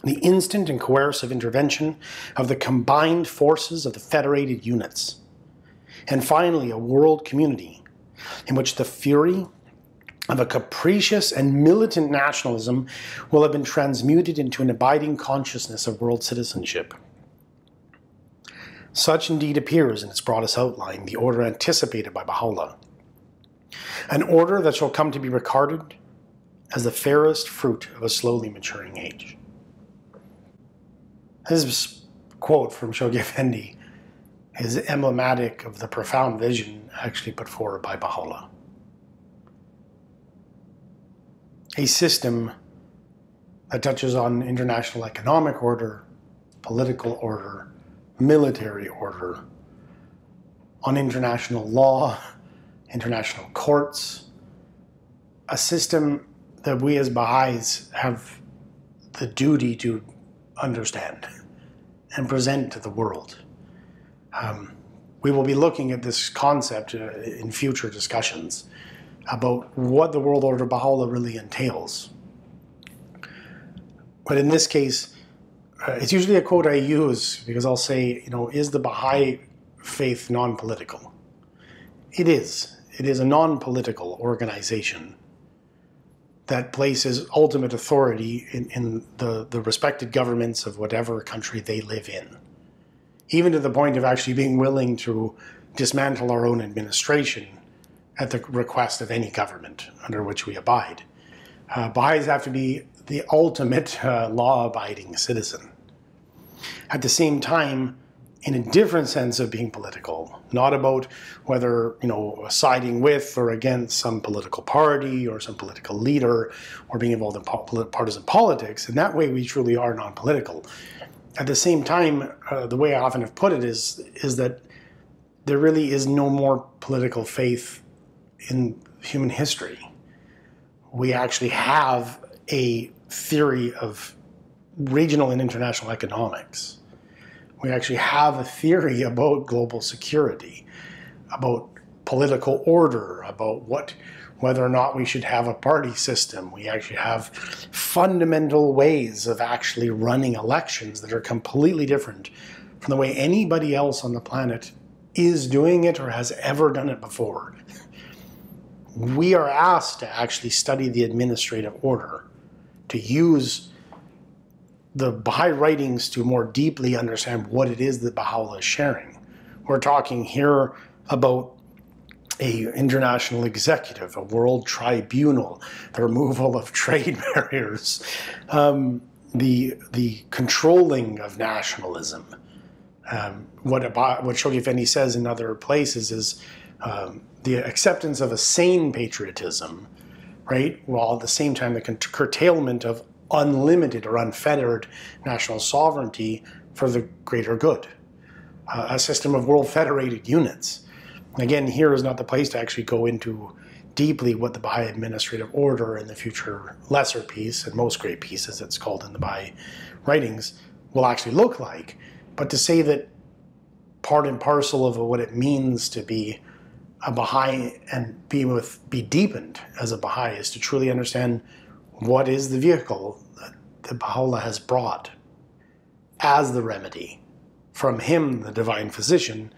A: the instant and coercive intervention of the combined forces of the federated units. And finally, a world community in which the fury of a capricious and militant nationalism will have been transmuted into an abiding consciousness of world citizenship. Such indeed appears in its broadest outline the order anticipated by Baha'u'llah, an order that shall come to be regarded as the fairest fruit of a slowly maturing age. This quote from Shoghi Effendi is emblematic of the profound vision actually put forward by Baha'u'llah. A system that touches on international economic order, political order, military order, on international law, international courts, a system that we as Baha'is have the duty to understand and present to the world. Um, we will be looking at this concept uh, in future discussions about what the world order Baha'u'llah really entails. But in this case, uh, it's usually a quote I use because I'll say, you know, is the Baha'i faith non political? It is. It is a non political organization that places ultimate authority in, in the, the respected governments of whatever country they live in, even to the point of actually being willing to dismantle our own administration at the request of any government under which we abide. Uh, Baha'is have to be the ultimate uh, law abiding citizen. At the same time, in a different sense of being political, not about whether, you know, siding with or against some political party or some political leader or being involved in partisan politics. And that way we truly are non-political. At the same time, uh, the way I often have put it is, is that there really is no more political faith in human history. We actually have a theory of regional and international economics we actually have a theory about global security, about political order, about what whether or not we should have a party system. We actually have fundamental ways of actually running elections that are completely different from the way anybody else on the planet is doing it or has ever done it before. We are asked to actually study the administrative order, to use the Baha'i writings to more deeply understand what it is that Baha'u'llah is sharing. We're talking here about a international executive, a world tribunal, the removal of trade barriers, um, the the controlling of nationalism. Um, what what Shoghi Effendi says in other places is um, the acceptance of a sane patriotism, right? While at the same time the curtailment of unlimited or unfettered national sovereignty for the greater good. Uh, a system of world federated units. Again, here is not the place to actually go into deeply what the Baha'i administrative order and the future lesser peace and most great peace, as it's called in the Baha'i writings, will actually look like. But to say that part and parcel of what it means to be a Baha'i and be with be deepened as a Baha'i is to truly understand what is the vehicle that Baha'u'llah has brought as the remedy from him, the divine physician,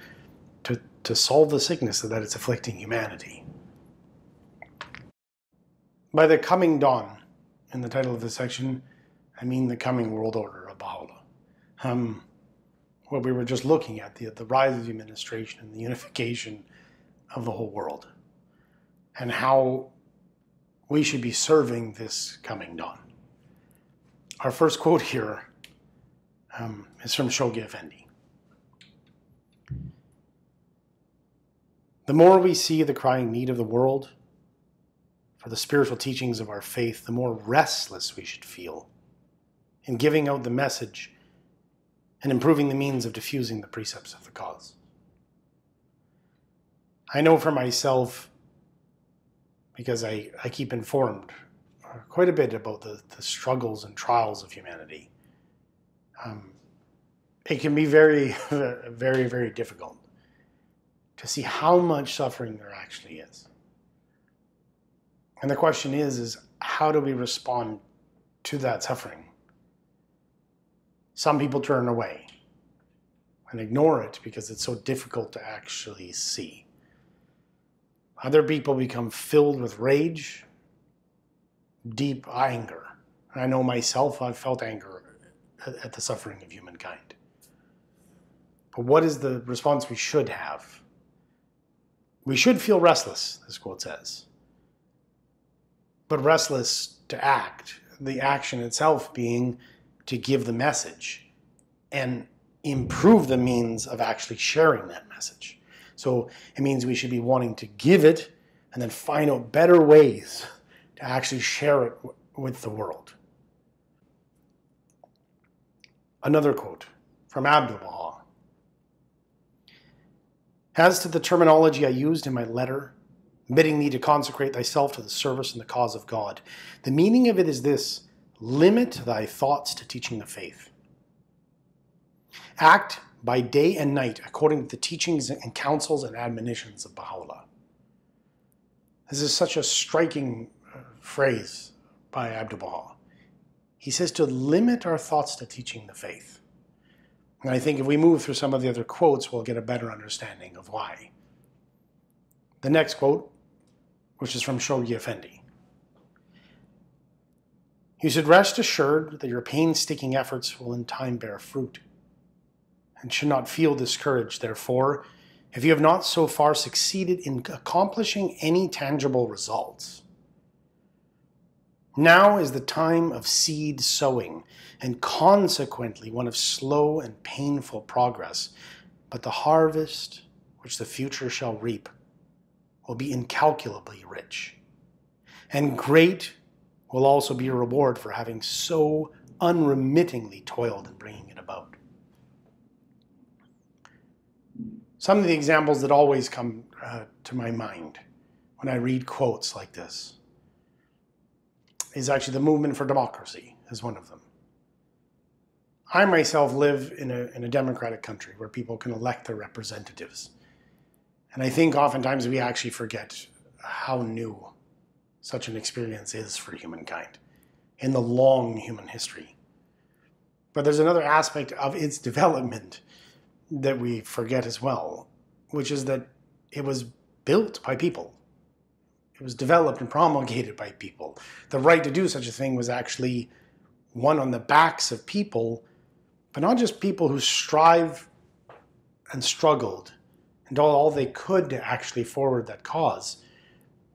A: to, to solve the sickness that is afflicting humanity. By the coming dawn, in the title of this section, I mean the coming world order of Baha'u'llah. Um, what we were just looking at, the, the rise of the administration and the unification of the whole world, and how we should be serving this coming dawn. Our first quote here um, is from Shoghi Effendi. The more we see the crying need of the world for the spiritual teachings of our faith, the more restless we should feel in giving out the message and improving the means of diffusing the precepts of the cause. I know for myself because I, I keep informed uh, quite a bit about the, the struggles and trials of humanity. Um, it can be very, very, very difficult to see how much suffering there actually is. And the question is, is how do we respond to that suffering? Some people turn away and ignore it because it's so difficult to actually see. Other people become filled with rage, deep anger. I know myself, I've felt anger at the suffering of humankind. But what is the response we should have? We should feel restless, this quote says. But restless to act, the action itself being to give the message and improve the means of actually sharing that message. So it means we should be wanting to give it and then find out better ways to actually share it with the world. Another quote from Abdu'l Baha. As to the terminology I used in my letter, bidding thee to consecrate thyself to the service and the cause of God, the meaning of it is this limit thy thoughts to teaching the faith. Act by day and night according to the teachings and counsels and admonitions of Baha'u'llah. This is such a striking uh, phrase by Abdu'l Baha. He says to limit our thoughts to teaching the faith. And I think if we move through some of the other quotes, we'll get a better understanding of why. The next quote, which is from Shoghi Effendi. You should rest assured that your painstaking efforts will in time bear fruit and should not feel discouraged, therefore, if you have not so far succeeded in accomplishing any tangible results. Now is the time of seed sowing, and consequently one of slow and painful progress, but the harvest which the future shall reap will be incalculably rich. And great will also be a reward for having so unremittingly toiled in bringing it about. Some of the examples that always come uh, to my mind when I read quotes like this is actually the movement for democracy is one of them. I myself live in a, in a democratic country where people can elect their representatives. And I think oftentimes we actually forget how new such an experience is for humankind in the long human history. But there's another aspect of its development that we forget as well, which is that it was built by people. It was developed and promulgated by people. The right to do such a thing was actually won on the backs of people, but not just people who strive and struggled and did all they could to actually forward that cause,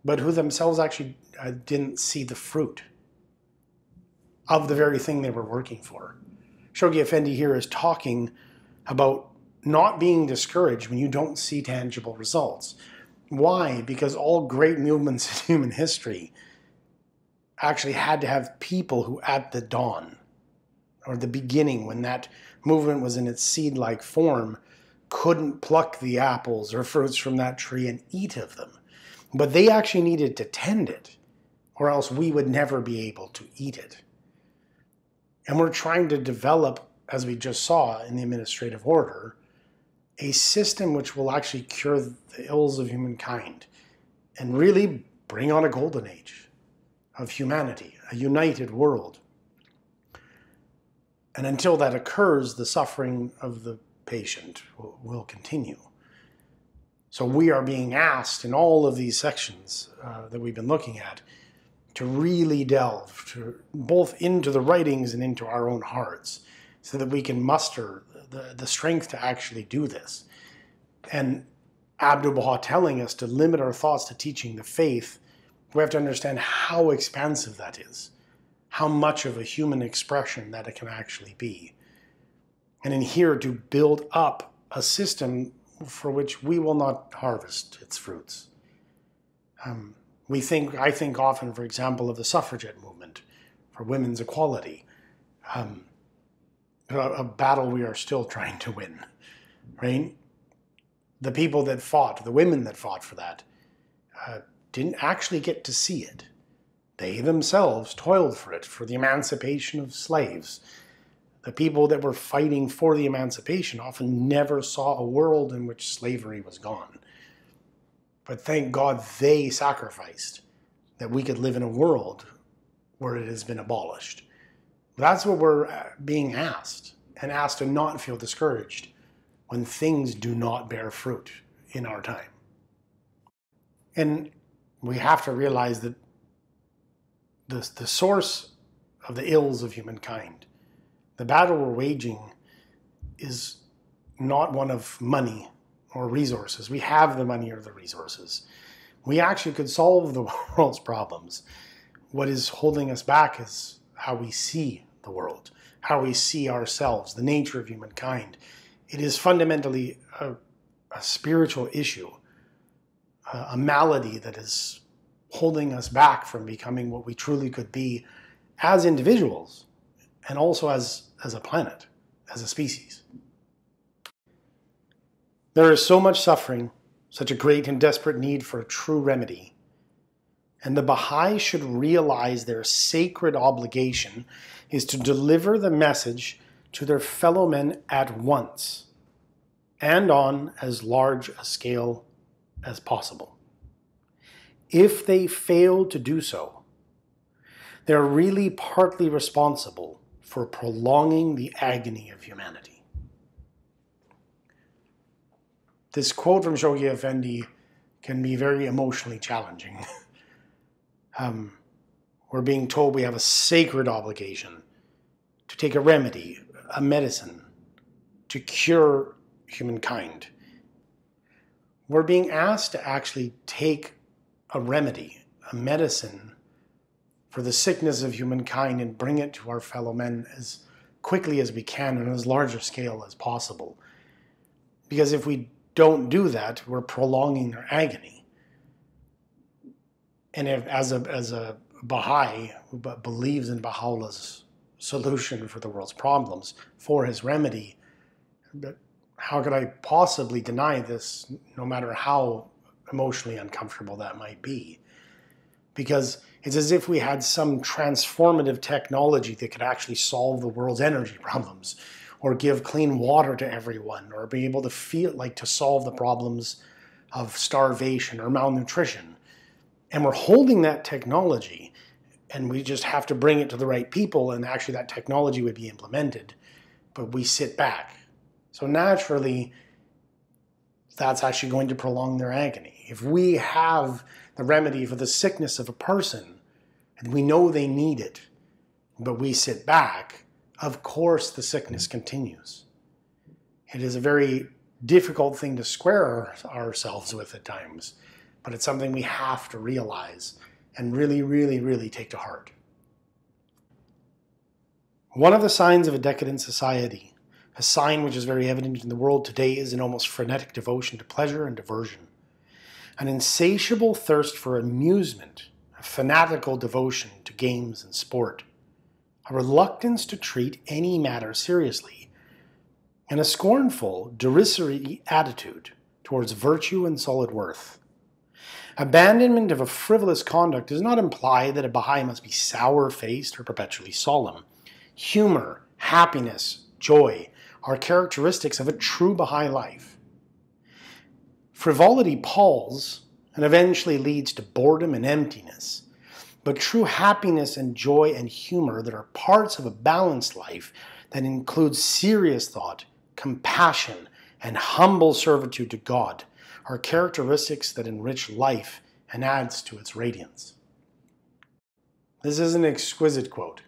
A: but who themselves actually uh, didn't see the fruit of the very thing they were working for. Shoghi Effendi here is talking about not being discouraged when you don't see tangible results. Why? Because all great movements in human history actually had to have people who, at the dawn or the beginning, when that movement was in its seed like form, couldn't pluck the apples or fruits from that tree and eat of them. But they actually needed to tend it, or else we would never be able to eat it. And we're trying to develop, as we just saw in the administrative order, a system which will actually cure the ills of humankind and really bring on a golden age of humanity, a united world. And until that occurs, the suffering of the patient will, continue. So we are being asked in all of these sections uh, that we've been looking at to really delve to both into the writings and into our own hearts so that we can muster the, the strength to actually do this. And Abdu'l Baha telling us to limit our thoughts to teaching the faith, we have to understand how expansive that is, how much of a human expression that it can actually be. And in here to build up a system for which we will not harvest its fruits. Um, we think, I think often, for example, of the suffragette movement for women's equality. Um, a, battle we are still trying to win, right? The people that fought, the women that fought for that, uh, didn't actually get to see it. They themselves toiled for it, for the emancipation of slaves. The people that were fighting for the emancipation often never saw a world in which slavery was gone. But thank God they sacrificed that we could live in a world where it has been abolished. That's what we're uh, being asked, and asked to not feel discouraged when things do not bear fruit in our time. And we have to realize that the, the source of the ills of humankind, the battle we're waging, is not one of money or resources. We have the money or the resources. We actually could solve the world's problems. What is holding us back is how we see the world, how we see ourselves, the nature of humankind. It is fundamentally a, a spiritual issue, a, a malady that is holding us back from becoming what we truly could be as individuals and also as, as a planet, as a species. There is so much suffering, such a great and desperate need for a true remedy. And the Baha'i should realize their sacred obligation is to deliver the message to their fellow men at once and on as large a scale as possible. If they fail to do so, they're really partly responsible for prolonging the agony of humanity. This quote from Shoghi Effendi can be very emotionally challenging. um, we're being told we have a sacred obligation to take a remedy, a medicine, to cure humankind. We're being asked to actually take a remedy, a medicine for the sickness of humankind and bring it to our fellow men as quickly as we can and as large a scale as possible. Because if we don't do that, we're prolonging their agony. And if, as a as a Baha'i who believes in Baha'u'llah's solution for the world's problems, for his remedy, but how could I possibly deny this, no matter how emotionally uncomfortable that might be. Because it's as if we had some transformative technology that could actually solve the world's energy problems or give clean water to everyone or be able to feel like to solve the problems of starvation or malnutrition. And we're holding that technology and we just have to bring it to the right people and actually that technology would be implemented. But we sit back. So naturally, that's actually going to prolong their agony. If we have the remedy for the sickness of a person and we know they need it, but we sit back, of course the sickness continues. It is a very difficult thing to square ourselves with at times, but it's something we have to realize and really, really, really take to heart. One of the signs of a decadent society, a sign which is very evident in the world today, is an almost frenetic devotion to pleasure and diversion an insatiable thirst for amusement, a fanatical devotion to games and sport, a reluctance to treat any matter seriously, and a scornful, derisory attitude towards virtue and solid worth. Abandonment of a frivolous conduct does not imply that a Baha'i must be sour faced or perpetually solemn. Humor, happiness, joy are characteristics of a true Baha'i life. Frivolity palls and eventually leads to boredom and emptiness. But true happiness and joy and humor that are parts of a balanced life that includes serious thought, compassion, and humble servitude to God are characteristics that enrich life and adds to its radiance. This is an exquisite quote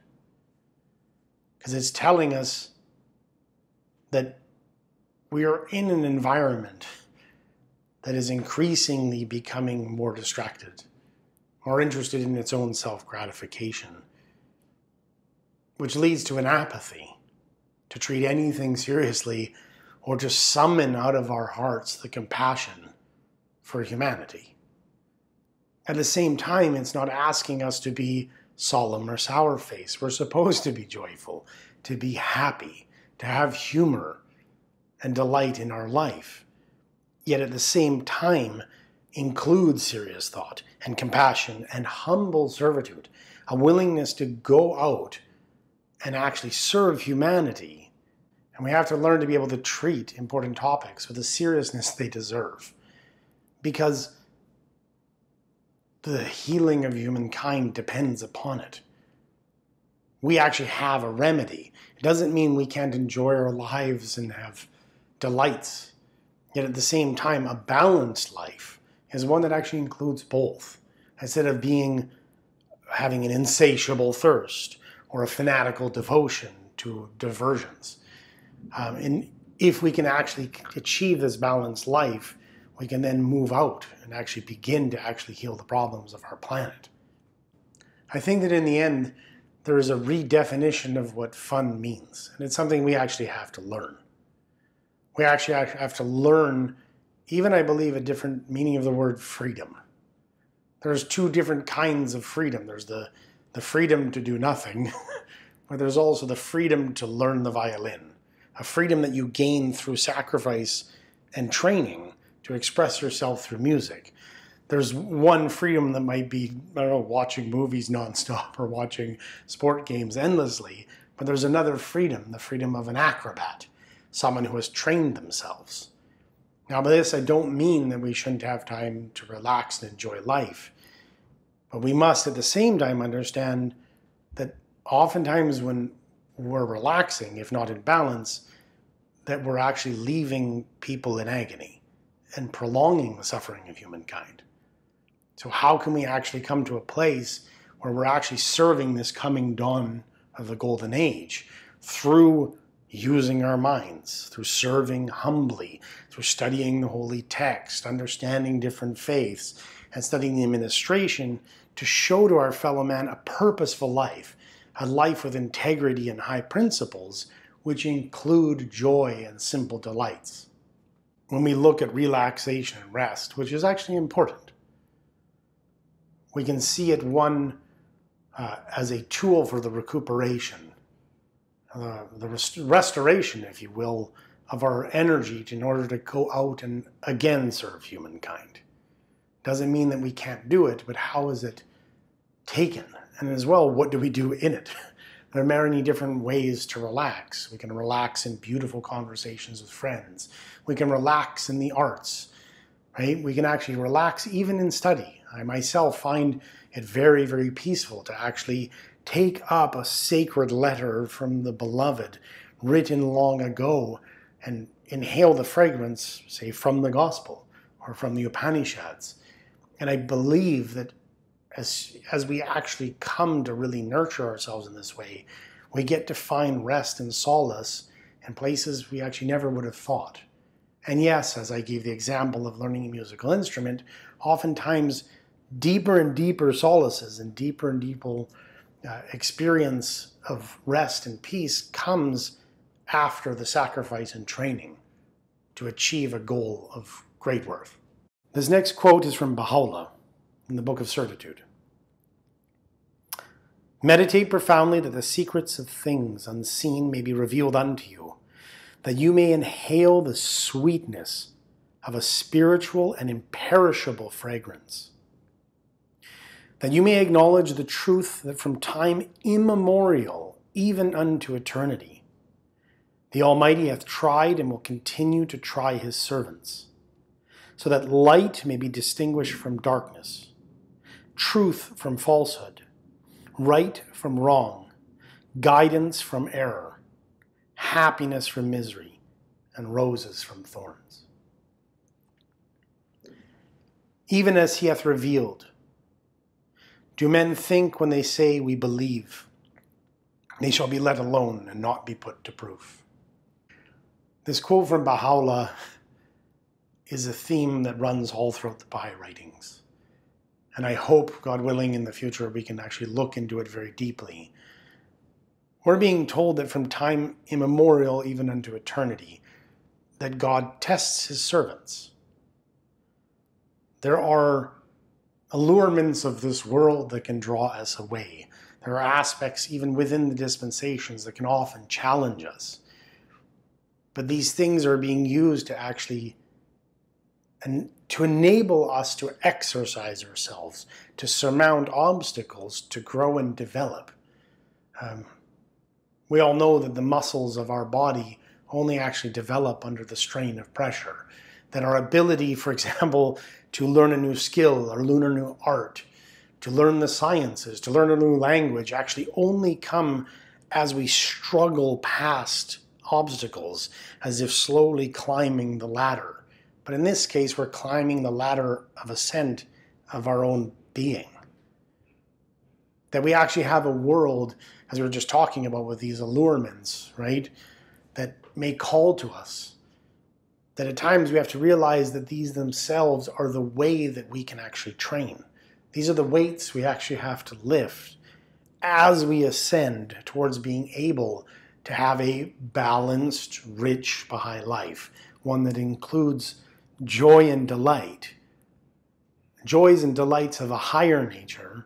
A: because it's telling us that we are in an environment that is increasingly becoming more distracted, more interested in its own self gratification, which leads to an apathy to treat anything seriously or to summon out of our hearts the compassion for humanity. At the same time, it's not asking us to be solemn or sour faced. We're supposed to be joyful, to be happy, to have humor and delight in our life. Yet at the same time, includes serious thought and compassion and humble servitude, a willingness to go out and actually serve humanity. And we have to learn to be able to treat important topics with the seriousness they deserve. Because the healing of humankind depends upon it. We actually have a remedy. It doesn't mean we can't enjoy our lives and have delights. Yet at the same time, a balanced life is one that actually includes both. Instead of being having an insatiable thirst or a fanatical devotion to diversions. Um, and if we can actually achieve this balanced life, we can then move out and actually begin to actually heal the problems of our planet. I think that in the end, there is a redefinition of what fun means, and it's something we actually have to learn. We actually have to learn, even I believe, a different meaning of the word freedom. There's two different kinds of freedom. There's the, the freedom to do nothing, but there's also the freedom to learn the violin, a freedom that you gain through sacrifice and training to express yourself through music. There's one freedom that might be, I don't know, watching movies nonstop or watching sport games endlessly, but there's another freedom, the freedom of an acrobat, someone who has trained themselves. Now, by this, I don't mean that we shouldn't have time to relax and enjoy life, but we must at the same time understand that oftentimes when we're relaxing, if not in balance, that we're actually leaving people in agony and prolonging the suffering of humankind. So, how can we actually come to a place where we're actually serving this coming dawn of the golden age through using our minds, through serving humbly, through studying the holy text, understanding different faiths, and studying the administration to show to our fellow man a purposeful life, a life with integrity and high principles, which include joy and simple delights when we look at relaxation and rest, which is actually important. We can see it one uh, as a tool for the recuperation, uh, the rest- restoration, if you will, of our energy in order to go out and again serve humankind. Doesn't mean that we can't do it, but how is it taken? And as well, what do we do in it? There are many different ways to relax. We can relax in beautiful conversations with friends. We can relax in the arts, right? We can actually relax even in study. I myself find it very, very peaceful to actually take up a sacred letter from the beloved written long ago and inhale the fragrance, say, from the gospel or from the Upanishads. And I believe that as as we actually come to really nurture ourselves in this way, we get to find rest and solace in places we actually never would have thought. And yes, as I gave the example of learning a musical instrument, oftentimes deeper and deeper solaces and deeper and deeper uh, experience of rest and peace comes after the sacrifice and training to achieve a goal of great worth. This next quote is from Baha'u'llah in the Book of Certitude. Meditate profoundly that the secrets of things unseen may be revealed unto you, that you may inhale the sweetness of a spiritual and imperishable fragrance, that you may acknowledge the truth that from time immemorial, even unto eternity, the Almighty hath tried and will continue to try his servants, so that light may be distinguished from darkness, truth from falsehood right from wrong, guidance from error, happiness from misery, and roses from thorns. Even as he hath revealed, do men think when they say we believe, they shall be let alone and not be put to proof. This quote from Baha'u'llah is a theme that runs all throughout the Baha'i writings. And I hope, God willing, in the future we can actually look into it very deeply. We're being told that from time immemorial, even unto eternity, that God tests his servants. There are allurements of this world that can draw us away. There are aspects, even within the dispensations, that can often challenge us. But these things are being used to actually to enable us to exercise ourselves, to surmount obstacles, to grow and develop. Um, we all know that the muscles of our body only actually develop under the strain of pressure. That our ability, for example, to learn a new skill or learn a new art, to learn the sciences, to learn a new language, actually only come as we struggle past obstacles, as if slowly climbing the ladder. But in this case, we're climbing the ladder of ascent of our own being. That we actually have a world, as we were just talking about with these allurements, right, that may call to us. That at times we have to realize that these themselves are the way that we can actually train. These are the weights we actually have to lift as we ascend towards being able to have a balanced, rich Baha'i life, one that includes joy and delight, joys and delights of a higher nature,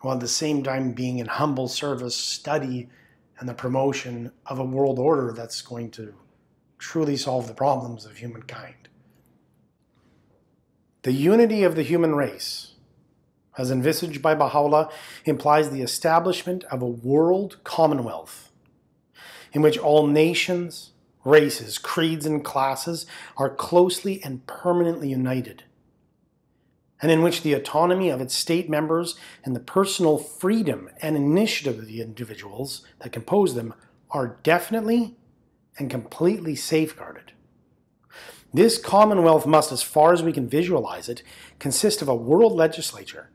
A: while at the same time being in humble service, study, and the promotion of a world order that's going to truly solve the problems of humankind. The unity of the human race as envisaged by Baha'u'llah, implies the establishment of a world commonwealth in which all nations, races, creeds, and classes are closely and permanently united, and in which the autonomy of its state members and the personal freedom and initiative of the individuals that compose them are definitely and completely safeguarded. This commonwealth must, as far as we can visualize it, consist of a world legislature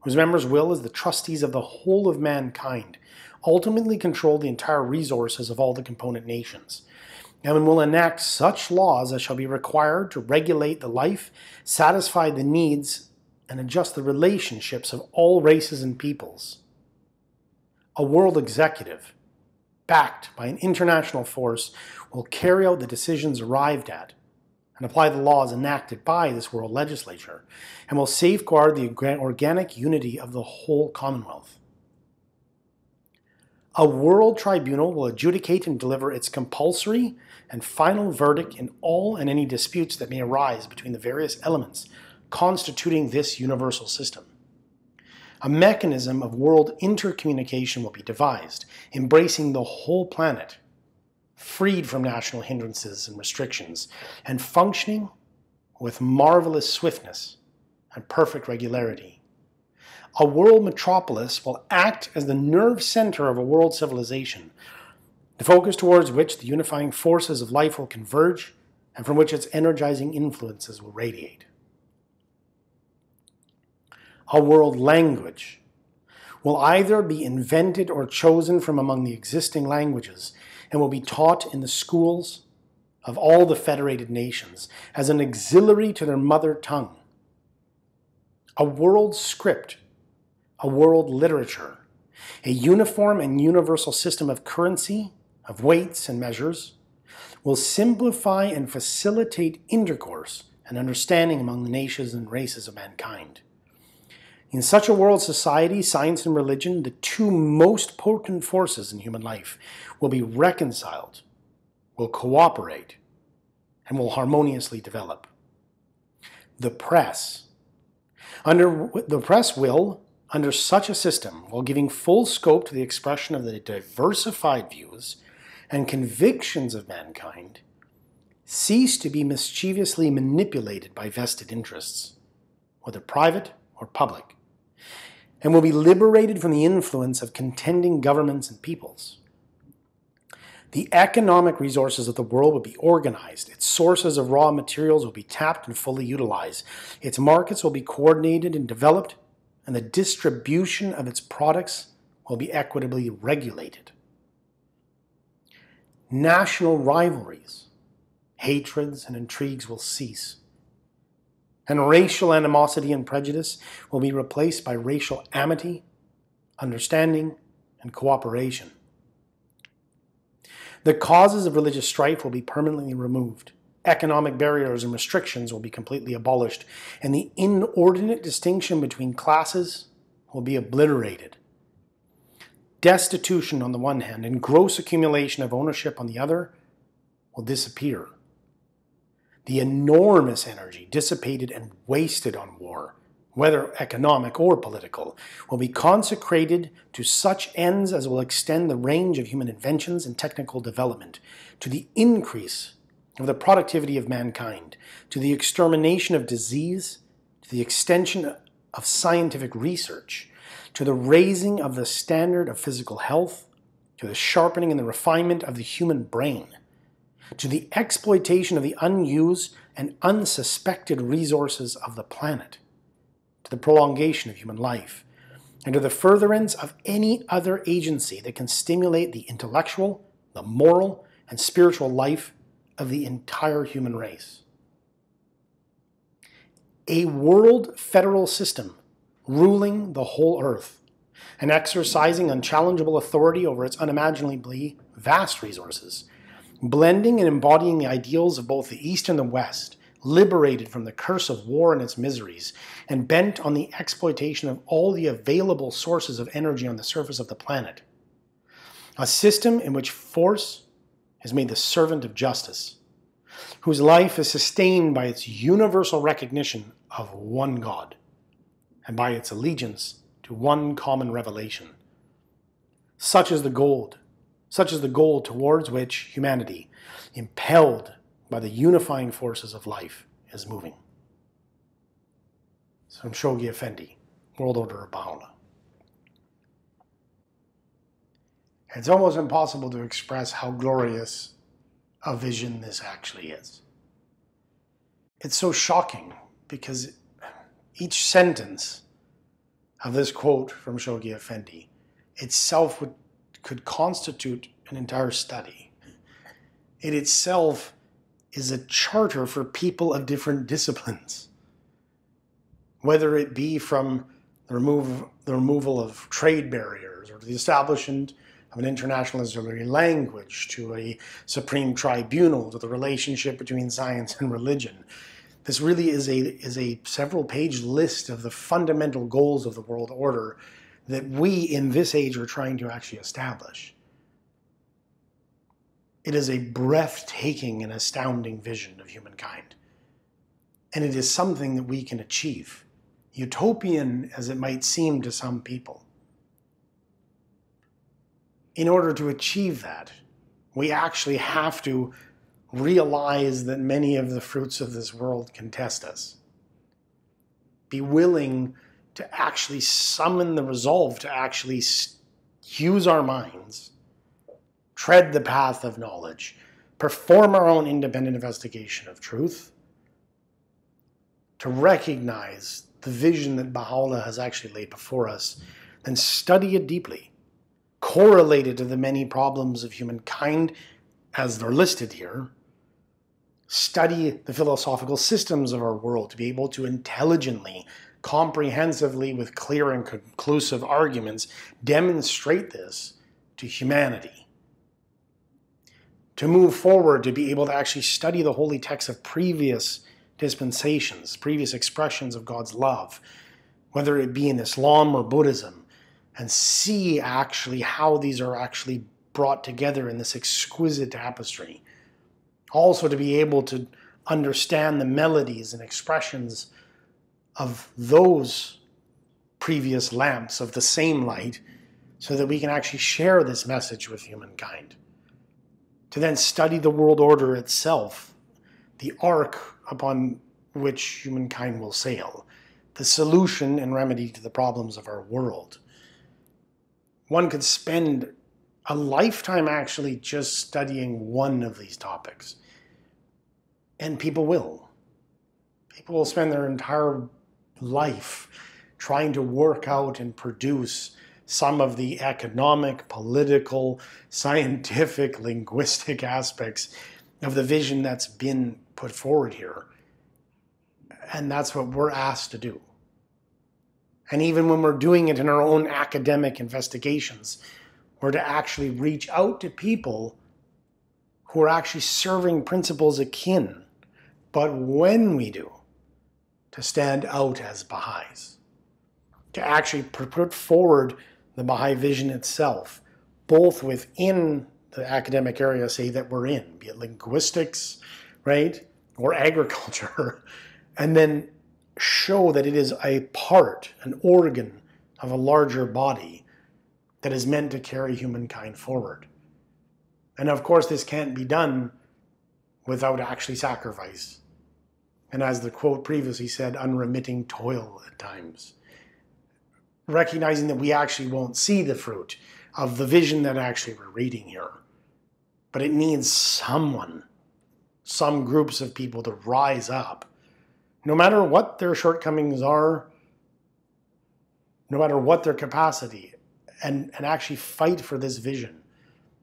A: whose members will, as the trustees of the whole of mankind, ultimately control the entire resources of all the component nations, and will enact such laws as shall be required to regulate the life, satisfy the needs, and adjust the relationships of all races and peoples. A world executive, backed by an international force, will carry out the decisions arrived at and apply the laws enacted by this world legislature, and will safeguard the organic unity of the whole Commonwealth. A world tribunal will adjudicate and deliver its compulsory and final verdict in all and any disputes that may arise between the various elements constituting this universal system. A mechanism of world intercommunication will be devised, embracing the whole planet freed from national hindrances and restrictions, and functioning with marvelous swiftness and perfect regularity. A world metropolis will act as the nerve center of a world civilization, the focus towards which the unifying forces of life will converge and from which its energizing influences will radiate. A world language will either be invented or chosen from among the existing languages and will be taught in the schools of all the federated nations as an auxiliary to their mother tongue. A world script, a world literature, a uniform and universal system of currency, of weights and measures, will simplify and facilitate intercourse and understanding among the nations and races of mankind. In such a world society, science and religion, the two most potent forces in human life, will be reconciled, will cooperate, and will harmoniously develop. The press. Under, the press will, under such a system, while giving full scope to the expression of the diversified views and convictions of mankind, cease to be mischievously manipulated by vested interests, whether private or public, and will be liberated from the influence of contending governments and peoples. The economic resources of the world will be organized. Its sources of raw materials will be tapped and fully utilized. Its markets will be coordinated and developed, and the distribution of its products will be equitably regulated. National rivalries, hatreds, and intrigues will cease. And racial animosity and prejudice will be replaced by racial amity, understanding, and cooperation. The causes of religious strife will be permanently removed. Economic barriers and restrictions will be completely abolished, and the inordinate distinction between classes will be obliterated. Destitution on the one hand and gross accumulation of ownership on the other will disappear. the enormous energy dissipated and wasted on war, whether economic or political, will be consecrated to such ends as will extend the range of human inventions and technical development, to the increase of the productivity of mankind, to the extermination of disease, to the extension of scientific research, to the raising of the standard of physical health, to the sharpening and the refinement of the human brain, to the exploitation of the unused and unsuspected resources of the planet, to the prolongation of human life, and to the furtherance of any other agency that can stimulate the intellectual, the moral, and spiritual life of the entire human race. A world federal system ruling the whole earth and exercising unchallengeable authority over its unimaginably vast resources, blending and embodying the ideals of both the East and the West, liberated from the curse of war and its miseries, and bent on the exploitation of all the available sources of energy on the surface of the planet. A system in which force is made the servant of justice, whose life is sustained by its universal recognition of one God and by its allegiance to one common revelation. Such is the goal, such is the goal towards which humanity, impelled by the unifying forces of life, is moving. from Shoghi Effendi, World Order of Baha'u'llah. It's almost impossible to express how glorious a vision this actually is. It's so shocking because each sentence of this quote from Shoghi Effendi itself would, could constitute an entire study. It itself is a charter for people of different disciplines, whether it be from the, remove, the removal of trade barriers or the establishment of an international auxiliary language to a supreme tribunal to the relationship between science and religion. This really is a, is a several page list of the fundamental goals of the world order that we in this age are trying to actually establish. It is a breathtaking and astounding vision of humankind. And it is something that we can achieve, utopian as it might seem to some people in order to achieve that, we actually have to realize that many of the fruits of this world can test us. Be willing to actually summon the resolve to actually use our minds, tread the path of knowledge, perform our own independent investigation of truth, to recognize the vision that Baha'u'llah has actually laid before us, and study it deeply correlated to the many problems of humankind as they're listed here, study the philosophical systems of our world to be able to intelligently, comprehensively, with clear and conclusive arguments, demonstrate this to humanity. To move forward, to be able to actually study the holy texts of previous dispensations, previous expressions of God's love, whether it be in Islam or Buddhism, and see actually how these are actually brought together in this exquisite tapestry. Also, to be able to understand the melodies and expressions of those previous lamps of the same light so that we can actually share this message with humankind. To then study the world order itself, the ark upon which humankind will sail, the solution and remedy to the problems of our world one could spend a lifetime actually just studying one of these topics. And people will. People will spend their entire life trying to work out and produce some of the economic, political, scientific, linguistic aspects of the vision that's been put forward here. And that's what we're asked to do. And even when we're doing it in our own academic investigations, we're to actually reach out to people who are actually serving principles akin. But when we do, to stand out as Baha'is, to actually put forward the Baha'i vision itself, both within the academic area, say, that we're in, be it linguistics, right, or agriculture, and then show that it is a part, an organ of a larger body that is meant to carry humankind forward. And of course, this can't be done without actually sacrifice. And as the quote previously said, unremitting toil at times. Recognizing that we actually won't see the fruit of the vision that actually we're reading here. But it needs someone, some groups of people to rise up, no matter what their shortcomings are, no matter what their capacity, and, and actually fight for this vision,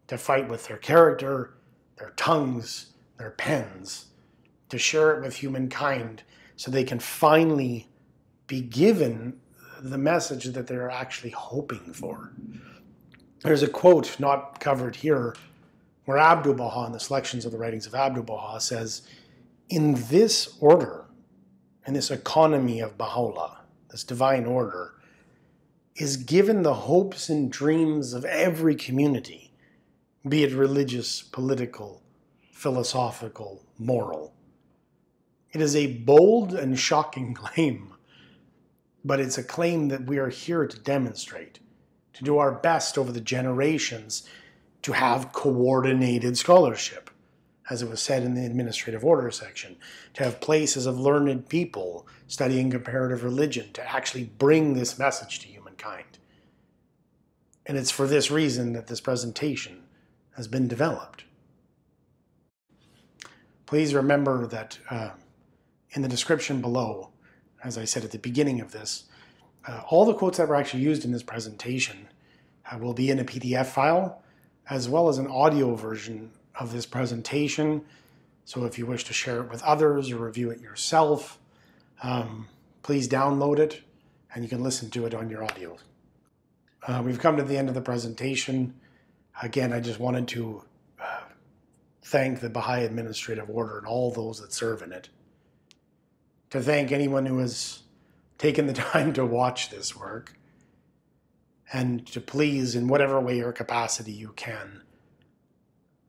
A: to fight with their character, their tongues, their pens, to share it with humankind so they can finally be given the message that they're actually hoping for. There's a quote not covered here where Abdu'l Baha, in the selections of the writings of Abdu'l Baha, says, In this order, in this economy of Baha'u'llah, this divine order, is given the hopes and dreams of every community, be it religious, political, philosophical, moral. It is a bold and shocking claim, but it's a claim that we are here to demonstrate, to do our best over the generations to have coordinated scholarship, as it was said in the administrative order section, to have places of learned people studying comparative religion to actually bring this message to humankind. And it's for this reason that this presentation has been developed. Please remember that uh, in the description below, as I said at the beginning of this, uh, all the quotes that were actually used in this presentation uh, will be in a PDF file as well as an audio version of this presentation. So if you wish to share it with others or review it yourself, um, please download it and you can listen to it on your audio. Uh, we've come to the end of the presentation. Again, I just wanted to uh, thank the Baha'i Administrative Order and all those that serve in it. To thank anyone who has taken the time to watch this work and to please in whatever way or capacity you can,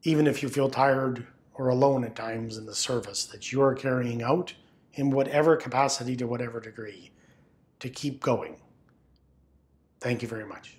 A: even if you feel tired or alone at times in the service that you are carrying out in whatever capacity to whatever degree, to keep going. Thank you very much.